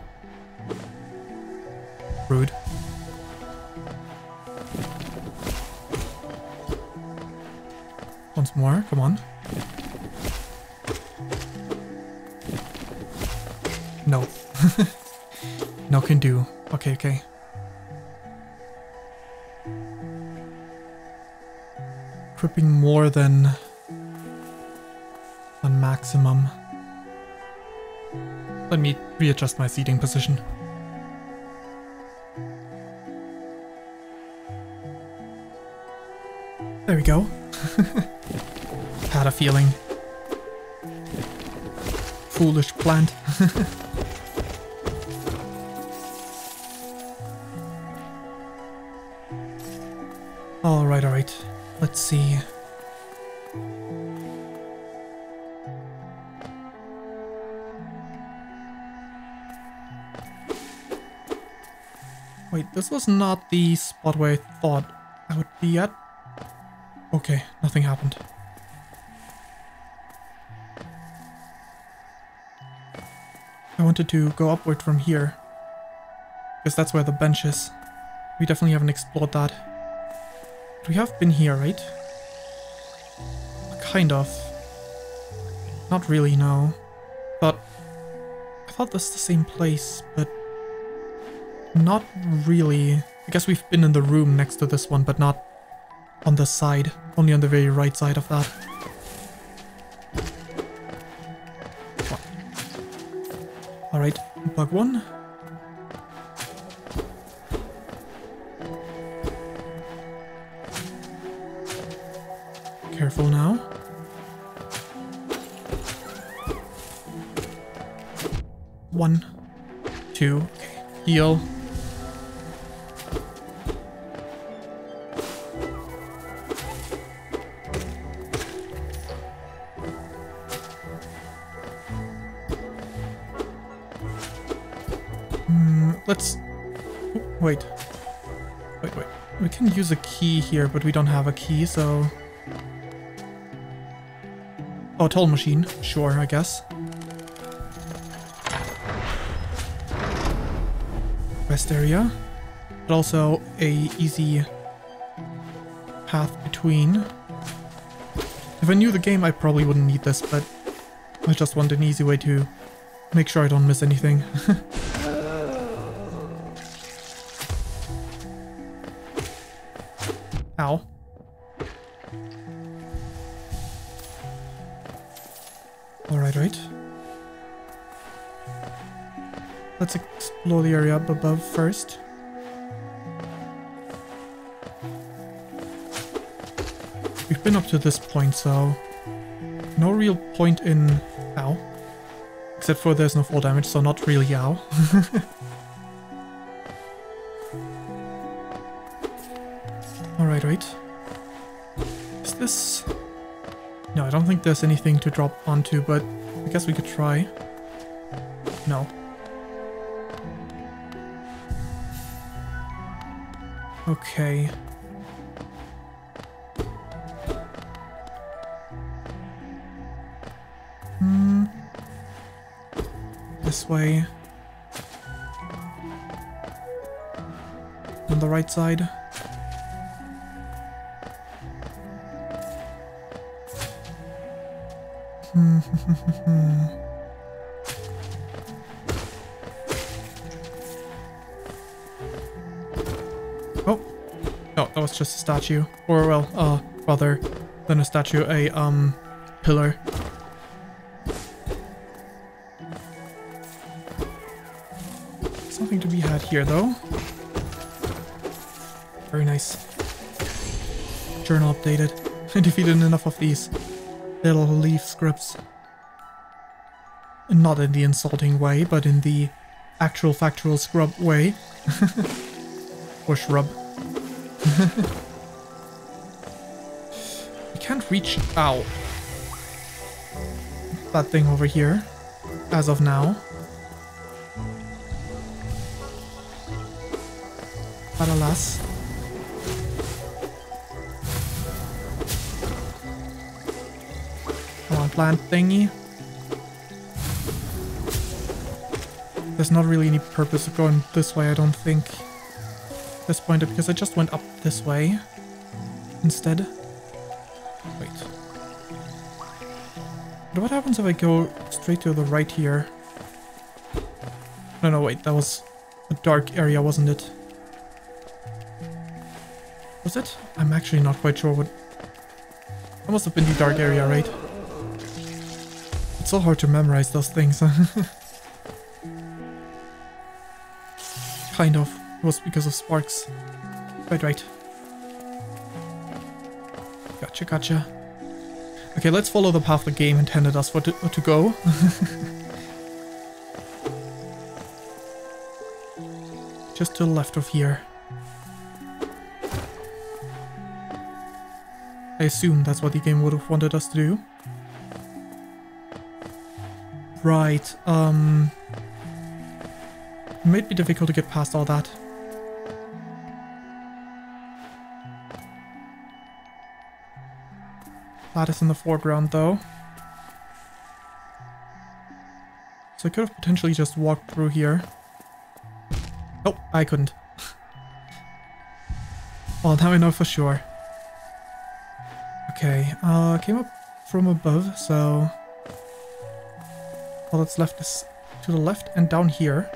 Me readjust my seating position. There we go. Had a feeling. Foolish plant. this was not the spot where I thought I would be at. Okay, nothing happened. I wanted to go upward from here. Because that's where the bench is. We definitely haven't explored that. But we have been here, right? Kind of. Not really, no. But I thought this was the same place, but not really. I guess we've been in the room next to this one, but not on the side. Only on the very right side of that. Alright, bug one. Careful now. One, two, heal. Can use a key here, but we don't have a key, so... Oh, toll machine. Sure, I guess. Rest area. But also a easy path between. If I knew the game, I probably wouldn't need this, but I just want an easy way to make sure I don't miss anything. explore the area up above first. We've been up to this point, so no real point in... Ow. Except for there's no fall damage, so not really ow. Alright, right. Is this... No, I don't think there's anything to drop onto, but I guess we could try. No. Okay. Hmm. This way. On the right side. oh. Just a statue. Or, well, uh, rather than a statue, a, um, pillar. Something to be had here, though. Very nice. Journal updated. I defeated enough of these little leaf scripts. Not in the insulting way, but in the actual factual scrub way. or shrub. I can't reach out. That thing over here. As of now. But alas. Come on, plant thingy. There's not really any purpose of going this way, I don't think. This point, because I just went up this way instead. Wait. But what happens if I go straight to the right here? No, no, wait, that was a dark area, wasn't it? Was it? I'm actually not quite sure what... That must have been the dark area, right? It's so hard to memorize those things. kind of. Was because of sparks. Right, right. Gotcha, gotcha. Okay, let's follow the path the game intended us for to, to go. Just to the left of here. I assume that's what the game would have wanted us to do. Right, um... It might be difficult to get past all that. Is in the foreground, though. So I could have potentially just walked through here. Oh, I couldn't. well, now I know for sure. Okay, uh, came up from above, so... All that's left is to the left and down here.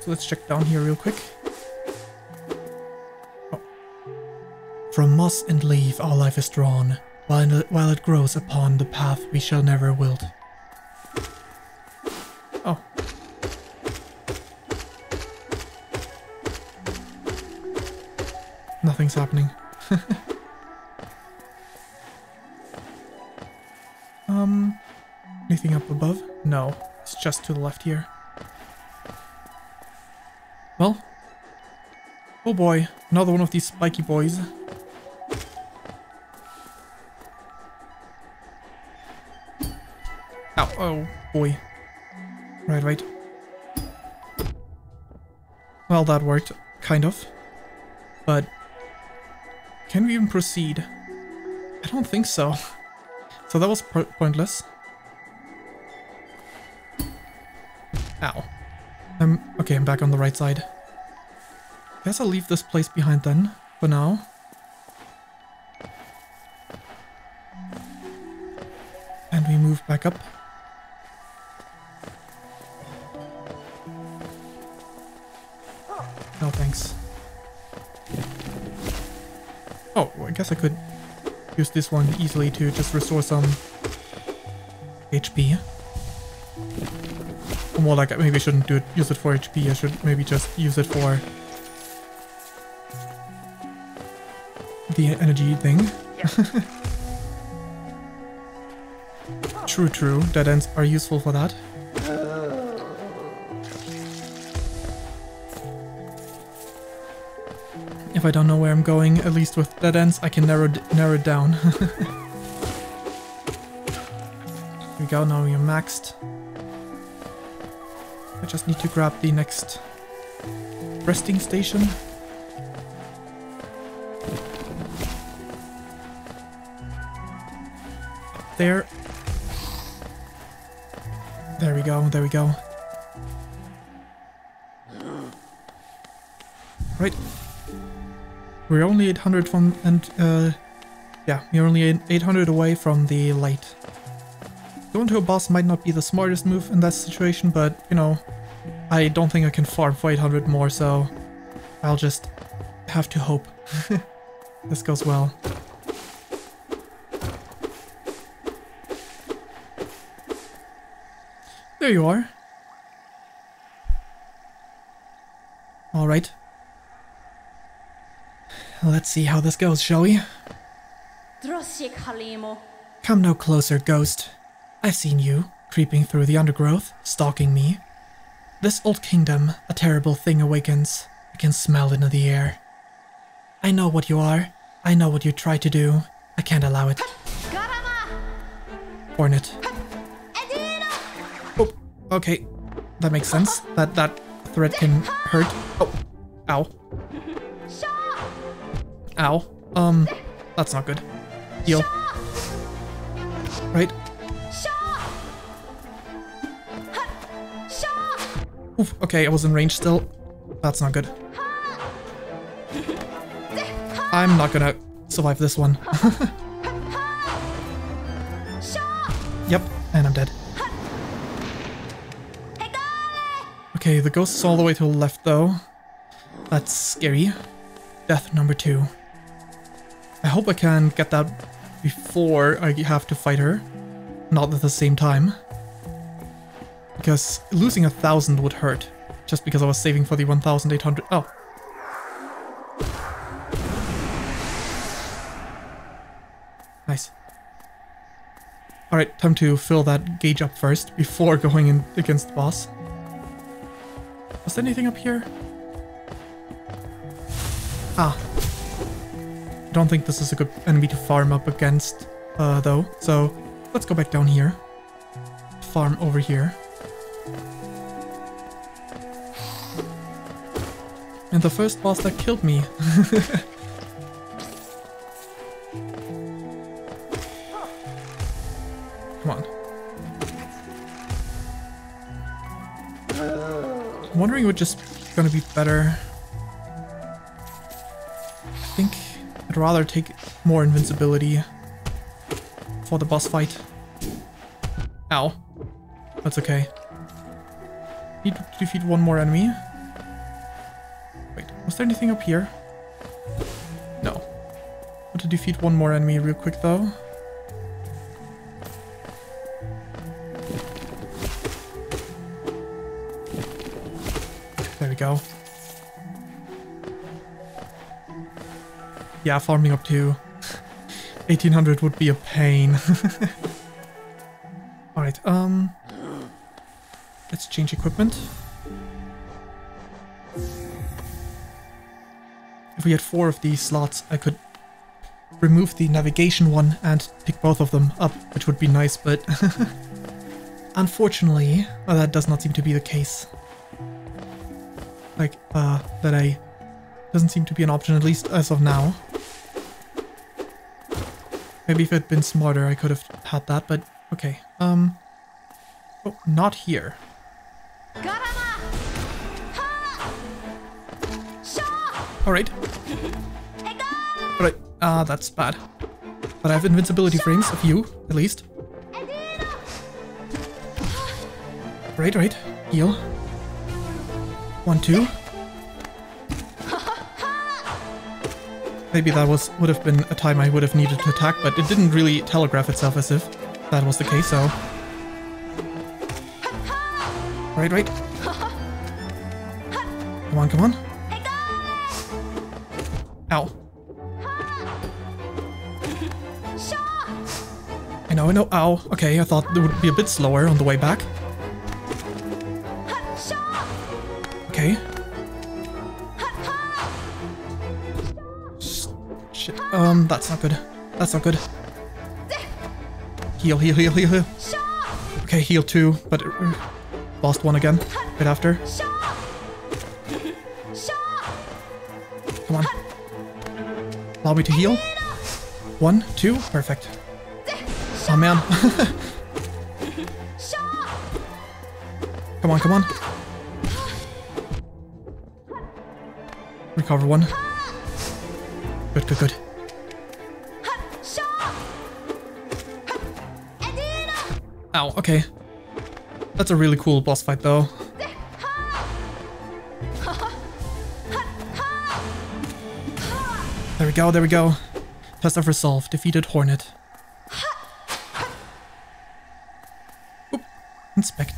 So let's check down here real quick. Oh. From moss and leaf our life is drawn, while, while it grows upon the path we shall never wilt. Oh. Nothing's happening. um, anything up above? No, it's just to the left here. Well. Oh boy, another one of these spiky boys. Oh boy. Right, right. Well, that worked, kind of. But, can we even proceed? I don't think so. So that was pointless. Ow. I'm okay, I'm back on the right side. Guess I'll leave this place behind then, for now. And we move back up. Guess I could use this one easily to just restore some um, HP. Or more like maybe I shouldn't do it, use it for HP, I should maybe just use it for the energy thing. True, true. Dead ends are useful for that. If I don't know where I'm going, at least with dead ends, I can narrow, narrow it down. Here we go, now we're maxed. I just need to grab the next resting station. There. There we go, there we go. Right. We're only 800 from, and, uh, yeah, we're only 800 away from the light. Going to a boss might not be the smartest move in that situation, but, you know, I don't think I can farm for 800 more, so I'll just have to hope this goes well. There you are. Alright. Let's see how this goes, shall we? Come no closer, ghost. I've seen you, creeping through the undergrowth, stalking me. This old kingdom, a terrible thing awakens. I can smell it in the air. I know what you are. I know what you try to do. I can't allow it. Hornet. Oh, okay. That makes sense. That that threat can hurt. Oh, ow. Ow. Um, that's not good. Heal. Right. Oof, okay, I was in range still. That's not good. I'm not gonna survive this one. yep, and I'm dead. Okay, the ghost is all the way to the left though. That's scary. Death number two. I hope I can get that before I have to fight her. Not at the same time. Because losing a thousand would hurt. Just because I was saving for the 1800. Oh. Nice. Alright, time to fill that gauge up first before going in against the boss. Was there anything up here? Don't think this is a good enemy to farm up against, uh, though. So, let's go back down here. Farm over here. And the first boss that killed me. Come on. I'm wondering which is gonna be better. I'd rather take more invincibility for the boss fight. Ow. That's okay. Need to defeat one more enemy. Wait, was there anything up here? No. Want to defeat one more enemy real quick though. Yeah, farming up to 1800 would be a pain. Alright, um... Let's change equipment. If we had four of these slots, I could remove the navigation one and pick both of them up, which would be nice, but... unfortunately, well, that does not seem to be the case. Like, uh, that I... Doesn't seem to be an option, at least as of now. Maybe if I'd been smarter, I could have had that, but okay. Um... Oh, not here. Alright. Alright, ah, uh, that's bad. But I have invincibility frames, a few, at least. Right, right. Heal. One, two. Maybe that was would have been a time I would have needed to attack, but it didn't really telegraph itself as if that was the case, so... Right, right. Come on, come on. Ow. I know, I know. Ow. Okay, I thought it would be a bit slower on the way back. Okay. Shit. Um, that's not good. That's not good. Heal, heal, heal, heal, heal. Okay, heal two, but uh, lost one again right after. Come on. Allow me to heal. One, two, perfect. Oh man. come on, come on. Recover one. Good, good, good. Ow, okay. That's a really cool boss fight though. There we go, there we go. Test of resolve, defeated Hornet. Oop. Inspect.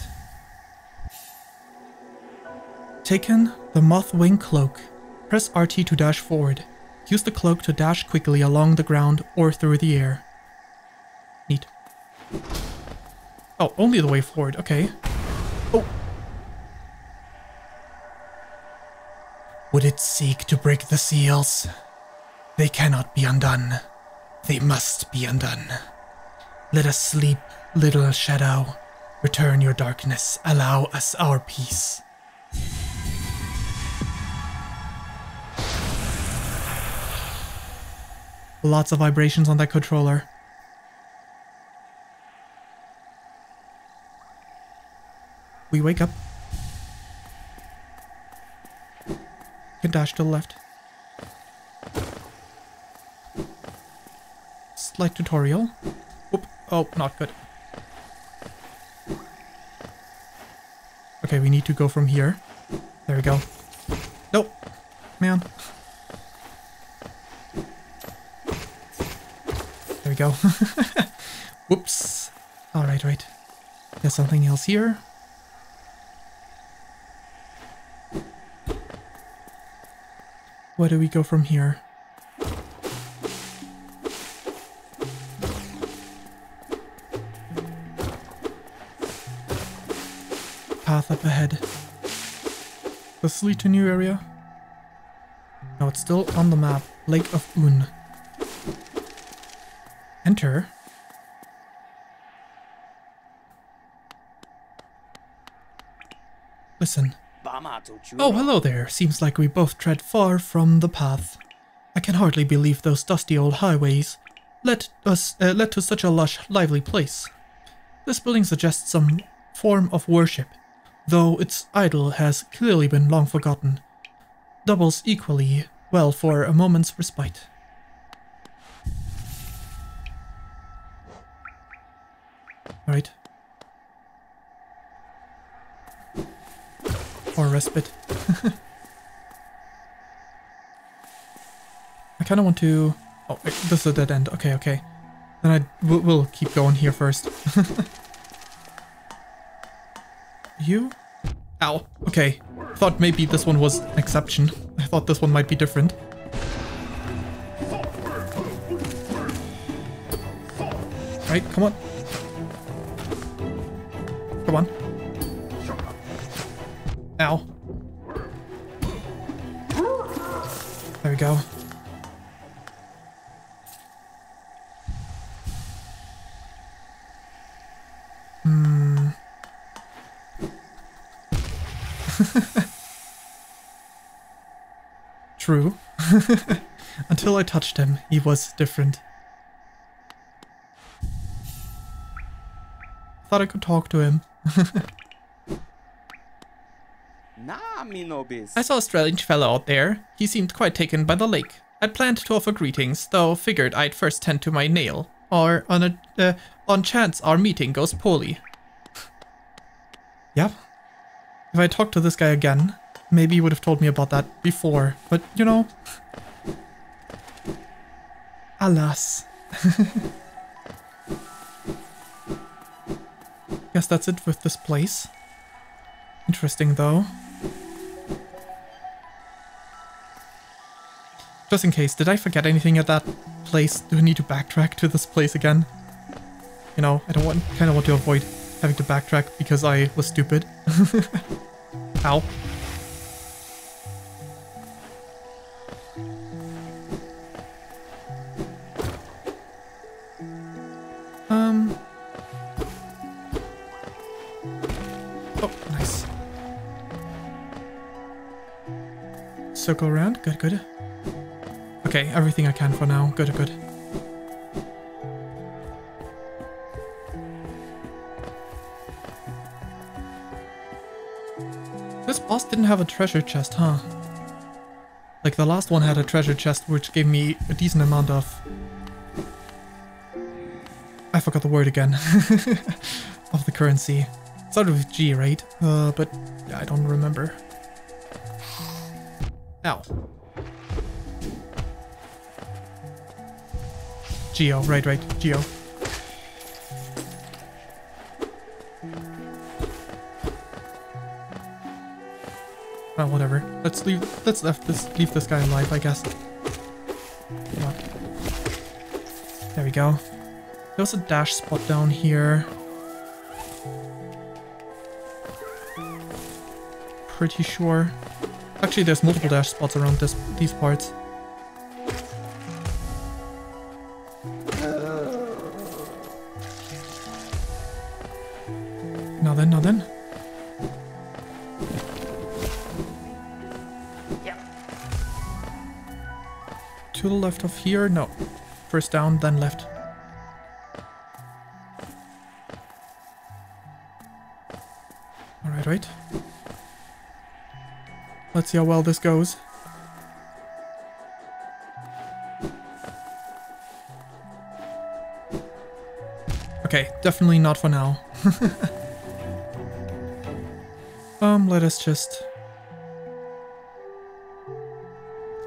Taken the Mothwing Cloak. Press RT to dash forward. Use the cloak to dash quickly along the ground or through the air. Neat. Oh, only the way forward, okay. Oh. Would it seek to break the seals? They cannot be undone. They must be undone. Let us sleep, little shadow. Return your darkness. Allow us our peace. Lots of vibrations on that controller. We wake up. Can dash to the left. Slight tutorial. Oop. Oh, not good. Okay, we need to go from here. There we go. Nope. Man. Go. Whoops. Alright, right. There's something else here. Where do we go from here? Path up ahead. Lead to new area? No, it's still on the map. Lake of Unn. Enter. Listen. Oh, hello there. Seems like we both tread far from the path. I can hardly believe those dusty old highways led us uh, led to such a lush, lively place. This building suggests some form of worship, though its idol has clearly been long forgotten. Doubles equally well for a moment's respite. Alright. Or respite. I kind of want to... Oh, this is a dead end. Okay, okay. Then I we'll, we'll keep going here first. you? Ow. Okay. Thought maybe this one was an exception. I thought this one might be different. Right, come on. Ow. There we go. Hmm. True. Until I touched him, he was different. Thought I could talk to him. I saw a strange fellow out there. He seemed quite taken by the lake. I'd planned to offer greetings, though figured I'd first tend to my nail. Or on a uh, on chance our meeting goes poorly. yep. If I talked to this guy again, maybe he would have told me about that before. But, you know... Alas. Guess that's it with this place. Interesting though. Just in case, did I forget anything at that place? Do I need to backtrack to this place again? you know, I don't want, kind of want to avoid having to backtrack because I was stupid. Ow. Um. Oh, nice. Circle around. Good, good. Okay, everything I can for now. Good, good. This boss didn't have a treasure chest, huh? Like the last one had a treasure chest which gave me a decent amount of... I forgot the word again. of the currency. Started with G, right? Uh, but yeah, I don't remember. Ow. Geo, right, right, Geo. Oh, whatever. Let's leave. Let's left this. Leave this guy alive, I guess. Come on. There we go. There's a dash spot down here. Pretty sure. Actually, there's multiple dash spots around this these parts. Left of here? No. First down, then left. Alright, right. Let's see how well this goes. Okay, definitely not for now. um, let us just...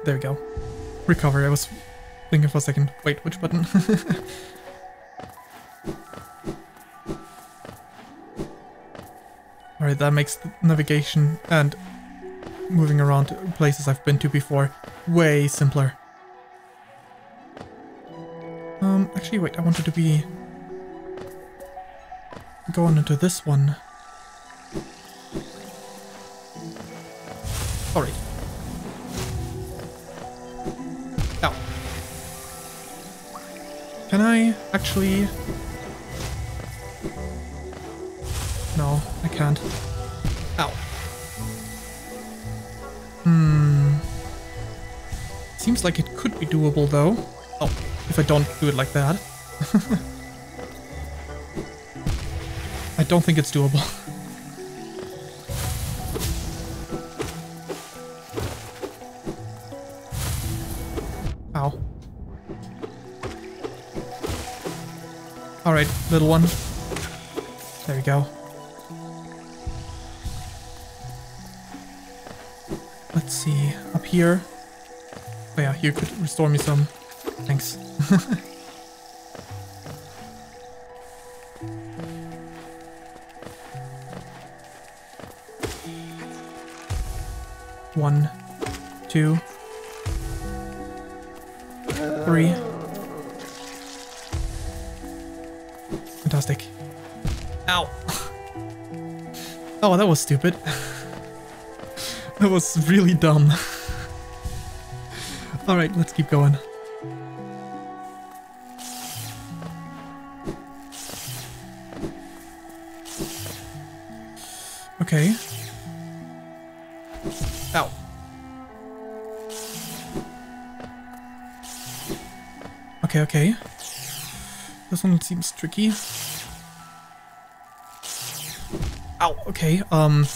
There we go. Recover, I was thinking for a second. Wait, which button? Alright, that makes navigation and moving around places I've been to before way simpler. Um, actually, wait, I wanted to be... going into this one. Alright. I actually... No, I can't. Ow. Hmm. Seems like it could be doable though. Oh, if I don't do it like that. I don't think it's doable. Alright, little one. There we go. Let's see, up here. Oh yeah, you could restore me some. Thanks. One, two, three. That was stupid. That was really dumb. Alright, let's keep going. Okay. Ow. Okay, okay. This one seems tricky. Ow, okay, um...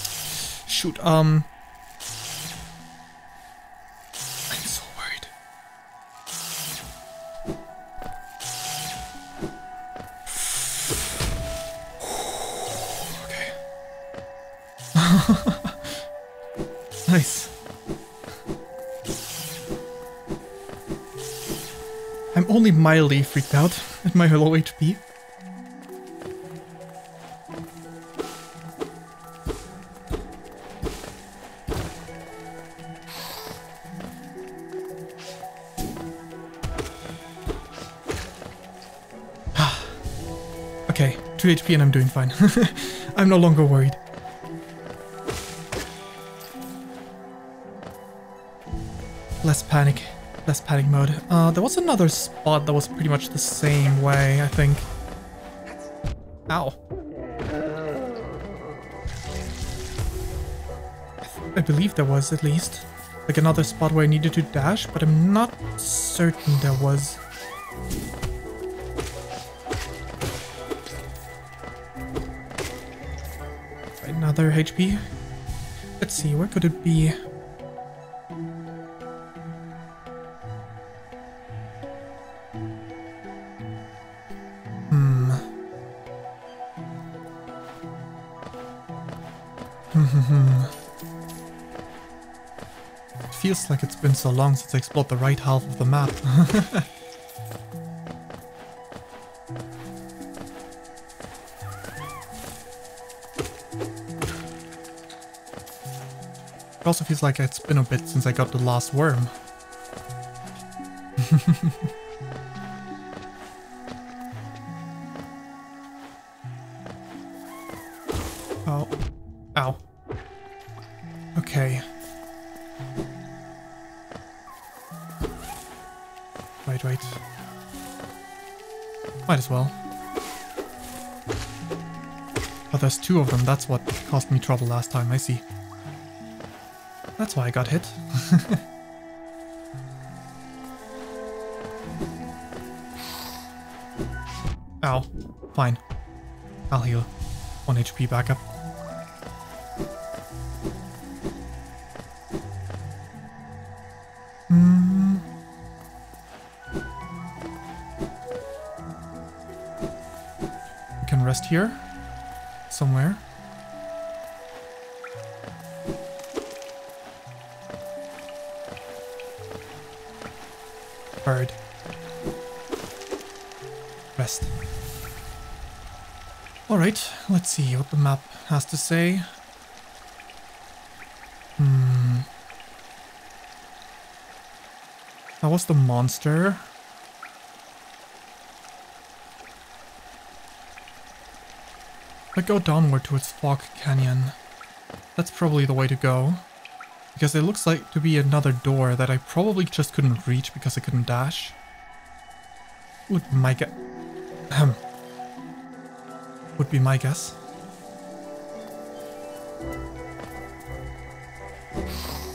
Shoot, um... I'm so worried. okay. nice. I'm only mildly freaked out at my low HP. 2 HP and I'm doing fine. I'm no longer worried. Less panic. Less panic mode. Uh, there was another spot that was pretty much the same way, I think. Ow. I believe there was, at least. Like another spot where I needed to dash, but I'm not certain there was. Another HP. Let's see, where could it be? Hmm. It feels like it's been so long since I explored the right half of the map. also feels like it's been a bit since I got the last worm. oh. Ow. Okay. Wait, wait. Might as well. But there's two of them, that's what caused me trouble last time, I see. That's why I got hit. Ow. Fine. I'll heal. 1 HP backup. Hmm. We can rest here. Somewhere. Let's see what the map has to say. Hmm. That was the monster. I go downward towards Fog Canyon. That's probably the way to go. Because it looks like to be another door that I probably just couldn't reach because I couldn't dash. Would my guess... Would be my guess.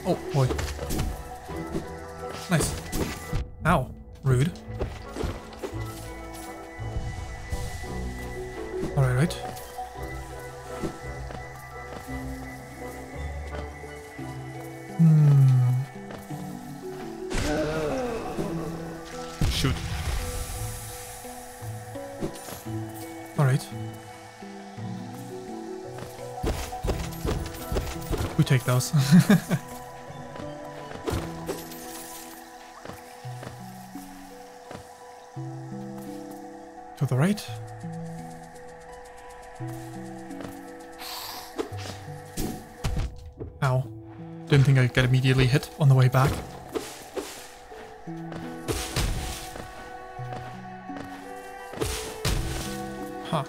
Oh, boy. Those. to the right. Ow. Didn't think I'd get immediately hit on the way back. Huh.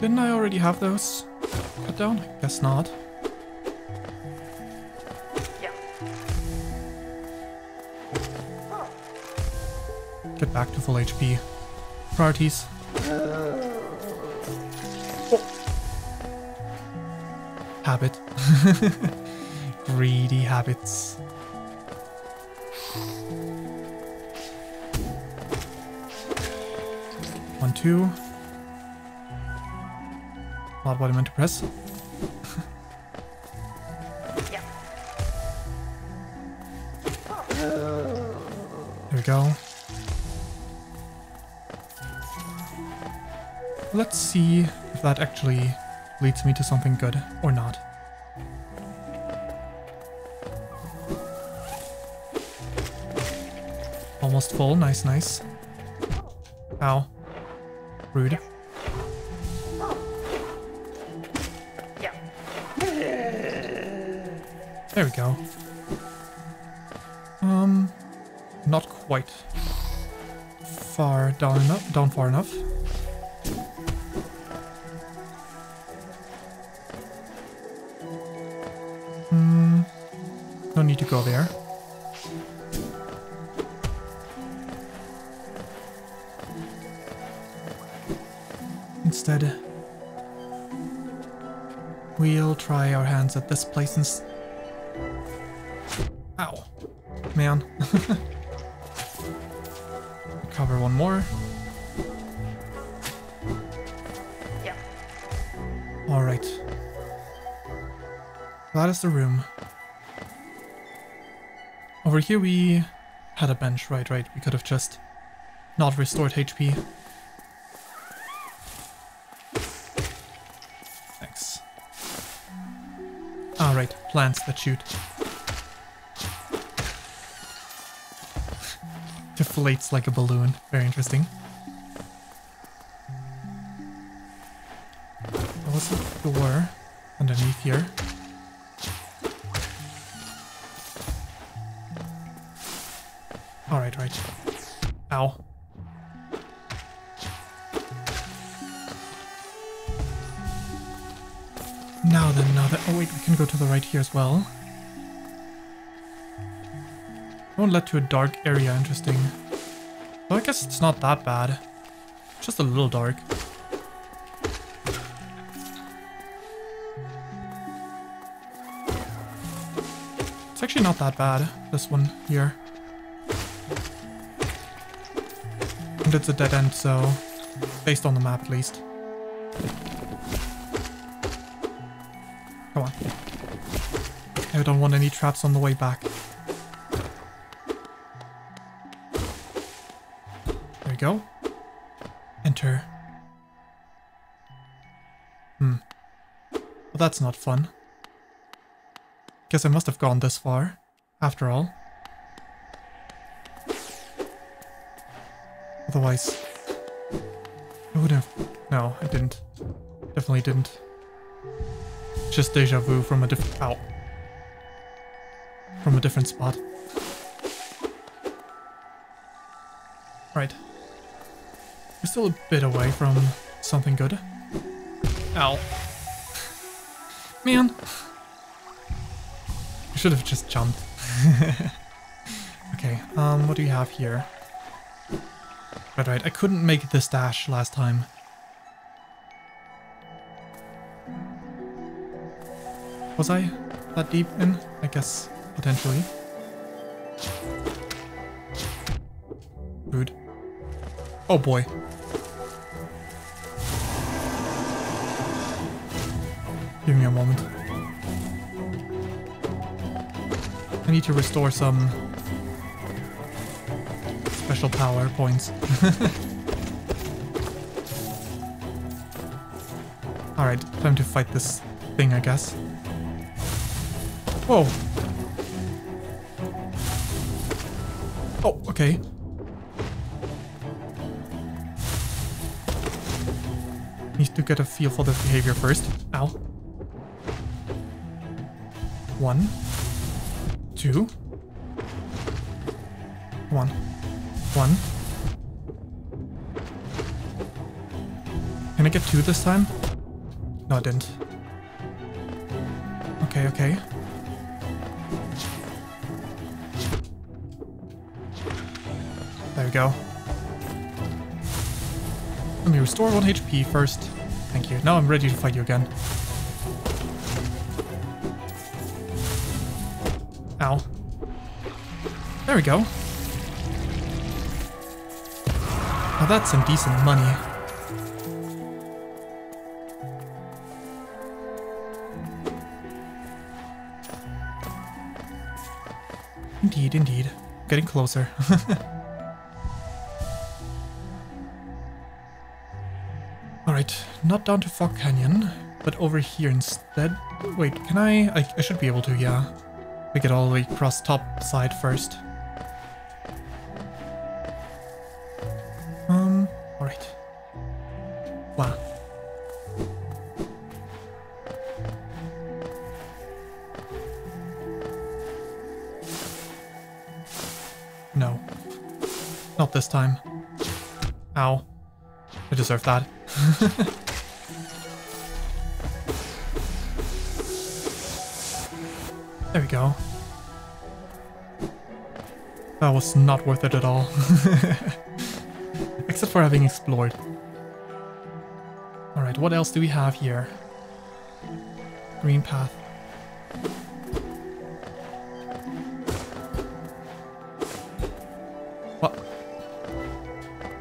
Didn't I already have those Priorities. Habit. Greedy habits. One, two. Not what I meant to press. Actually leads me to something good or not. Almost full, nice, nice. Ow. Rude. There we go. Um, not quite far down enough, down far enough. That is the room. Over here we had a bench, right, right. We could have just not restored HP. Thanks. Ah, Alright, plants that shoot. Deflates like a balloon. Very interesting. There was a door underneath here. Alright, right. Ow. Now then, now that- oh wait, we can go to the right here as well. Won't let to a dark area, interesting. I guess it's not that bad. Just a little dark. It's actually not that bad, this one here. And it's a dead end, so... Based on the map, at least. Come on. I don't want any traps on the way back. There we go. Enter. Hmm. Well, that's not fun. Guess I must have gone this far, after all. Otherwise, I would have. No, I didn't. Definitely didn't. Just deja vu from a different. Ow. From a different spot. Right. We're still a bit away from something good. Ow. Man. I should have just jumped. okay, um, what do you have here? Right, right, I couldn't make this dash last time. Was I that deep in? I guess, potentially. Rude. Oh boy. Give me a moment. I need to restore some special power points. Alright, time to fight this thing, I guess. Whoa. Oh, okay. Need to get a feel for the behavior first. Ow. One. Two. Get two this time? No, I didn't. Okay, okay. There we go. Let me restore 1 HP first. Thank you. Now I'm ready to fight you again. Ow. There we go. Now that's some decent money. Indeed, indeed. Getting closer. Alright, not down to Fog Canyon, but over here instead. Wait, can I? I, I should be able to, yeah. We get all the way across top side first. Deserve that. there we go. That was not worth it at all. Except for having explored. Alright, what else do we have here? Greenpath. What?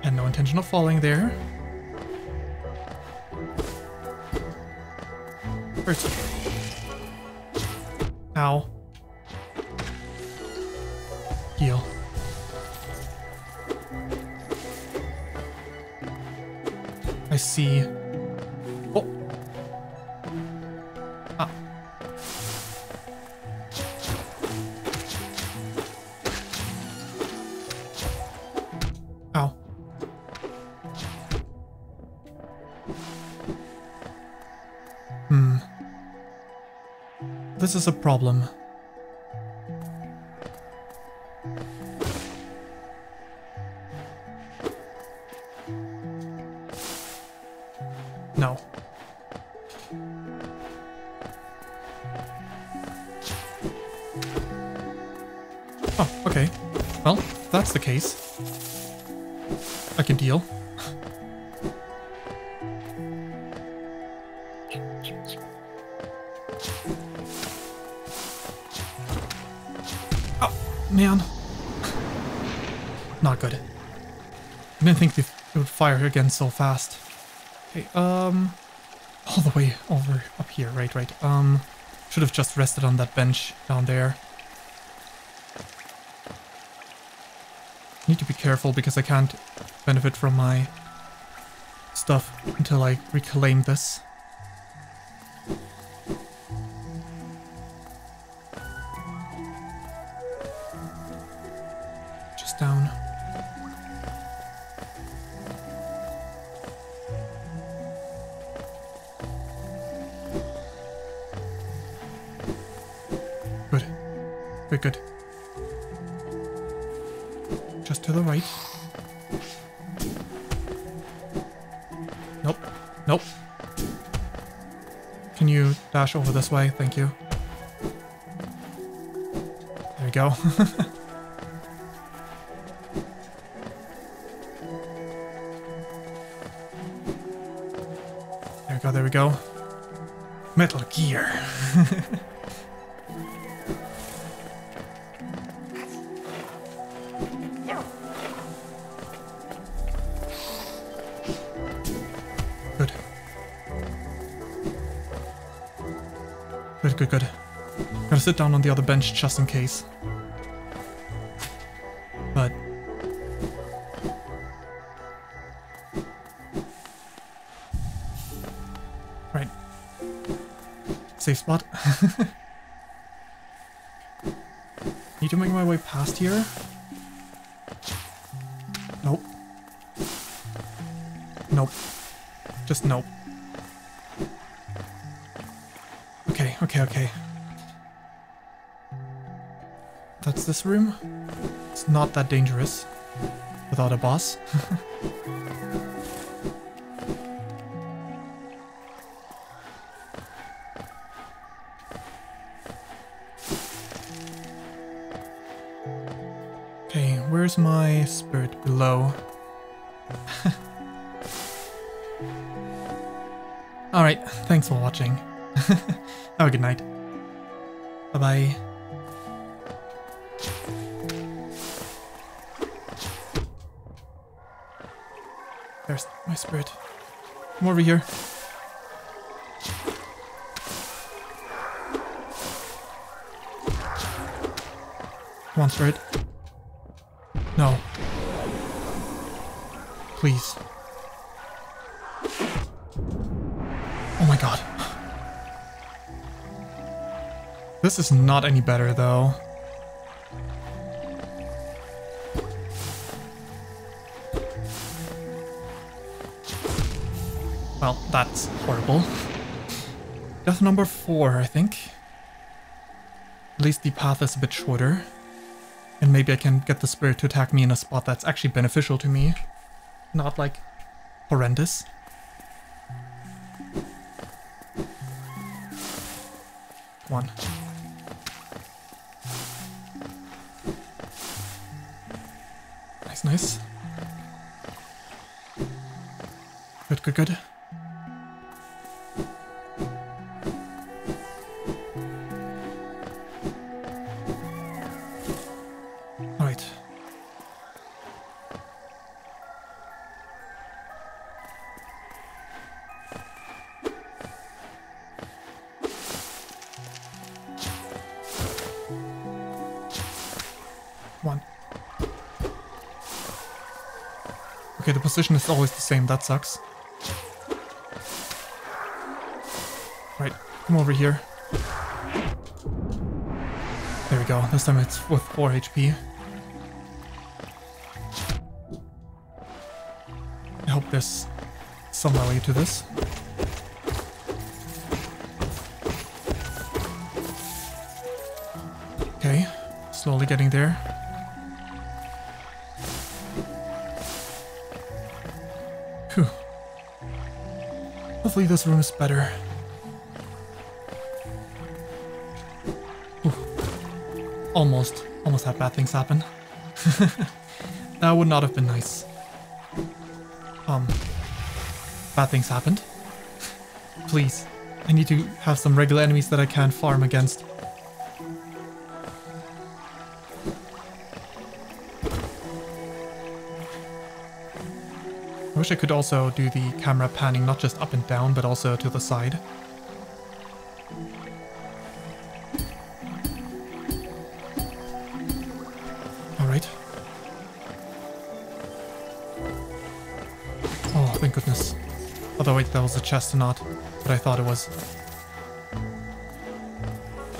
And no intention of falling there. Ow. Is a problem. No. Oh, okay. Well, that's the case. Fire again so fast. Okay, um... All the way over up here, right, right. Um, should have just rested on that bench down there. Need to be careful because I can't benefit from my stuff until I reclaim this. Over this way? Thank you. There we go. there we go, there we go. Metal Gear. sit down on the other bench just in case. But... Right. Safe spot. Need to make my way past here. Nope. Nope. Just nope. Okay, okay, okay. That's this room. It's not that dangerous without a boss. okay, where's my spirit below? Alright, thanks for watching. Have a good night. Bye-bye. My spirit. Come over here. Come on, spirit. No. Please. Oh my god. This is not any better, though. That's horrible. Death number four, I think. At least the path is a bit shorter. And maybe I can get the spirit to attack me in a spot that's actually beneficial to me. Not, like, horrendous. Come on. nice. Good, good, good. Position is always the same, that sucks. Right, come over here. There we go, this time it's with 4 HP. I hope there's some value to this. Okay, slowly getting there. Hopefully this room is better. Whew. Almost, almost had bad things happen. that would not have been nice. Um, bad things happened. Please, I need to have some regular enemies that I can farm against. Wish I could also do the camera panning not just up and down, but also to the side. Alright. Oh, thank goodness. Although wait, that was a chest or not, but I thought it was.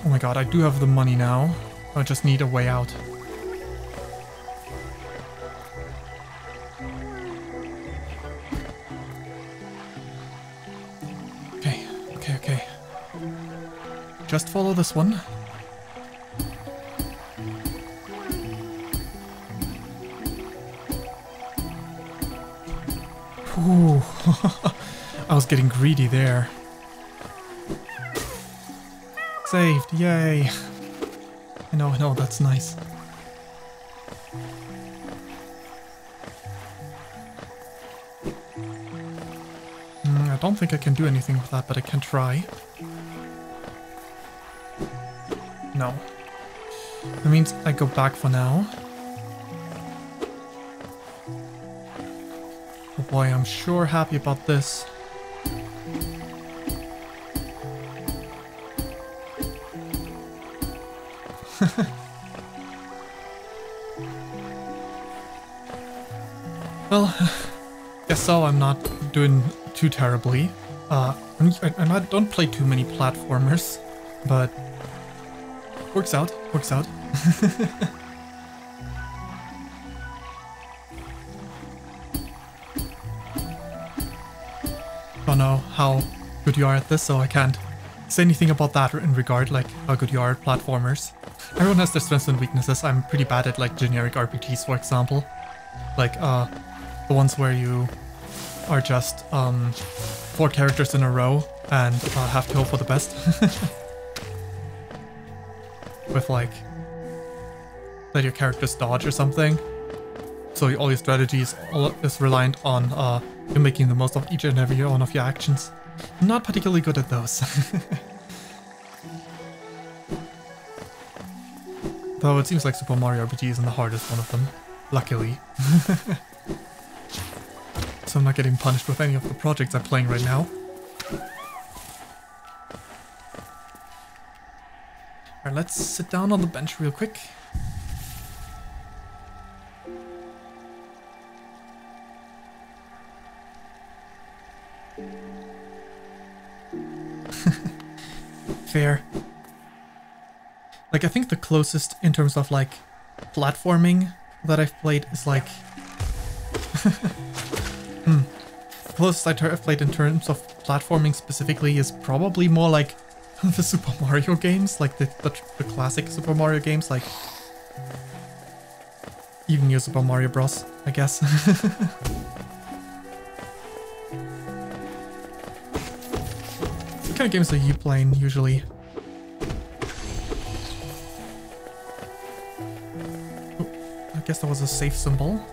Oh my god, I do have the money now. I just need a way out. Just follow this one. Ooh, I was getting greedy there. Saved, yay. I know, I know, that's nice. Mm, I don't think I can do anything with that, but I can try. No. That means I go back for now. Oh boy, I'm sure happy about this. well, guess so. I'm not doing too terribly. Uh, I, I don't play too many platformers, but works out. Works out. I don't know how good you are at this, so I can't say anything about that in regard, like how good you are at platformers. Everyone has their strengths and weaknesses. I'm pretty bad at like generic RPGs, for example. Like uh, the ones where you are just um, four characters in a row and uh, have to hope for the best. With like, let your characters dodge or something. So all your strategies all is reliant on uh, you making the most of each and every one of your actions. Not particularly good at those. Though it seems like Super Mario RPG isn't the hardest one of them, luckily. so I'm not getting punished with any of the projects I'm playing right now. Alright, let's sit down on the bench real quick. Fair. Like, I think the closest in terms of, like, platforming that I've played is, like... hmm. The closest I've played in terms of platforming specifically is probably more like the Super Mario games, like the, the, the classic Super Mario games, like... Even New Super Mario Bros, I guess. what kind of games are you playing, usually? Oh, I guess that was a safe symbol.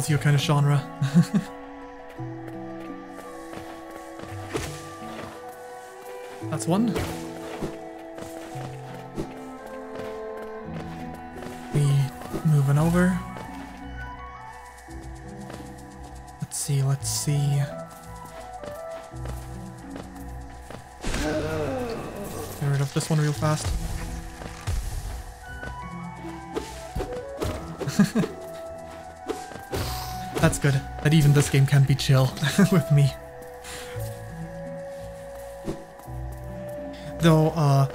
What's your kind of genre? That's one. Game can be chill with me. Though, uh,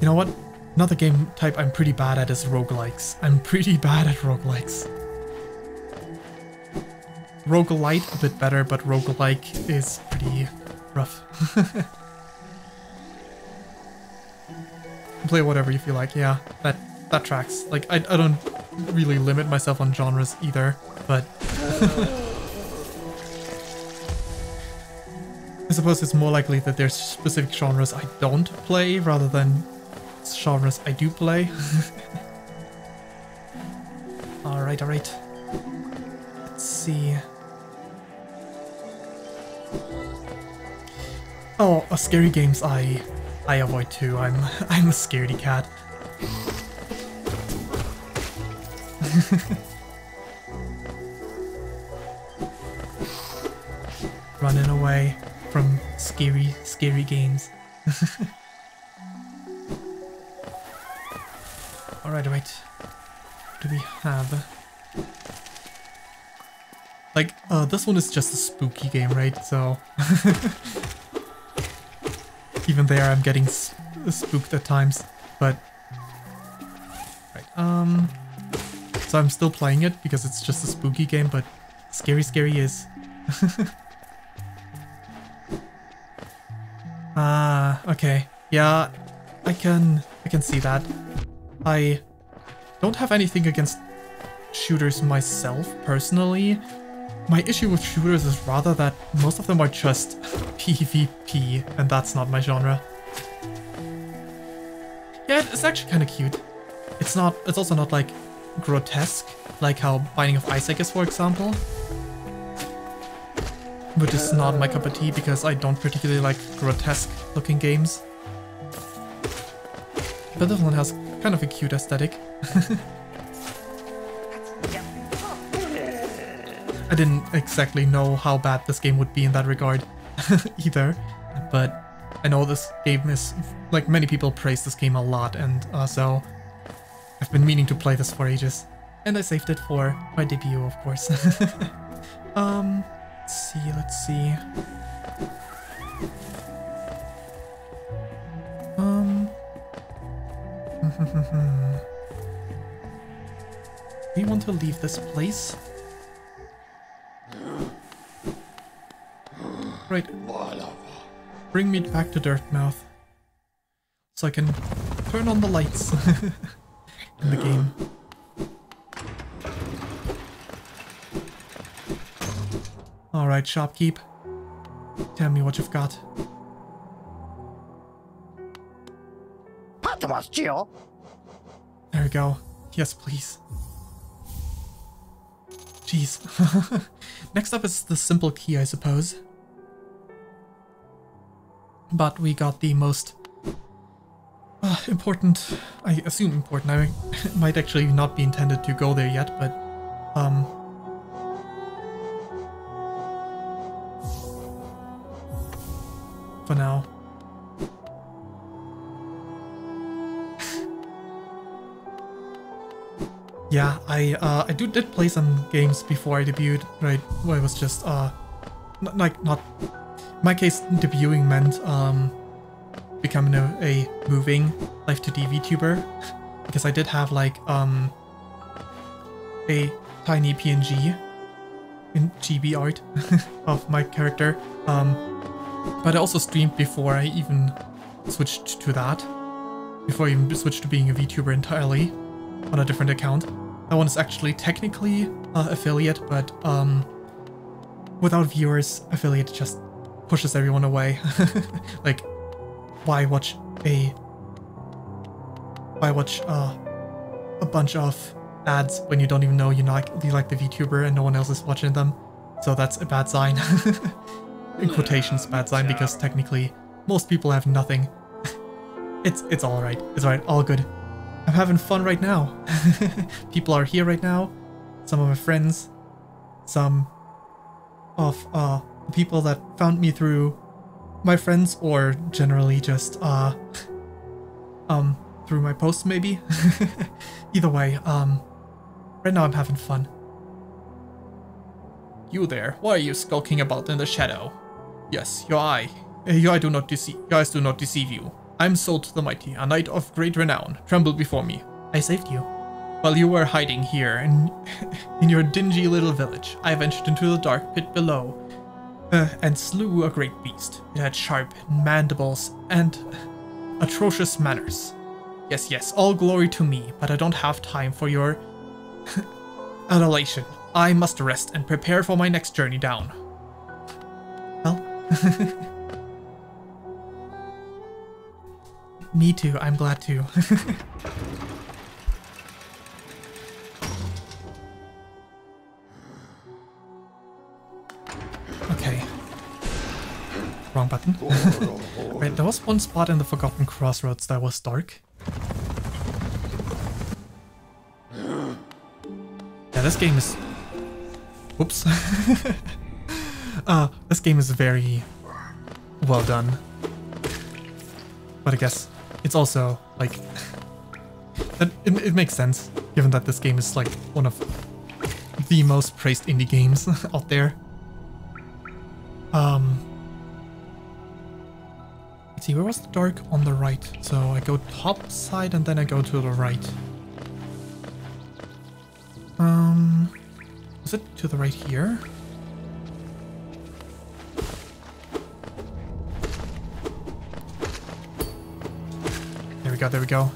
you know what? Another game type I'm pretty bad at is roguelikes. I'm pretty bad at roguelikes. Roguelite, a bit better, but roguelike is pretty rough. Play whatever you feel like, yeah, that, that tracks. Like, I, I don't really limit myself on genres either, but... suppose it's more likely that there's specific genres I don't play rather than genres I do play. alright, alright. Let's see. Oh, scary games I I avoid too. I'm I'm a scaredy cat. Running away from scary, scary games. Alright, wait. What do we have? Like, uh, this one is just a spooky game, right? So... Even there, I'm getting spooked at times, but... Right, um... So I'm still playing it because it's just a spooky game, but scary scary is. Ah, okay. Yeah, I can I can see that. I don't have anything against shooters myself personally. My issue with shooters is rather that most of them are just PvP, and that's not my genre. Yeah, it's actually kind of cute. It's not. It's also not like grotesque, like how Binding of Isaac is, for example which is not my cup of tea because I don't particularly like grotesque looking games. But this one has kind of a cute aesthetic. I didn't exactly know how bad this game would be in that regard either, but I know this game is, like many people praise this game a lot and uh, so I've been meaning to play this for ages. And I saved it for my debut, of course. um, Let's see, let's see. Um. we want to leave this place. Right. Bring me back to Dirtmouth. So I can turn on the lights in the game. Alright, shopkeep. Tell me what you've got. There we go. Yes, please. Jeez. Next up is the simple key, I suppose. But we got the most uh, important, I assume important, I might actually not be intended to go there yet, but um, for now. yeah, I uh, I do did play some games before I debuted, right? Where it was just uh, like not, my case debuting meant um, becoming a, a moving Live2D VTuber because I did have like um a tiny PNG in GB art of my character. Um, but I also streamed before I even switched to that. Before I even switched to being a VTuber entirely on a different account. That one is actually technically uh, affiliate, but um, without viewers, affiliate just pushes everyone away. like, why watch a why watch uh, a bunch of ads when you don't even know you like you like the VTuber and no one else is watching them. So that's a bad sign. In quotations, bad sign because technically most people have nothing. it's it's all right. It's all right. All good. I'm having fun right now. people are here right now. Some of my friends. Some of uh people that found me through my friends or generally just uh um through my posts maybe. Either way, um right now I'm having fun. You there, why are you skulking about in the shadow? Yes, your eye. Your eye do not deceive your eyes do not deceive you. I am Zote the Mighty, a knight of great renown. Tremble before me. I saved you. While you were hiding here in in your dingy little village, I ventured into the dark pit below uh, and slew a great beast. It had sharp mandibles and atrocious manners. Yes, yes, all glory to me, but I don't have time for your adulation. I must rest and prepare for my next journey down. Me too, I'm glad too. okay. Wrong button. Wait, there was one spot in the Forgotten Crossroads that was dark. Yeah, this game is... Oops. Uh, this game is very well done. But I guess it's also, like... It, it, it makes sense, given that this game is, like, one of the most praised indie games out there. Um... Let's see, where was the dark? On the right. So I go top side and then I go to the right. Um, is it to the right here? Go, there we go.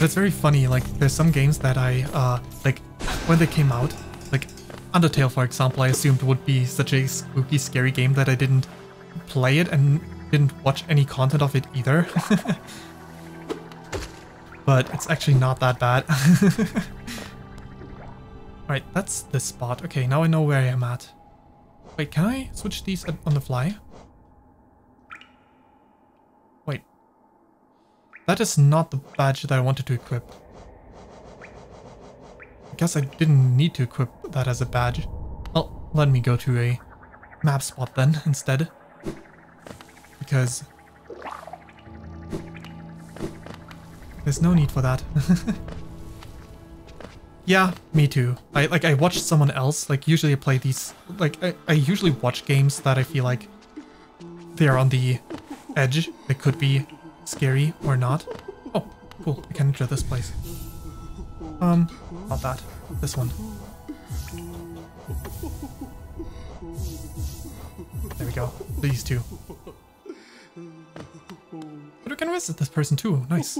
It's very funny, like, there's some games that I, uh, like, when they came out, like, Undertale, for example, I assumed would be such a spooky, scary game that I didn't play it and didn't watch any content of it either. but it's actually not that bad. Alright, that's this spot. Okay, now I know where I am at. Wait, can I switch these on the fly? Wait. That is not the badge that I wanted to equip. I guess I didn't need to equip that as a badge. Well, let me go to a map spot then instead. Because There's no need for that. yeah, me too. I like I watched someone else, like usually I play these like I, I usually watch games that I feel like they are on the edge. They could be scary or not. Oh, cool. I can enter this place. Um, not that. This one. There we go. These two. But we can visit this person too. Nice.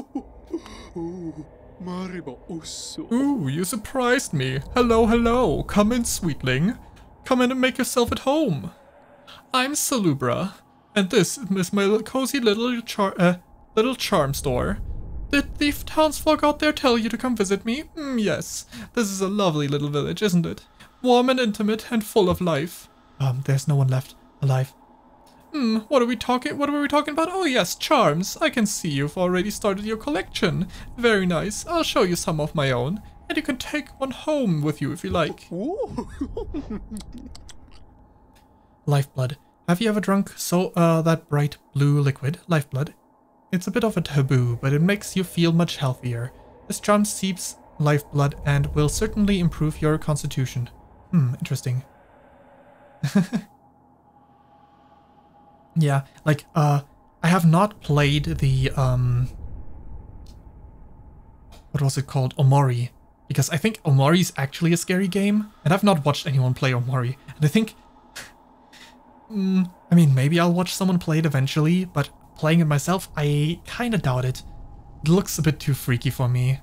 Ooh, you surprised me. Hello, hello. Come in, sweetling. Come in and make yourself at home. I'm Salubra, and this is my cozy little char uh, little charm store. Did the townsfolk out there tell you to come visit me? Mm, yes. This is a lovely little village, isn't it? Warm and intimate and full of life. Um, there's no one left alive. Hmm, what are we talking what were we talking about? Oh yes, charms. I can see you've already started your collection. Very nice. I'll show you some of my own. And you can take one home with you if you like. Lifeblood. Have you ever drunk so uh that bright blue liquid, lifeblood? It's a bit of a taboo, but it makes you feel much healthier. This charm seeps lifeblood and will certainly improve your constitution. Hmm, interesting. Yeah, like, uh, I have not played the, um, what was it called? Omori. Because I think Omori is actually a scary game, and I've not watched anyone play Omori. And I think, mm, I mean, maybe I'll watch someone play it eventually, but playing it myself, I kinda doubt it. It looks a bit too freaky for me.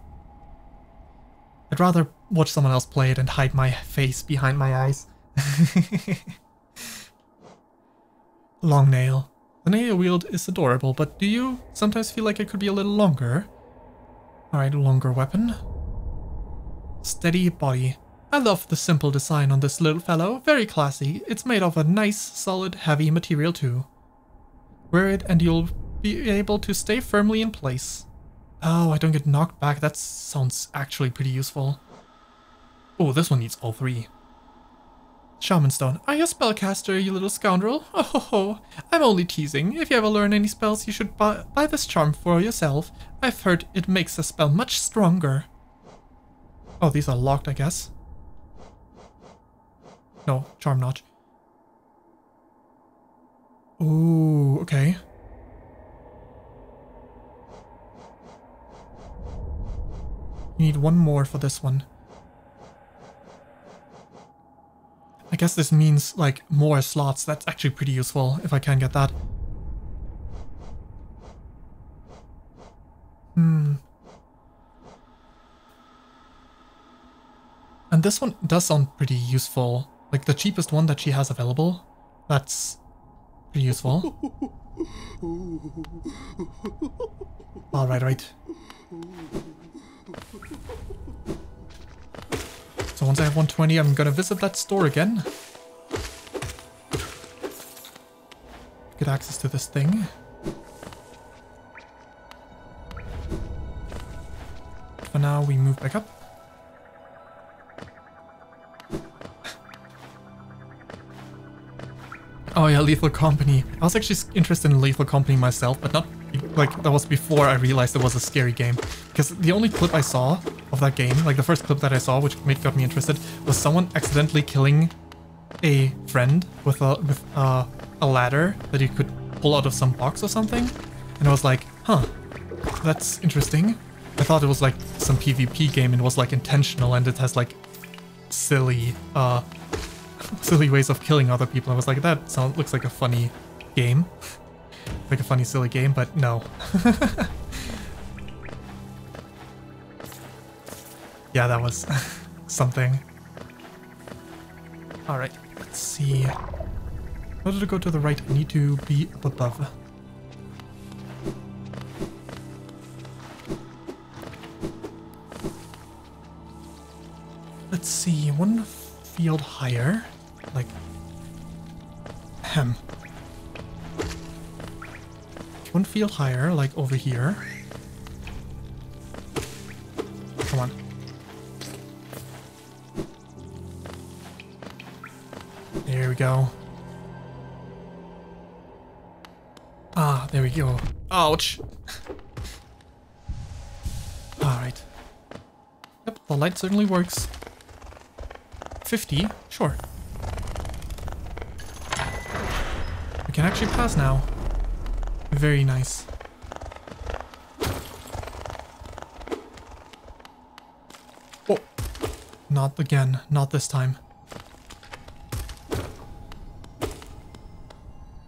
I'd rather watch someone else play it and hide my face behind my eyes. Long nail. The nail wield is adorable, but do you sometimes feel like it could be a little longer? Alright, longer weapon. Steady body. I love the simple design on this little fellow. Very classy. It's made of a nice, solid, heavy material too. Wear it and you'll be able to stay firmly in place. Oh, I don't get knocked back. That sounds actually pretty useful. Oh, this one needs all three. Shaman Stone. Are you a spellcaster, you little scoundrel? Oh ho ho. I'm only teasing. If you ever learn any spells, you should buy, buy this charm for yourself. I've heard it makes a spell much stronger. Oh, these are locked, I guess. No, charm notch. Ooh, okay. You need one more for this one. I guess this means like more slots. That's actually pretty useful if I can get that. Hmm. And this one does sound pretty useful. Like the cheapest one that she has available. That's pretty useful. Alright, right. So once I have 120, I'm gonna visit that store again. Get access to this thing. For now, we move back up. Oh yeah, Lethal Company. I was actually interested in Lethal Company myself, but not like that was before I realized it was a scary game. Because the only clip I saw of that game, like the first clip that I saw, which made got me interested, was someone accidentally killing a friend with a with uh, a ladder that you could pull out of some box or something. And I was like, huh, that's interesting. I thought it was like some PvP game and was like intentional and it has like silly uh silly ways of killing other people. I was like, that sounds looks like a funny game. like a funny, silly game, but no. yeah, that was something. Alright, let's see. In order to go to the right, I need to be up above. Let's see, one field higher, like, hem. One field higher, like over here. Come on. There we go. Ah, there we go. Ouch! Alright. Yep, the light certainly works. 50? Sure. We can actually pass now. Very nice. Oh! Not again. Not this time.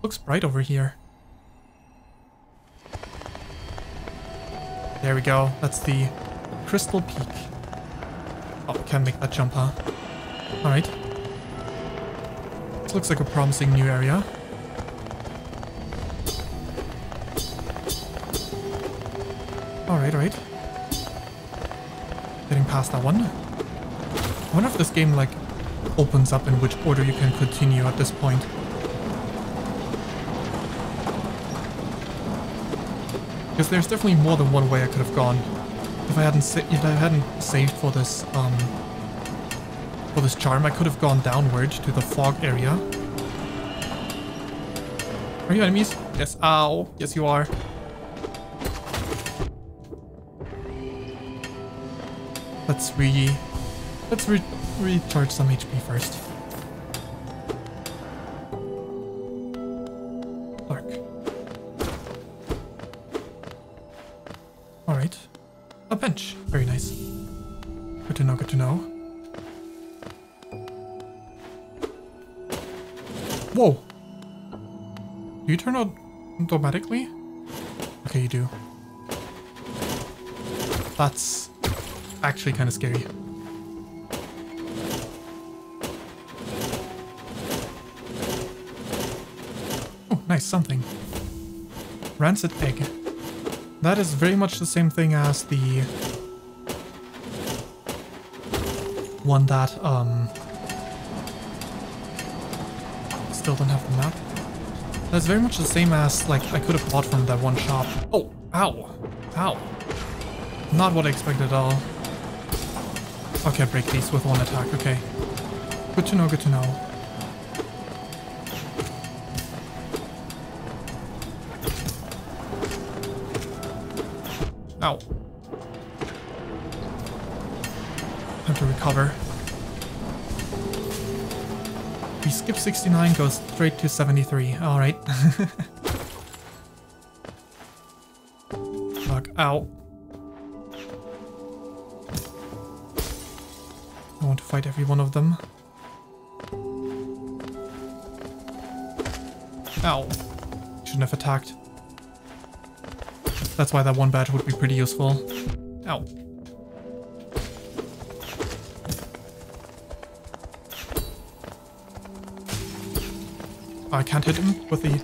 Looks bright over here. There we go. That's the Crystal Peak. Oh, can't make that jump, huh? Alright. This looks like a promising new area. Alright, alright. Getting past that one. I wonder if this game, like, opens up in which order you can continue at this point. Because there's definitely more than one way I could have gone. If I hadn't if I hadn't saved for this um for this charm, I could have gone downward to the fog area. Are you enemies? Yes. Ow. Yes, you are. Let's re... Let's re recharge some HP first. Dark. Alright. A bench. Very nice. Good to know, good to know. Whoa! Do you turn on automatically? Okay, you do. That's actually kind of scary. Oh, nice, something. Rancid egg. That is very much the same thing as the one that, um... Still don't have the map. That's very much the same as, like, I could have bought from that one shop. Oh, ow. Ow. Not what I expected at all. Okay, break these with one attack, okay. Good to know, good to know. Ow. Have to recover. We skip 69, goes straight to 73. Alright. Fuck. Ow. Fight every one of them. Ow. Shouldn't have attacked. That's why that one badge would be pretty useful. Ow. I can't hit him with the...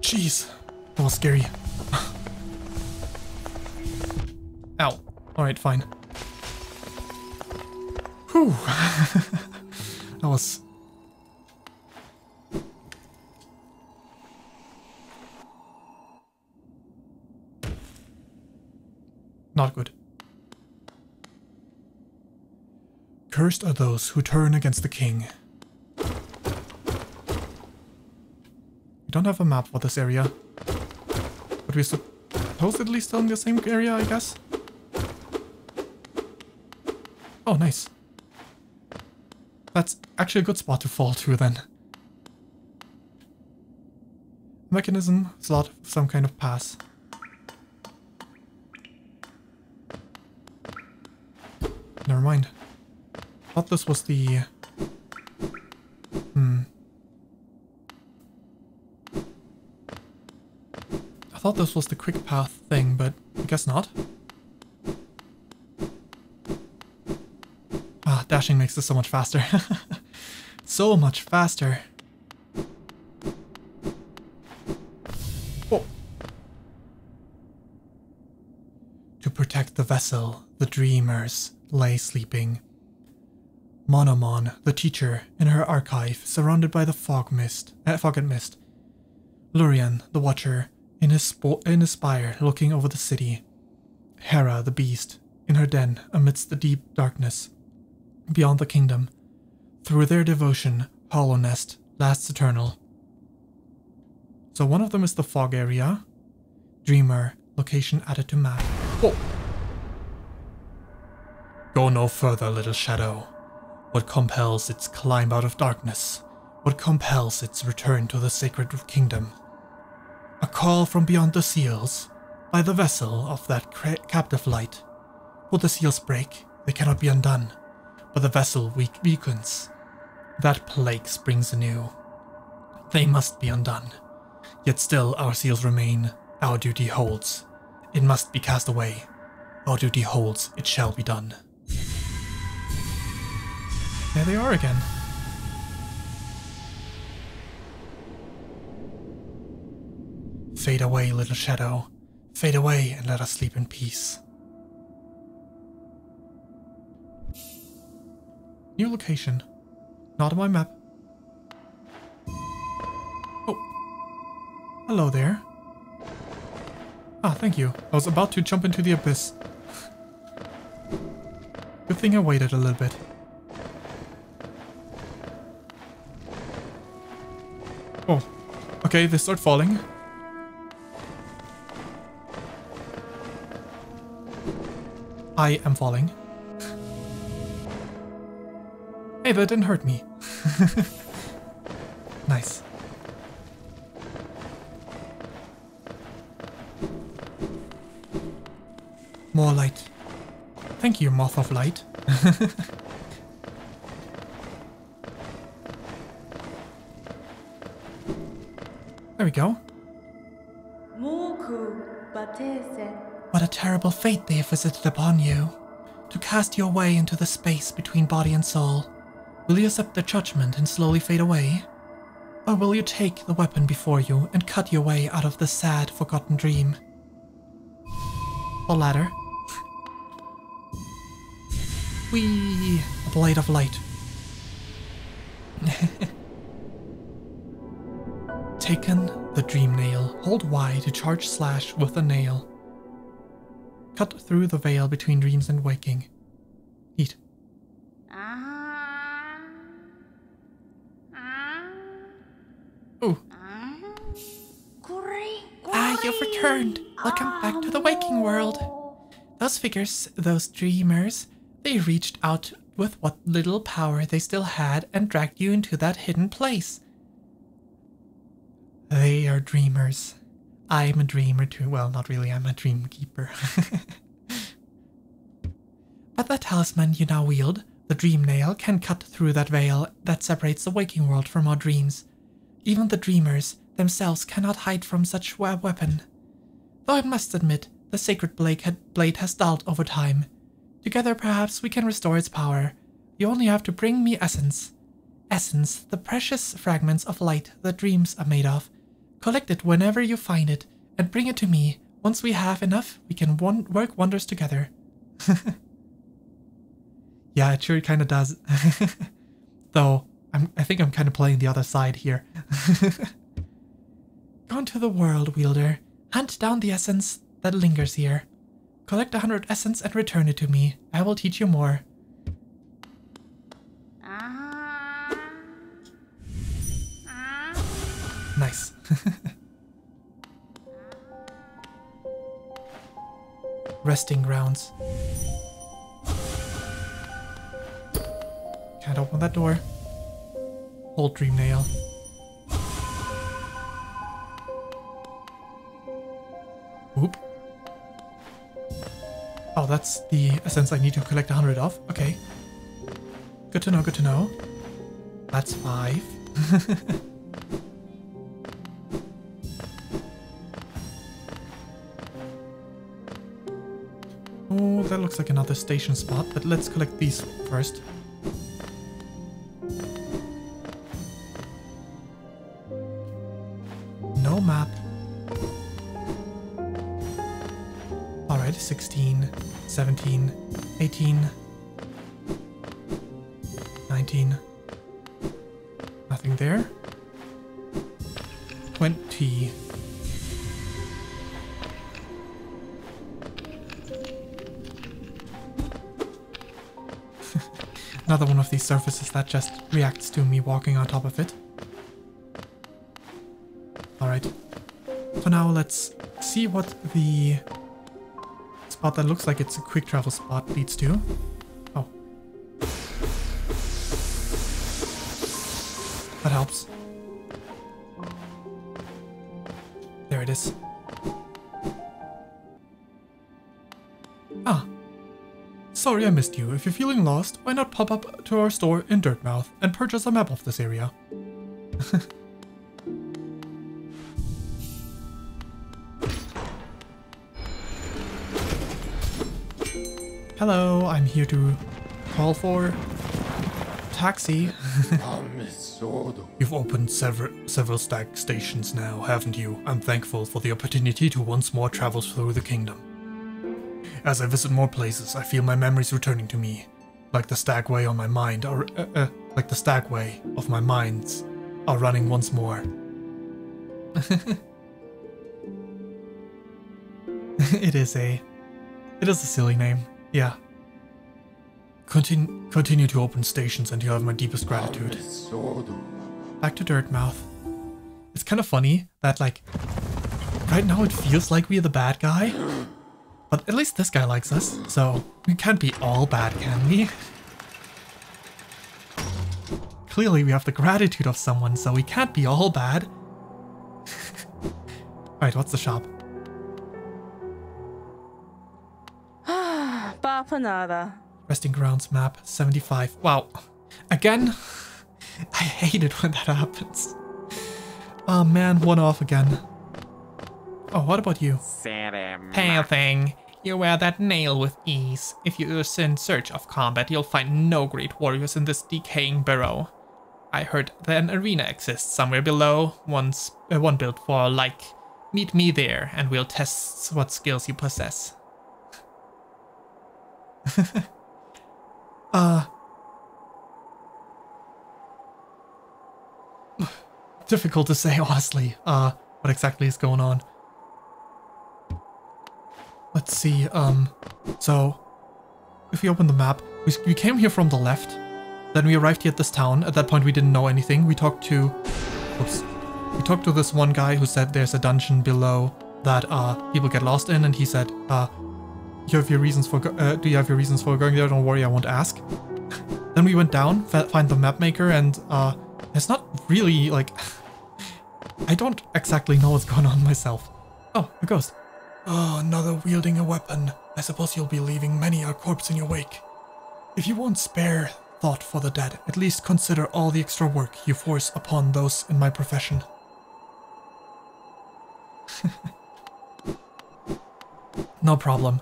Jeez. That was scary. Ow. Alright, fine. Whew. that was... Not good. Cursed are those who turn against the king. We don't have a map for this area. But we're supposedly still in the same area, I guess? Oh, nice. That's actually a good spot to fall to then. Mechanism slot some kind of pass. Never mind. Thought this was the... Hmm. I thought this was the quick path thing, but I guess not. Ah, dashing makes this so much faster. so much faster. To protect the vessel, the dreamers lay sleeping. Monomon, the teacher, in her archive, surrounded by the fog mist, uh, fog and mist. Lurien, the watcher, in his, in his spire, looking over the city. Herrah, the beast, in her den, amidst the deep darkness. Beyond the kingdom. Through their devotion, Hallownest lasts eternal. So one of them is the fog area. Dreamer, location added to map. Whoa! Go no further, little shadow. What compels its climb out of darkness? What compels its return to the sacred kingdom? A call from beyond the seals, by the vessel of that captive light. Will the seals break? They cannot be undone, but the vessel weak weakens. That plague springs anew. They must be undone. Yet still our seals remain. Our duty holds. It must be cast away. Our duty holds. It shall be done. There they are again. Fade away, little shadow. Fade away and let us sleep in peace. New location. Not on my map. Oh. Hello there. Ah, thank you. I was about to jump into the abyss. Good thing I waited a little bit. Oh. Okay, they start falling. I am falling. Hey, that didn't hurt me. nice. More light. Thank you, Moth of Light. There we go. What a terrible fate they have visited upon you. To cast your way into the space between body and soul. Will you accept their judgment and slowly fade away? Or will you take the weapon before you and cut your way out of the sad, forgotten dream? The latter. Whee! A blade of light. Taken the dream nail. Hold Y to charge slash with the nail. Cut through the veil between dreams and waking. Neat.
Ah. Ah.
Ooh.
Great.
Ah, you've returned. Welcome back to the waking world. Those figures, those dreamers, they reached out with what little power they still had and dragged you into that hidden place. They are dreamers. I'm a dreamer too. Well, not really, I'm a dream keeper. but the talisman you now wield, the dream nail, can cut through that veil that separates the waking world from our dreams. Even the dreamers themselves cannot hide from such a weapon. Though I must admit, the sacred blade, had, blade has dulled over time. Together, perhaps, we can restore its power. You only have to bring me essence. Essence, the precious fragments of light that dreams are made of. Collect it whenever you find it, and bring it to me. Once we have enough, we can won- work wonders together. yeah, it sure kind of does. Though, I'm, I think I'm kind of playing the other side here. Go to the world, Wielder. Hunt down the essence that lingers here. Collect a hundred essence and return it to me. I will teach you more.
Ah. Ah.
Nice. Resting grounds. Can't open that door. Hold dream nail. Oh, that's the essence I need to collect a hundred of. Okay. Good to know, good to know. That's five. Oh, that looks like another station spot, but let's collect these first. Surfaces that just reacts to me walking on top of it. Alright. For now, let's see what the spot that looks like it's a quick travel spot leads to. Sorry I missed you. If you're feeling lost, why not pop up to our store in Dirtmouth and purchase a map of this area? Hello, I'm here to call for taxi.
You've opened several several stag stations now, haven't you? I'm thankful for the opportunity to once more travel through the kingdom. As I visit more places, I feel my memories returning to me, like the stagway on my mind, or uh, uh, like the stagway of my minds, are running once more.
it is a it is a silly name. Yeah.
Continue, continue to open stations and you have my deepest gratitude.
Back to Dirtmouth. It's kind of funny that like right now it feels like we're the bad guy. But at least this guy likes us, so we can't be all bad, can we? Clearly we have the gratitude of someone, so we can't be all bad. Alright, what's the shop?
Bapanada.
Resting grounds map 75. Wow. Again? I hate it when that happens. Oh man, one off again. Oh, what about you? Pale thing. You wear that nail with ease. If you're in search of combat, you'll find no great warriors in this decaying burrow. I heard that an arena exists somewhere below. One's, uh, one built for like. Meet me there and we'll test what skills you possess. uh. Difficult to say, honestly, uh, what exactly is going on. Let's see, um, so, if we open the map, we, we came here from the left, then we arrived here at this town. At that point, we didn't know anything. We talked to, oops, we talked to this one guy who said there's a dungeon below that uh, people get lost in, and he said, uh, you have your reasons for, uh, do you have your reasons for going there? Don't worry, I won't ask. then we went down, find the map maker, and uh, it's not really, like, I don't exactly know what's going on myself. Oh, a ghost.
Oh, another wielding a weapon. I suppose you'll be leaving many a corpse in your wake. If you won't spare thought for the dead, at least consider all the extra work you force upon those in my profession.
no problem.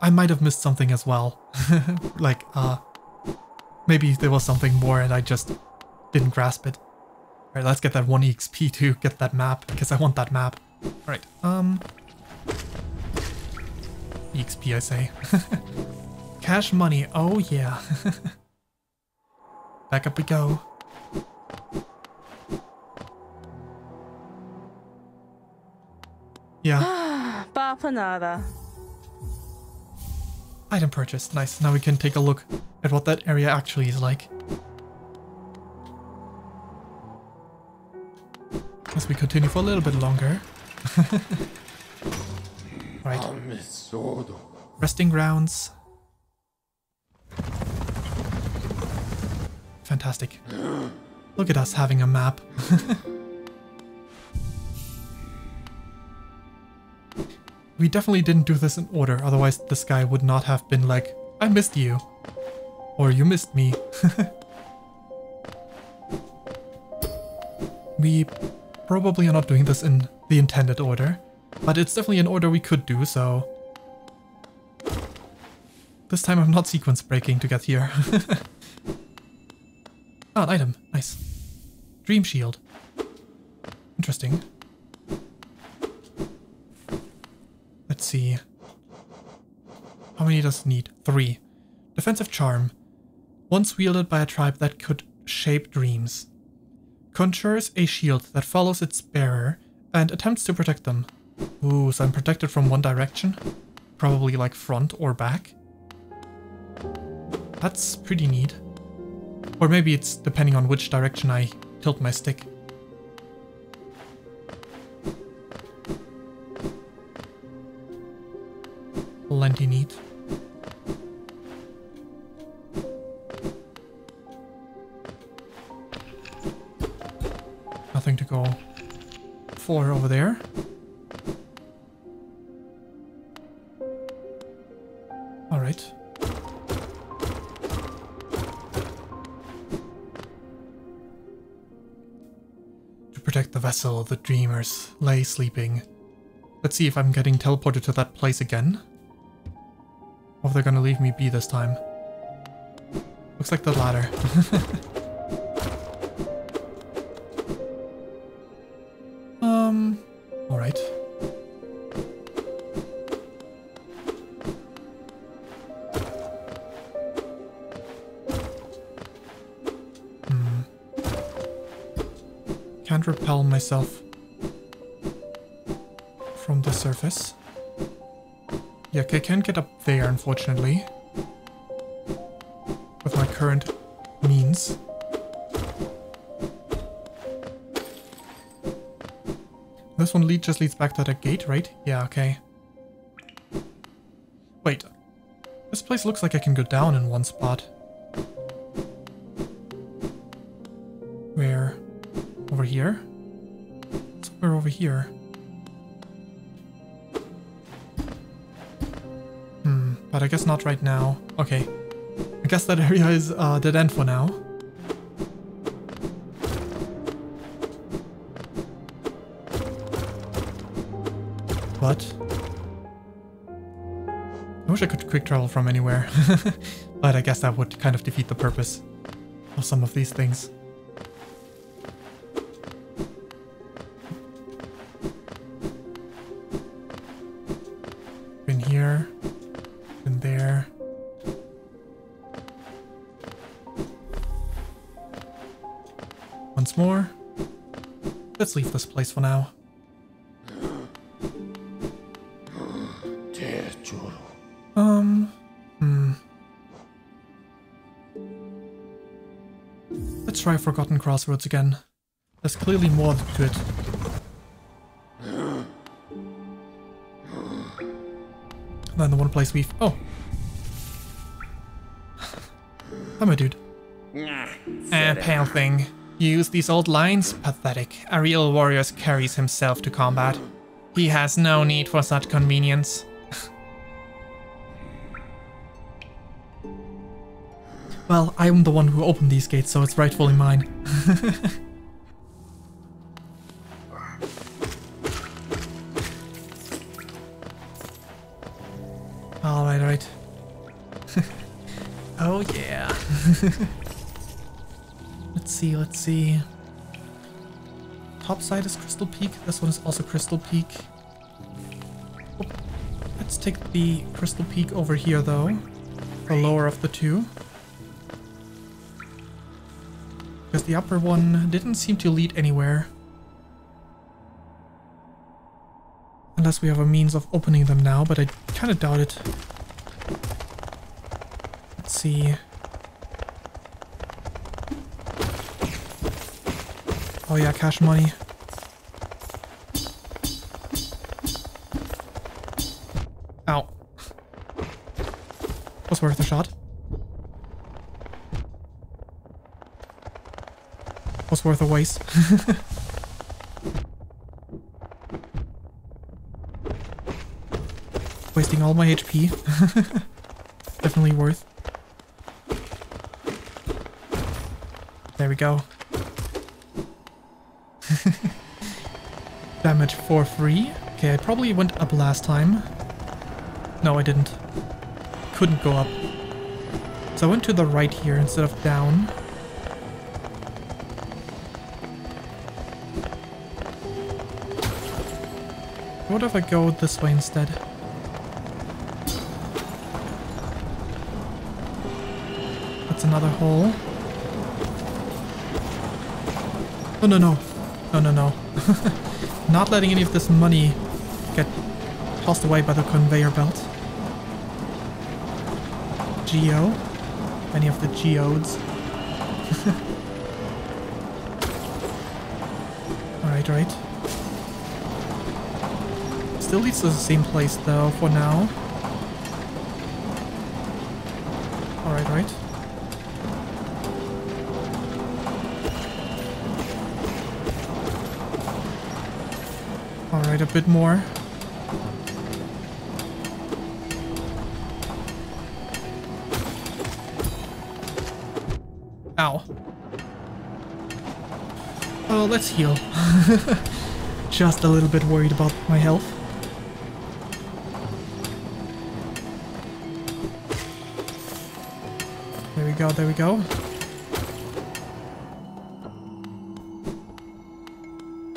I might have missed something as well. like, uh, maybe there was something more and I just didn't grasp it. Alright, let's get that 1 EXP to get that map, because I want that map. Alright, um... EXP, I say. Cash money, oh yeah. Back up we go. Yeah.
Bapanada.
Item purchased. Nice. Now we can take a look at what that area actually is like. As we continue for a little bit longer. right. Resting grounds. Fantastic. Look at us having a map. we definitely didn't do this in order, otherwise this guy would not have been like, I missed you. Or you missed me. we probably are not doing this in the intended order, but it's definitely an order we could do, so... This time I'm not sequence breaking to get here. ah, an item. Nice. Dream Shield. Interesting. Let's see. How many does it need? Three. Defensive Charm. Once wielded by a tribe that could shape dreams. Conjures a shield that follows its bearer and attempts to protect them. Ooh, so I'm protected from one direction? Probably like front or back? That's pretty neat. Or maybe it's depending on which direction I tilt my stick. Plenty neat. Nothing to go for over there. Vessel, the dreamers lay sleeping. Let's see if I'm getting teleported to that place again. Or if they're gonna leave me be this time. Looks like the latter. myself from the surface. Yeah, I can't get up there, unfortunately. With my current means. This one lead just leads back to that gate, right? Yeah, okay. Wait. This place looks like I can go down in one spot. Here. Hmm, but I guess not right now. Okay. I guess that area is uh, dead end for now. But... I wish I could quick travel from anywhere. but I guess that would kind of defeat the purpose. of some of these things. For now. Um, hmm. Let's try Forgotten Crossroads again. There's clearly more to it. Than the one place we've... Oh! Hi, my dude. Eh, pale thing. You use these old lines? Pathetic. A real warrior carries himself to combat. He has no need for such convenience. well, I'm the one who opened these gates, so it's rightfully mine. alright, alright. oh yeah. Let's see. Top side is Crystal Peak. This one is also Crystal Peak. Let's take the Crystal Peak over here though. The lower of the two. Because the upper one didn't seem to lead anywhere. Unless we have a means of opening them now, but I kind of doubt it. Let's see. Oh yeah, cash money. Ow. Was worth a shot. Was worth a waste. Wasting all my HP. Definitely worth. There we go. Damage for free. Okay, I probably went up last time. No, I didn't. Couldn't go up. So I went to the right here instead of down. What if I go this way instead? That's another hole. Oh, no, no. No, no, no. Not letting any of this money get tossed away by the conveyor belt. Geo. Any of the geodes. alright, alright. Still leads to the same place though, for now. A bit more. Ow. Oh, let's heal. Just a little bit worried about my health. There we go, there we go.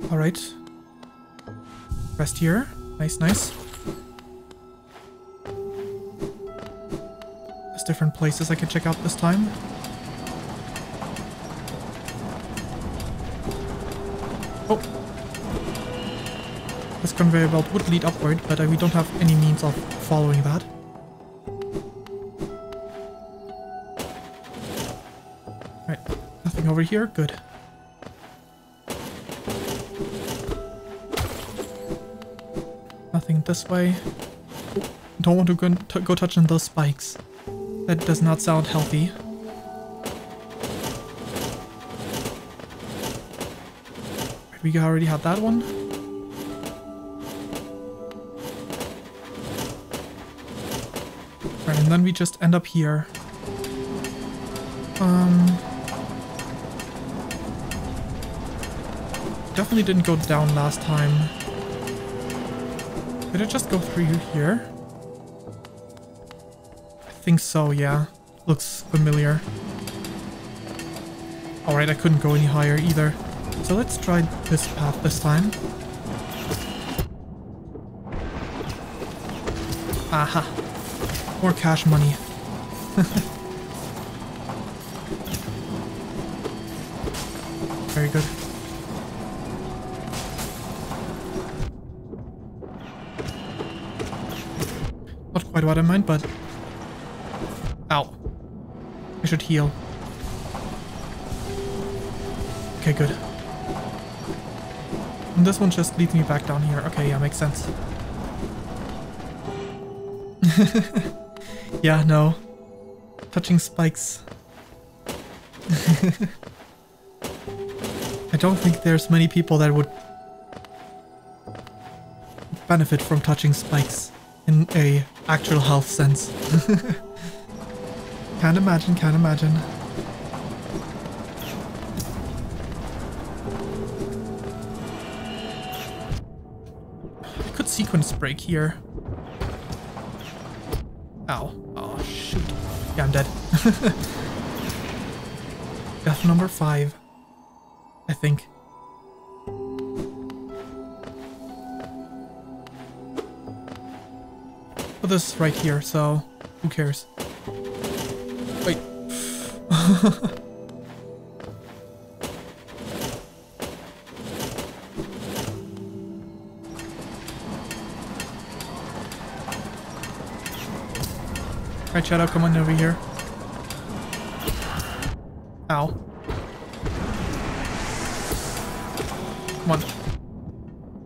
Alright. Rest here. Nice, nice. There's different places I can check out this time. Oh. This conveyor belt would lead upward, but uh, we don't have any means of following that. Right, nothing over here, good. This way. Don't want to go, go touching those spikes. That does not sound healthy. We already had that one. Right, and then we just end up here. Um... Definitely didn't go down last time. Did it just go through here? I think so, yeah. Looks familiar. Alright, I couldn't go any higher either. So let's try this path this time. Aha. More cash money. Very good. Quite what I meant, but... Ow. I should heal. Okay, good. And this one just leads me back down here. Okay, yeah, makes sense. yeah, no. Touching spikes. I don't think there's many people that would benefit from touching spikes in a actual health sense. can't imagine, can't imagine. I could sequence break here. Ow. Oh, shoot. Yeah, I'm dead. Death number five. I think. But this is right here, so who cares? Wait. Right, Shadow, come on over here. Ow. Come on.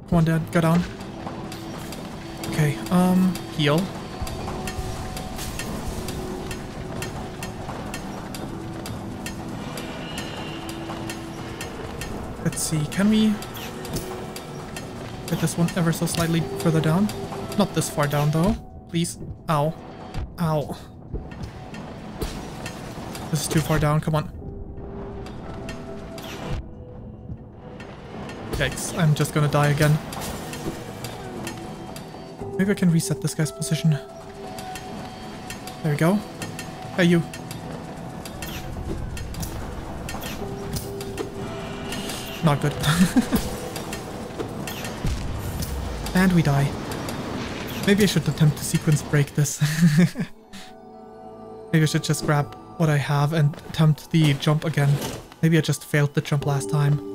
Come on, Dad. Go down. Um, heal. Let's see, can we get this one ever so slightly further down? Not this far down, though. Please. Ow. Ow. This is too far down, come on. Yikes, I'm just gonna die again. Maybe I can reset this guy's position. There we go. Hey, you. Not good. and we die. Maybe I should attempt to sequence break this. Maybe I should just grab what I have and attempt the jump again. Maybe I just failed the jump last time.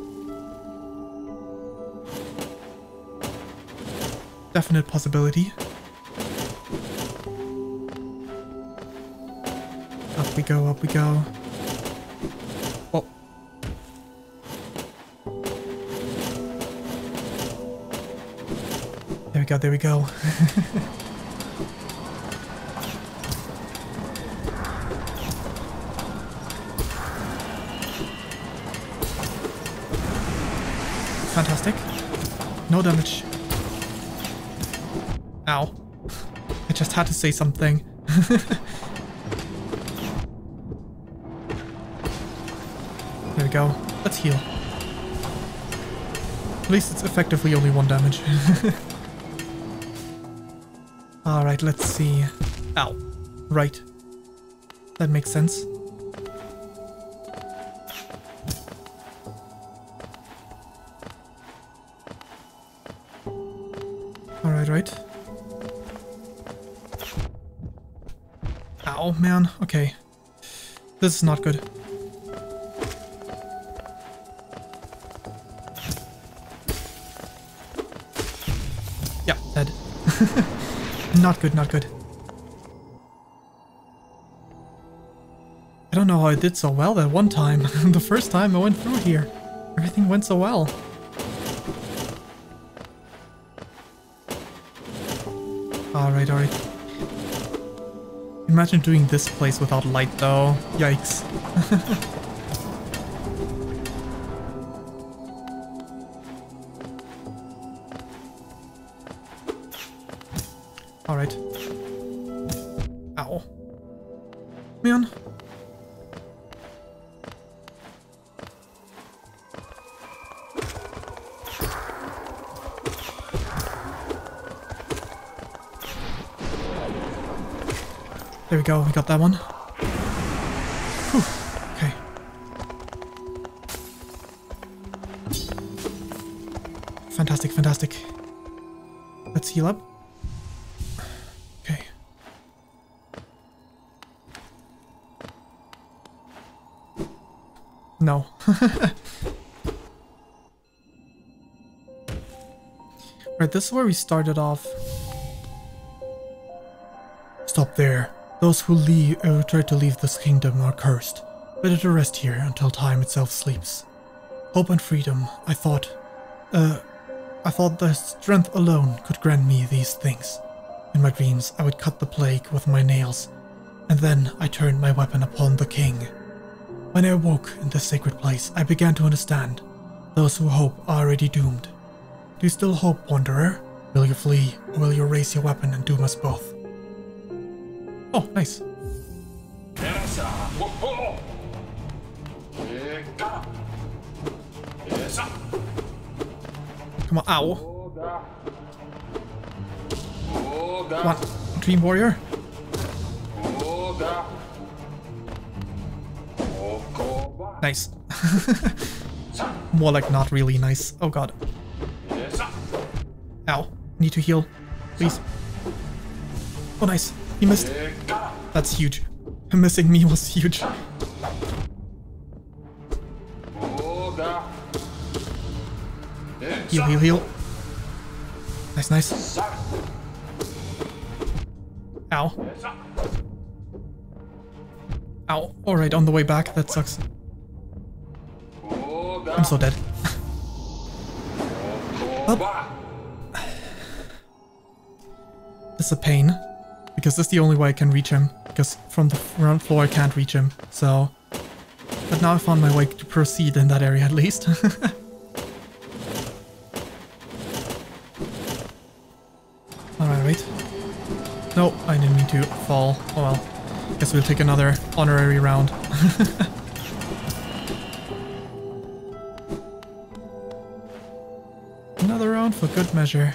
Definite possibility. Up we go, up we go. Oh. There we go, there we go. Fantastic. No damage. Ow. I just had to say something. there we go. Let's heal. At least it's effectively only one damage. Alright, let's see. Ow. Right. That makes sense. Ow, man. Okay. This is not good. Yeah, dead. not good, not good. I don't know how I did so well that one time. the first time I went through here. Everything went so well. Imagine doing this place without light though. Yikes. Alright. Ow. Man. There we go, we got that one. Okay. Fantastic, fantastic. Let's heal up. Okay. No. right, this is where we started off.
Stop there. Those who leave, or try to leave this kingdom are cursed. Better to rest here until time itself sleeps. Hope and freedom, I thought. Uh, I thought the strength alone could grant me these things. In my dreams, I would cut the plague with my nails, and then I turned my weapon upon the king. When I awoke in this sacred place, I began to understand. Those who hope are already doomed. Do you still hope, Wanderer? Will you flee, or will you raise your weapon and doom us both?
Oh, nice. Come on, ow. Come on, Dream Warrior. Nice. More like not really nice. Oh god. Ow. Need to heal. Please. Oh, nice. He missed. That's huge. Missing me was huge. Heal, heal, heal. Nice, nice. Ow. Ow. Alright, on the way back. That sucks. I'm so dead. Up. This is a pain. Because this is the only way I can reach him. Because from the ground floor I can't reach him. So... But now I found my way to proceed in that area at least. Alright, wait. No, I didn't mean to fall. Oh well. Guess we'll take another honorary round. another round for good measure.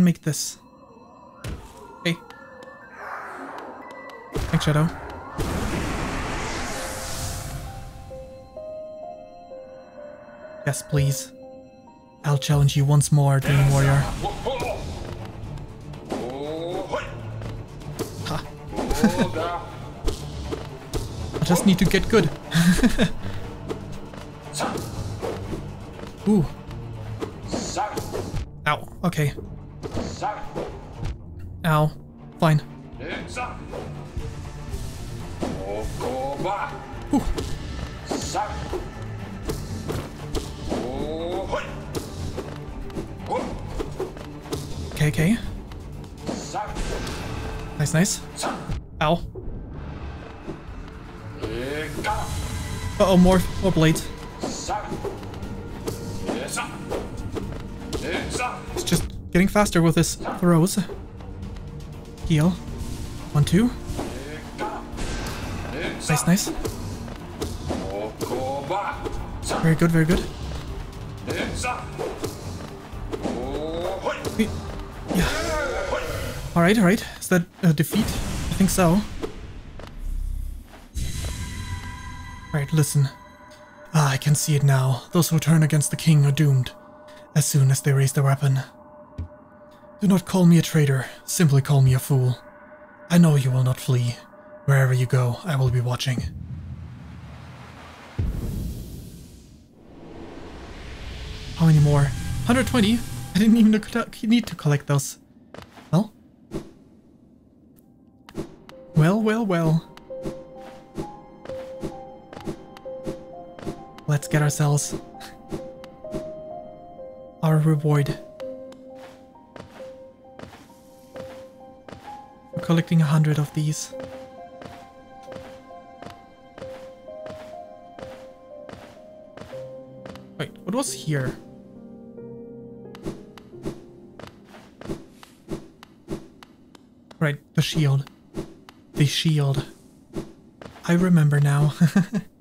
Can make this. Hey. Thanks, Shadow. Yes, please. I'll challenge you once more, Dream Warrior. I just need to get good. Ooh. Ow. Okay. Oh, more, more blades. It's just getting faster with his throws. Heal. One, two. Nice, nice. Very good, very good. Yeah. Alright, alright. Is that a defeat? I think so. Listen. Ah, I can see it now. Those who turn against the king are doomed. As soon as they raise their weapon. Do not call me a traitor. Simply call me a fool. I know you will not flee. Wherever you go, I will be watching. How many more? 120? I didn't even need to collect those. Well. Well, well, well. Let's get ourselves our reward We're collecting a hundred of these. Wait, what was here? Right, the shield. The shield. I remember now.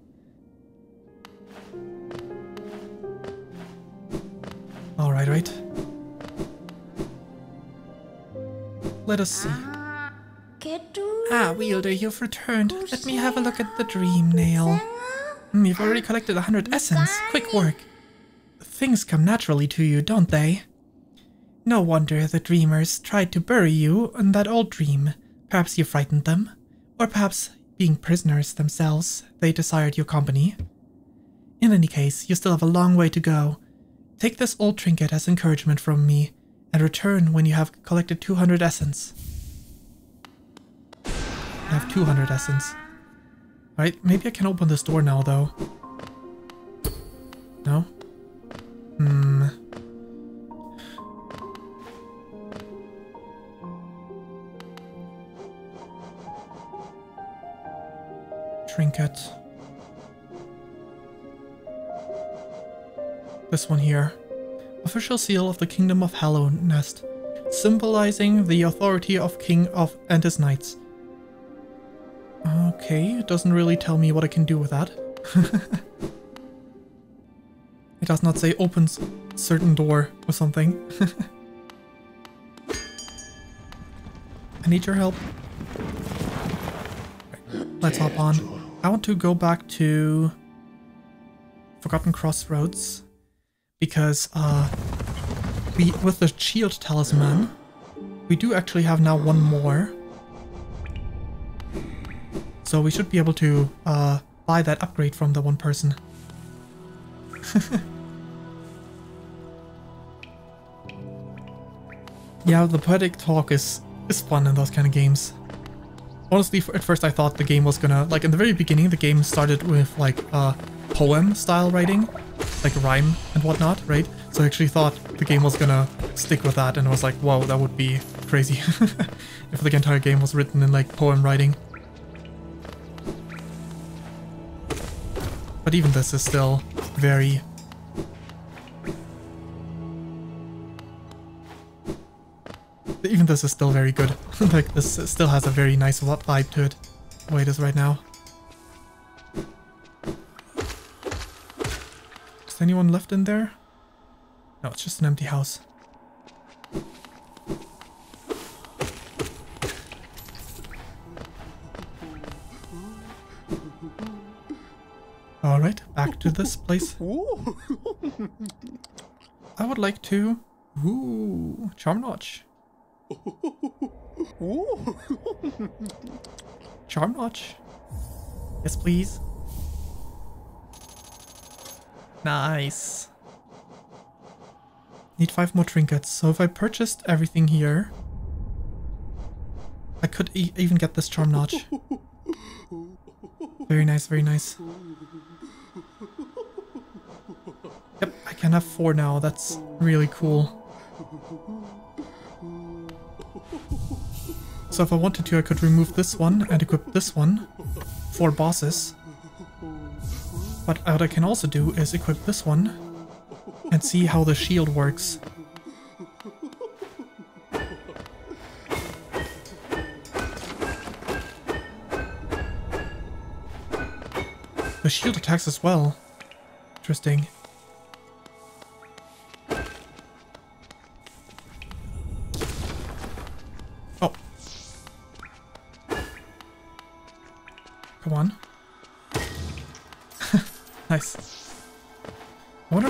Alright, right. Let us see. Ah, Wielder, you've returned. Let me have a look at the dream nail. Mm, you've already collected a hundred essence. Quick work. Things come naturally to you, don't they? No wonder the dreamers tried to bury you in that old dream. Perhaps you frightened them. Or perhaps, being prisoners themselves, they desired your company. In any case, you still have a long way to go. Take this old trinket as encouragement from me, and return when you have collected 200 essence. I have 200 essence. Alright, maybe I can open this door now, though. No? Hmm. Trinket. This one here. Official seal of the Kingdom of Hallownest, symbolizing the authority of King of and his knights. Okay, it doesn't really tell me what I can do with that. it does not say opens certain door or something. I need your help. Let's hop on. I want to go back to Forgotten Crossroads because uh, we with the shield talisman, we do actually have now one more. So we should be able to uh, buy that upgrade from the one person. yeah, the poetic talk is, is fun in those kind of games. Honestly, at first I thought the game was gonna, like in the very beginning, the game started with like uh, poem style writing, like rhyme and whatnot, right? So I actually thought the game was gonna stick with that and I was like, wow, that would be crazy if the entire game was written in like poem writing. But even this is still very... Even this is still very good. like, this still has a very nice vibe to it, the way it is right now. Is anyone left in there? No, it's just an empty house. Alright, back to this place. I would like to... Ooh, charm notch. Charm notch. Yes, please. Nice. Need five more trinkets, so if I purchased everything here, I could e even get this charm notch. Very nice, very nice. Yep, I can have four now. That's really cool. So if I wanted to, I could remove this one and equip this one for bosses. But what I can also do is equip this one and see how the shield works. The shield attacks as well. Interesting.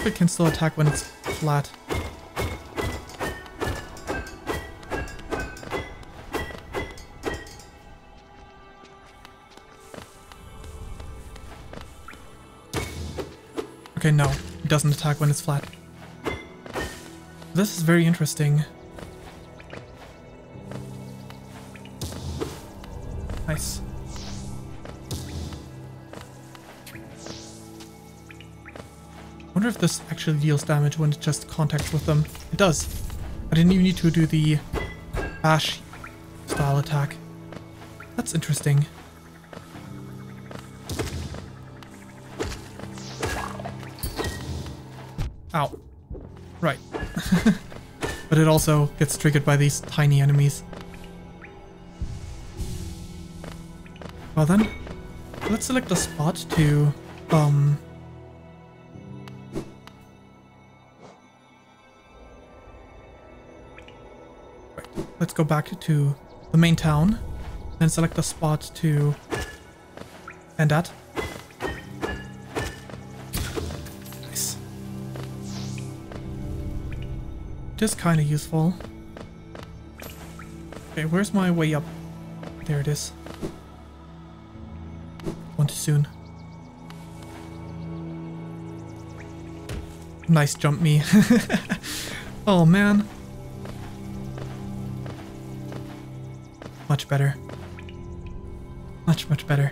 It can still attack when it's flat. Okay, no. It doesn't attack when it's flat. This is very interesting. This actually deals damage when it just contacts with them. It does. I didn't even need to do the bash style attack. That's interesting. Ow. Right. but it also gets triggered by these tiny enemies. Well then, let's select a spot to, um... let's go back to the main town, and select a spot to end at. Nice. Just kind of useful. Okay, where's my way up? There it is. One too soon. Nice jump me. oh man. Better. Much, much better.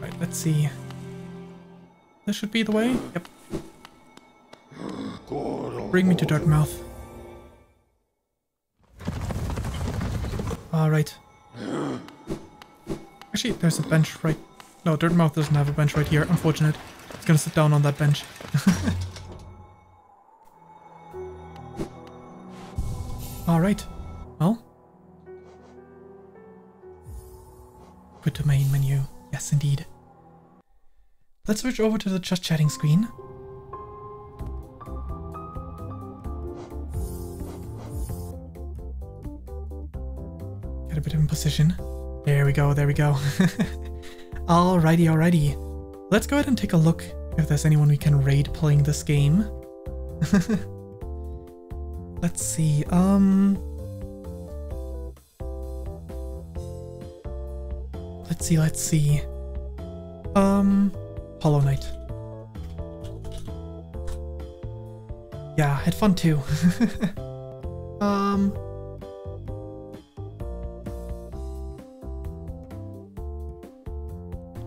Right, let's see. This should be the way? Yep. Bring me to Dirtmouth. Alright. Actually, there's a bench right... No, Dirtmouth doesn't have a bench right here. Unfortunate. It's gonna sit down on that bench. Alright. Switch over to the just chatting screen. Get a bit in position. There we go, there we go. alrighty, alrighty. Let's go ahead and take a look if there's anyone we can raid playing this game. Let's see, um... Let's see, let's see. Um, Hollow Knight. Yeah, had fun too. um...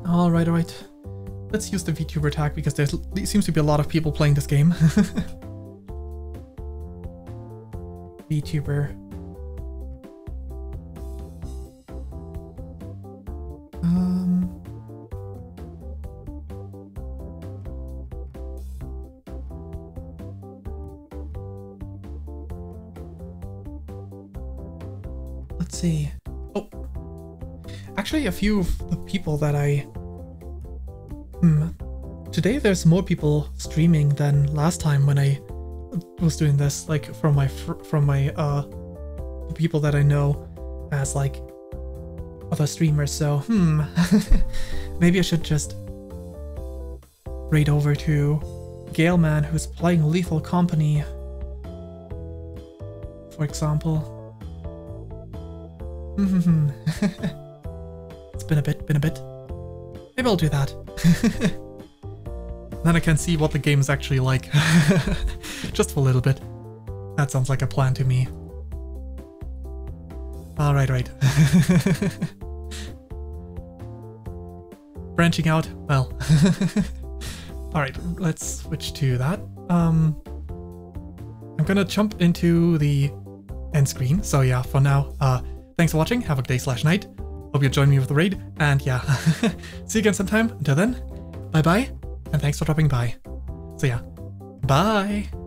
Alright, alright. Let's use the VTuber tag because there seems to be a lot of people playing this game. VTuber. A few of the people that I. Hmm. Today, there's more people streaming than last time when I was doing this. Like from my fr- from my uh people that I know as like other streamers. So hmm, maybe I should just raid over to Gale Man, who's playing Lethal Company, for example. it's been a bit, been a bit. Maybe I'll do that. then I can see what the game's actually like. Just for a little bit. That sounds like a plan to me. Alright, right. Branching out, well. Alright, let's switch to that. Um, I'm gonna jump into the end screen. So yeah, for now, uh, Thanks for watching, have a good day slash night. Hope you'll join me with the raid, and yeah, see you again sometime. Until then, bye bye, and thanks for dropping by. So yeah, bye!